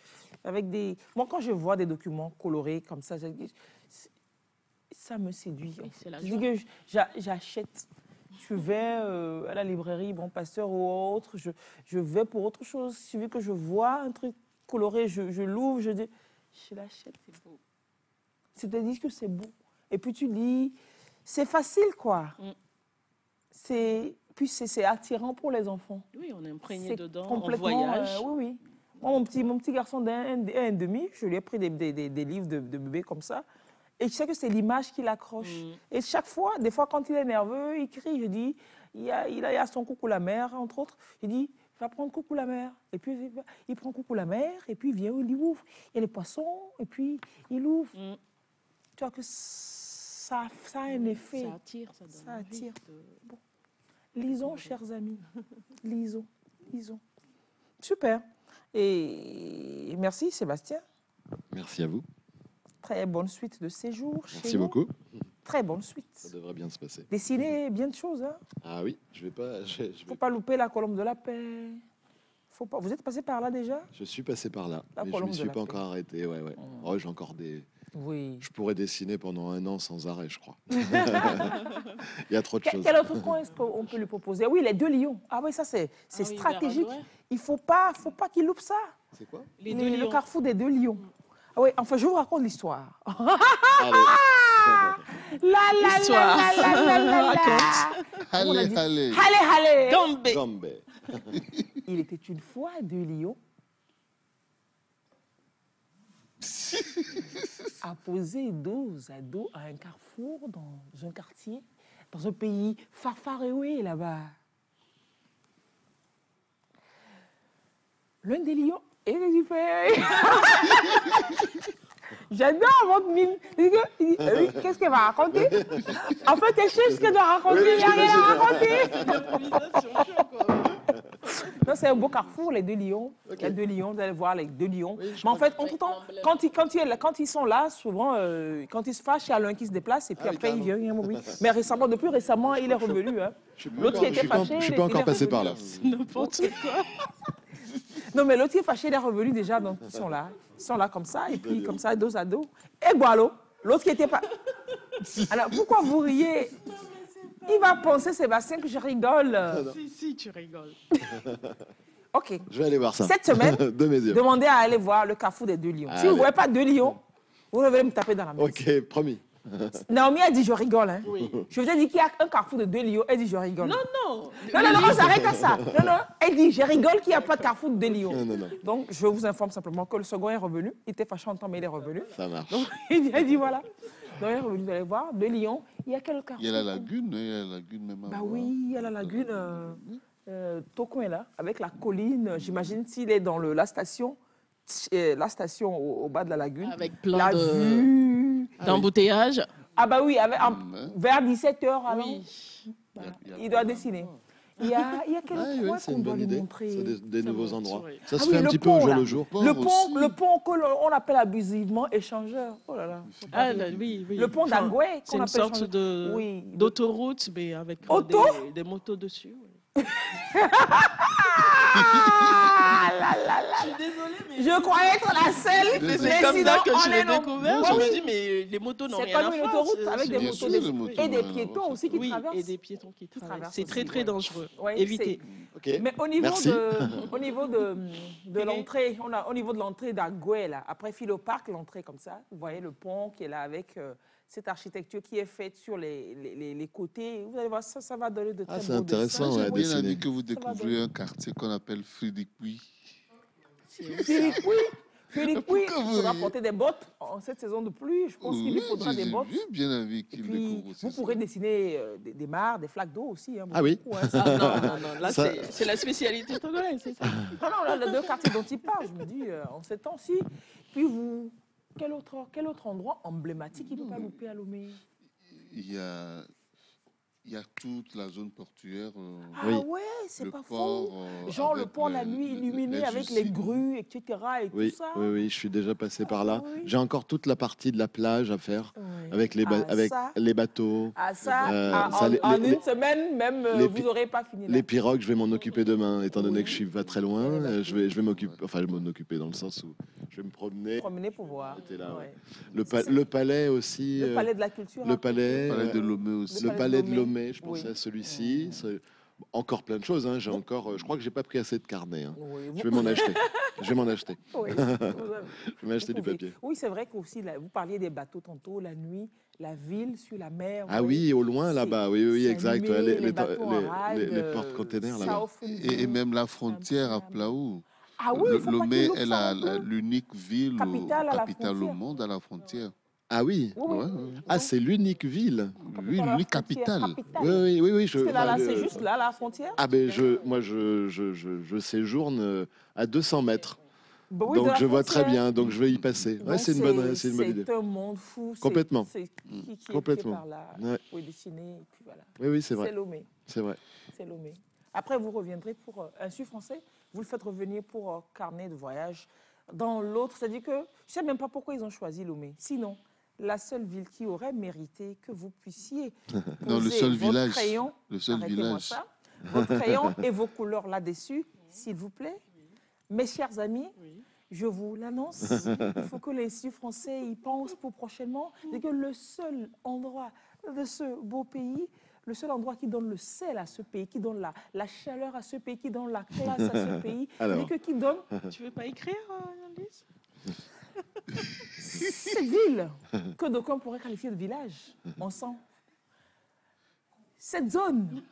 Avec des... Moi quand je vois des documents colorés comme ça, ça me séduit. en fait. Je dis que j'achète. Je vais euh, à la librairie, bon pasteur ou autre, je, je vais pour autre chose. Si vu que je vois un truc coloré, je, je l'ouvre, je dis, je l'achète, c'est beau. C'est-à-dire que c'est beau. Et puis tu lis, c'est facile quoi. Mm. C'est puis c'est attirant pour les enfants. Oui, on est imprégné dedans, on complètement, voyage. euh, oui, oui. Moi, mon petit, mon petit garçon d'un un et demi, je lui ai pris des, des- des- des livres de, de bébé comme ça. Et je sais que c'est l'image qui l'accroche. Mm. Et chaque fois, des fois, quand il est nerveux, il crie. Je dis, il y a, il a, il y a son coucou la mère, entre autres. Je dis, va prendre coucou la mère. Et puis, il va- il prend coucou la mère, et puis il vient, il ouvre. Il y a les poissons, et puis il ouvre. Mm. Tu vois que ça, ça a un effet. Ça attire, ça donne Ça envie attire. de- Lisons, chers amis. Lisons, lisons. Super. Et merci, Sébastien. Merci à vous. Très bonne suite de séjour. chez Merci beaucoup. Très bonne suite. Ça devrait bien se passer. Dessinez bien de choses. Hein. Ah oui, je vais pas. Je, je ne faut vais- pas louper la colombe de la paix. Faut pas... Vous êtes passé par là déjà? Je suis passé par là, La mais je de suis pas paix. encore arrêté. Ouais, ouais. Mm. Oh, j'ai encore des. Oui. Je pourrais dessiner pendant un an sans arrêt, je crois. Il y a trop de Quel, choses. quel autre coin est-ce qu'on peut lui proposer? Oui, les deux lions. Ah oui, ça c'est Ah oui, stratégique. Il ne faut pas, faut pas qu'il loupe ça. C'est quoi? Les Le- deux le lions. carrefour des deux lions. Ah oui, enfin, je vous raconte l'histoire. Allez. La la la L'histoire. la la la la la. Raconte. On a allez, dit- allez. Allez, allez. Gambé. Gambé. Il était une fois deux lions à poser dos à dos à un carrefour dans un quartier, dans un pays farfaréoué là-bas. L'un des lions, et il fait... J'adore votre mine. Qu'est-ce qu'elle va raconter? En fait, elle cherche ce qu'elle doit raconter. Il n'y a rien à raconter. Non, c'est un beau carrefour, les deux lions. Ok. deux lions, vous allez voir les deux lions. Oui, Mais en fait, en tout temps, quand ils, quand, ils, quand ils sont là, souvent, euh, quand ils se fâchent, il y a l'un qui se déplace et puis Ah après, il vient. Oui. Mais récemment, depuis récemment, il est revenu. hein. L'autre qui je était suis pas- fâché, Je suis il pas est encore passé par là. N'importe quoi. Non, mais l'autre qui est fâché, il est revenu déjà, donc ils sont là. Ils sont là comme ça, et puis comme ça, dos à dos. Et Boileau, l'autre qui était pas. Alors, pourquoi vous riez? Il va penser, Sébastien, que je rigole. Si, si, tu rigoles. Ok. Je vais aller voir ça. Cette semaine, De mes yeux. demandez à aller voir le carrefour des deux lions. Si vous ne voyez pas deux lions, vous devez me taper dans la main. Ok, promis. Naomi a dit je rigole. Hein. Oui. Je vous ai dit qu'il y a un carrefour de deux lions. Elle dit je rigole. Non, non. non, non, non, on s'arrête à ça. Non, non. Elle dit je rigole qu'il n'y a pas de carrefour de deux lions. Non, non, non. Donc, je vous informe simplement que le second est revenu. Il était fâché en temps, mais il est revenu. Ça marche. Donc, il a dit voilà. Donc, il est revenu, vous allez voir, deux lions. Il y a quel carrefour Il y a la lagune, il y a la lagune même. Bah oui, il y a la lagune. Euh, euh, est là, avec la colline. J'imagine s'il est dans le, la station, euh, la station au, au bas de la lagune. Avec plein la de- vue. D'embouteillage. Ah bah oui, avec, en- vers 17h, alors, Oui. Il a- doit dessiner. Il y a, il y a quel Ah, oui, coin c'est qu'on une doit bonne lui idée. montrer C'est des, des nouveaux endroits. Ça se Ah fait oui, un le petit peu pont, au jour là. le jour. Le pont, aussi. le pont que l'on on appelle abusivement échangeur. Oh là là. Ah, là, oui, oui. Le pont d'Agoué, C'est qu'on une appelle sorte échangeur. de Oui. d'autoroute, mais avec Auto des, des motos dessus. Ah là là là. Je suis désolée, mais Je croyais être la seule. mais c'est comme sinon, ça que je l'ai découvert. Bah Je me dis, mais les motos n'ont C'est rien à comme une faire. autoroute c'est- avec des motos Et des piétons aussi qui Oui, traversent. et des piétons qui traversent. traversent C'est très, très dangereux. Ouais, Évitez. Mais au niveau Merci. de, au niveau de, de l'entrée, on a au niveau de l'entrée d'Agoué, là, après Philo Park, l'entrée comme ça, vous voyez le pont qui est là avec euh, cette architecture qui est faite sur les, les, côtés. Vous allez voir, ça, ça va donner de très Ah, c'est beaux intéressant, dessins. ouais, bien dessiner. envie que vous découvriez un quartier qu'on appelle. Philippe, oui. Philippe, oui. Il vous faudra porter des bottes en cette saison de pluie. Je pense qu'il lui faudra des bottes. j'ai bien envie qu'il puis, découvre aussi vous ça. pourrez dessiner euh, des, des mares, des flaques d'eau aussi. hein, Ah oui. hein. Ah, non, non, non, là, Ça- c'est- c'est la spécialité togolaise, c'est ça. Non, non, là, les deux quartiers dont il parle, je me dis, euh, en ces temps-ci. Puis vous, quel autre, quel autre endroit emblématique il ne peut pas louper à Lomé? Il y a, il y a toute la zone portuaire. euh, Ah Oui. ouais, c'est pas port. faux. euh, Genre le pont la nuit illuminé avec les grues, etc. et Oui, tout ça. oui, oui, je suis déjà passé par là. Ah oui. J'ai encore toute la partie de la plage à faire avec les, ba- Ah, avec ça, les bateaux. ah, ça, Euh, ah, ça, en, les- en les- une semaine même, les vous n'aurez pas fini. là. Les pirogues, je vais m'en occuper demain, étant donné Oui. que je suis pas très loin. Je vais, je vais m'occuper, enfin, je vais m'en occuper dans le sens où je vais me promener. Promener pour voir. C'était là, ouais. Ouais. Le, pa- le palais aussi. Le palais de la culture. le hein. palais, de Lomé aussi. le palais de palais de Lomé. Je Oui. pensais à celui-ci. Encore plein de choses. hein, J'ai encore, euh, je crois que j'ai pas pris assez de carnet. hein. Oui, vous- Je vais m'en acheter. Je vais m'en acheter. Oui, Je vais m'acheter du papier. Oui, c'est vrai qu'aussi, là, vous parliez des bateaux tantôt, la nuit, la ville sur la mer. Ah oui, au loin là-bas. Oui, oui, exact. animé, les, les les, euh, porte-containers là-bas. Et, même la frontière à. Plaou. Ah oui, Lomé est l'unique ville, Capitale au, capitale au monde à la frontière. Ah oui. Ouais. Ah, c'est l'unique ville. L'unique frontière, capitale. Oui, oui, oui, oui. Je, là, là, enfin, c'est juste là, la frontière. Ah ben je, moi je, je, je, séjourne euh, à 200 mètres, Bah oui, donc je vois très bien, donc je vais y passer. Ouais, c'est une bonne, c'est une bonne idée. C'est un monde fou. Complètement. C'est qui, qui est- qui est Complètement. par là. Ouais. Vous pouvez dessiner, et puis voilà. Oui, oui, c'est C'est vrai, Lomé. c'est vrai. C'est Lomé. Après, vous reviendrez pour euh, un suif français. Vous le faites revenir pour euh, carnet de voyage. Dans l'autre, c'est-à-dire que je ne sais même pas pourquoi ils ont choisi Lomé. Sinon, la seule ville qui aurait mérité que vous puissiez Non, le poser seul votre village. crayon, Le seul arrêtez-moi village. ça, votre crayon et vos couleurs là-dessus, s'il vous plaît. Mes chers amis, Oui. je vous l'annonce, il faut que les Suisses français y pensent pour prochainement. C'est que le seul endroit de ce beau pays, le seul endroit qui donne le sel à ce pays, qui donne la, la chaleur à ce pays, qui donne la classe à ce pays, Alors. que qui donne Tu veux pas écrire, euh, Alice cette ville que d'aucuns pourraient qualifier de village, on sent. Cette zone,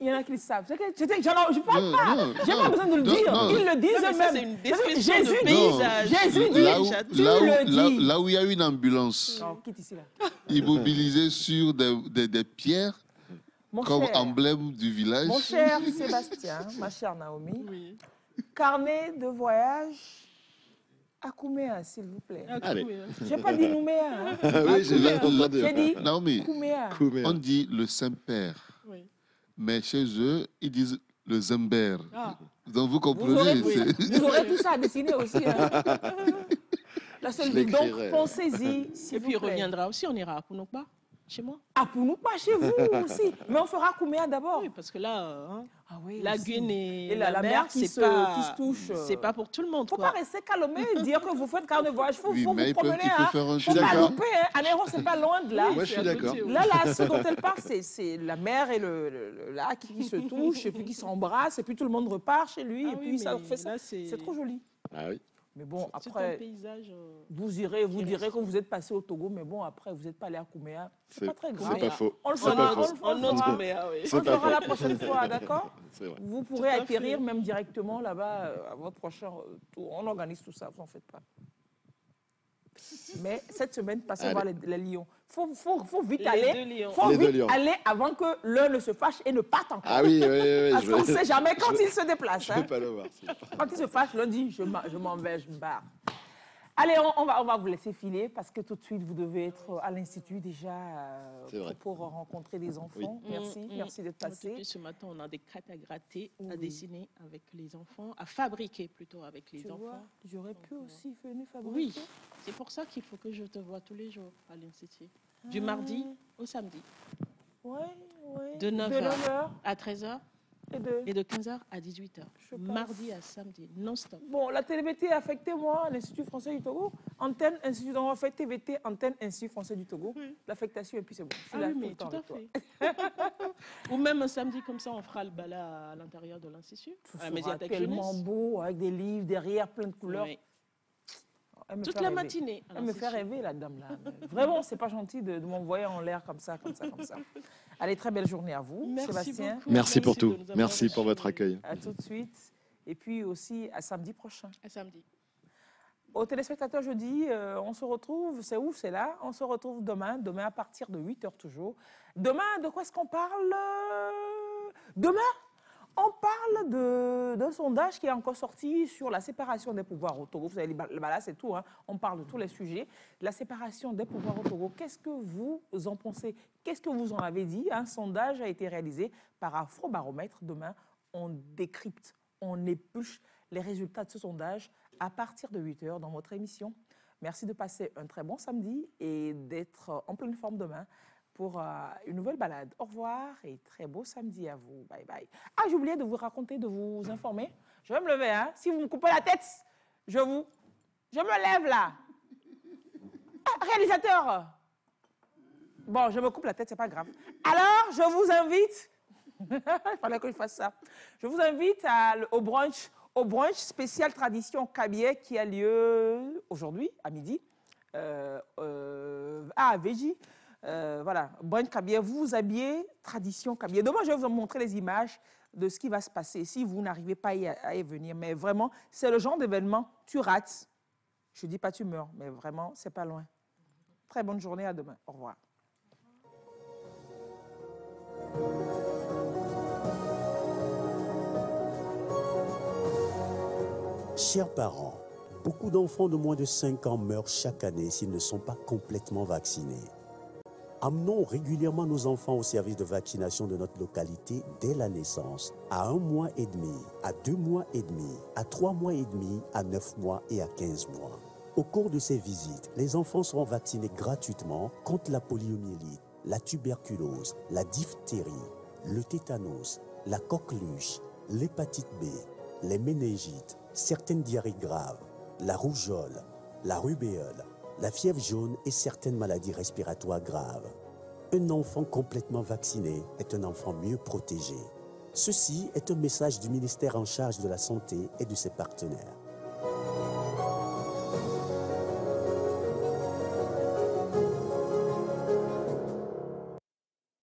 il y en a qui le savent. Je ne parle Non, pas, non, j'ai non, pas besoin de le dire. non. Ils le disent eux-mêmes. Jésus dit. Jésus dit, Là où, tu là, où, le là- dis. là où il y a une ambulance Non, quitte ici là. immobilisée sur des, des- des pierres Mon comme cher, emblème du village, mon cher Sébastien, ma chère Naomi, Oui. carnet de voyage à Kouméa, s'il vous plaît. Ah, Allez. Je n'ai pas dit Nouméa, hein. Ah oui, j'ai dit Naomi, Kouméa. On dit le Saint-Père. Oui. Mais chez eux, ils disent le Zember. Ah. Donc vous Vous comprenez. aurez, vous aurez tout ça à dessiner aussi. hein. La seule Je vie. Donc, pensez-y. s'il Et vous puis il reviendra aussi, on ira à Pounokba, chez moi. Ah, pour nous, pas chez vous aussi. Mais on fera combien d'abord Oui, parce que là, hein, Ah oui, la. Gune et, Et la- la mer qui c'est se- pas, qui se touche, euh. C'est pas pour tout le monde. faut quoi. pas rester calomé et dire que vous faites carnet voyage. Faut, Oui, faut vous promener. hein. faire un Faut pas louper. Hein. Anéron, c'est pas loin de là. Moi, je suis d'accord. Là, là, ce dont elle parle, c'est- c'est la mer et le, le- le lac qui se touchent, et puis qui s'embrassent, et puis tout le monde repart chez lui, Ah et oui, puis ça fait ça. C'est trop joli. Ah oui. Mais bon, un après, paysage. euh, vous irez, vous direz reste. que vous êtes passé au Togo, mais bon, après, vous n'êtes pas allé à Kouméa. C'est pas très c'est grave. pas faux. On le fera, pas on fera, on fera. ah oui. On pas fera faux. la prochaine fois, d'accord. Vous pourrez fait. même directement là-bas euh, à votre prochain tour. On organise tout ça, vous n'en faites pas. Mais cette semaine, passez Allez. voir les, les lions. Il faut, faut, faut vite Les aller. faut vite aller avant que l'un ne se fâche et ne parte encore. Ah oui, oui, oui. Parce qu'on ne sait jamais quand je- il se déplace. Je hein. pas le voir. Quand il se fâche, l'un dit je m'en je m'en vais, je me barre. Allez, on, on va, on va vous laisser filer parce que tout de suite, vous devez être à l'Institut déjà euh, pour, pour rencontrer des enfants. Oui. Merci, Mm, mm. merci d'être passé. Ce matin, on a des cartes à gratter, à Oui. dessiner avec les enfants, à fabriquer plutôt avec les Tu vois, enfants. j'aurais pu Donc, euh, aussi venir fabriquer. Oui, c'est pour ça qu'il faut que je te vois tous les jours à l'Institut. Du Ah. mardi au samedi, Ouais, ouais. De 9 de heures. 9h à 13h et de... et de 15h à 18h. Je pense. Mardi à samedi, non-stop. Bon, la TVT a affecté moi, l'Institut français du Togo. Antenne, Institut, on a fait TVT, antenne, Institut français du Togo. L'affectation, et puis c'est bon. Je suis Ah là oui, tout mais le temps tout à fait. Ou même un samedi comme ça, on fera le bala à l'intérieur de l'Institut, Tout à la sera tellement jeunesse. beau, avec des livres derrière, plein de couleurs. Oui. Me Toute la matinée. Elle me fait rêver, la dame là. Vraiment, c'est pas gentil de, de m'envoyer en l'air comme ça, comme ça, comme ça. Allez, très belle journée à vous, Merci Sébastien. beaucoup. Merci pour tout. Merci pour votre accueil. À tout de suite. Et puis aussi à samedi prochain. À samedi. Aux téléspectateurs, je dis, euh, on se retrouve, c'est où, c'est là. On se retrouve demain, demain à partir de 8h toujours. Demain, de quoi est-ce qu'on parle? Euh, Demain, on parle d'un sondage qui est encore sorti sur la séparation des pouvoirs au Togo. Vous savez, là, c'est tout. hein. On parle de tous les sujets. La séparation des pouvoirs au Togo, qu'est-ce que vous en pensez? Qu'est-ce que vous en avez dit? Un sondage a été réalisé par Afrobaromètre. Demain, on décrypte, on épluche les résultats de ce sondage à partir de 8 h dans votre émission. Merci de passer un très bon samedi et d'être en pleine forme demain euh, une nouvelle balade. Au revoir et très beau samedi à vous. Bye bye. Ah, j'ai oublié de vous raconter, de vous informer. Je vais me lever, hein. Si vous me coupez la tête, je vous. Je me lève là. Ah, réalisateur. Bon, je me coupe la tête, c'est pas grave. Alors, je vous invite. Il fallait que je fasse ça. Je vous invite à- au brunch, au brunch spécial tradition Kabier qui a lieu aujourd'hui à midi euh, euh, à Véji. Euh, voilà, brunch Kabier. Vous vous habillez tradition Kabier. Demain, je vais vous montrer les images de ce qui va se passer si vous n'arrivez pas à y, venir. Mais vraiment, c'est le genre d'événement, tu rates. Je dis pas tu meurs, mais vraiment, c'est pas loin. Très bonne journée, à demain. Au revoir. Chers parents, beaucoup d'enfants de moins de 5 ans meurent chaque année s'ils ne sont pas complètement vaccinés. Amenons régulièrement nos enfants au service de vaccination de notre localité dès la naissance, à un mois et demi, à deux mois et demi, à trois mois et demi, à neuf mois et à 15 mois. Au cours de ces visites, les enfants seront vaccinés gratuitement contre la poliomyélite, la tuberculose, la diphtérie, le tétanos, la coqueluche, l'hépatite B, les méningites, certaines diarrhées graves, la rougeole, la rubéole, la fièvre jaune et certaines maladies respiratoires graves. Un enfant complètement vacciné est un enfant mieux protégé. Ceci est un message du ministère en charge de la Santé et de ses partenaires.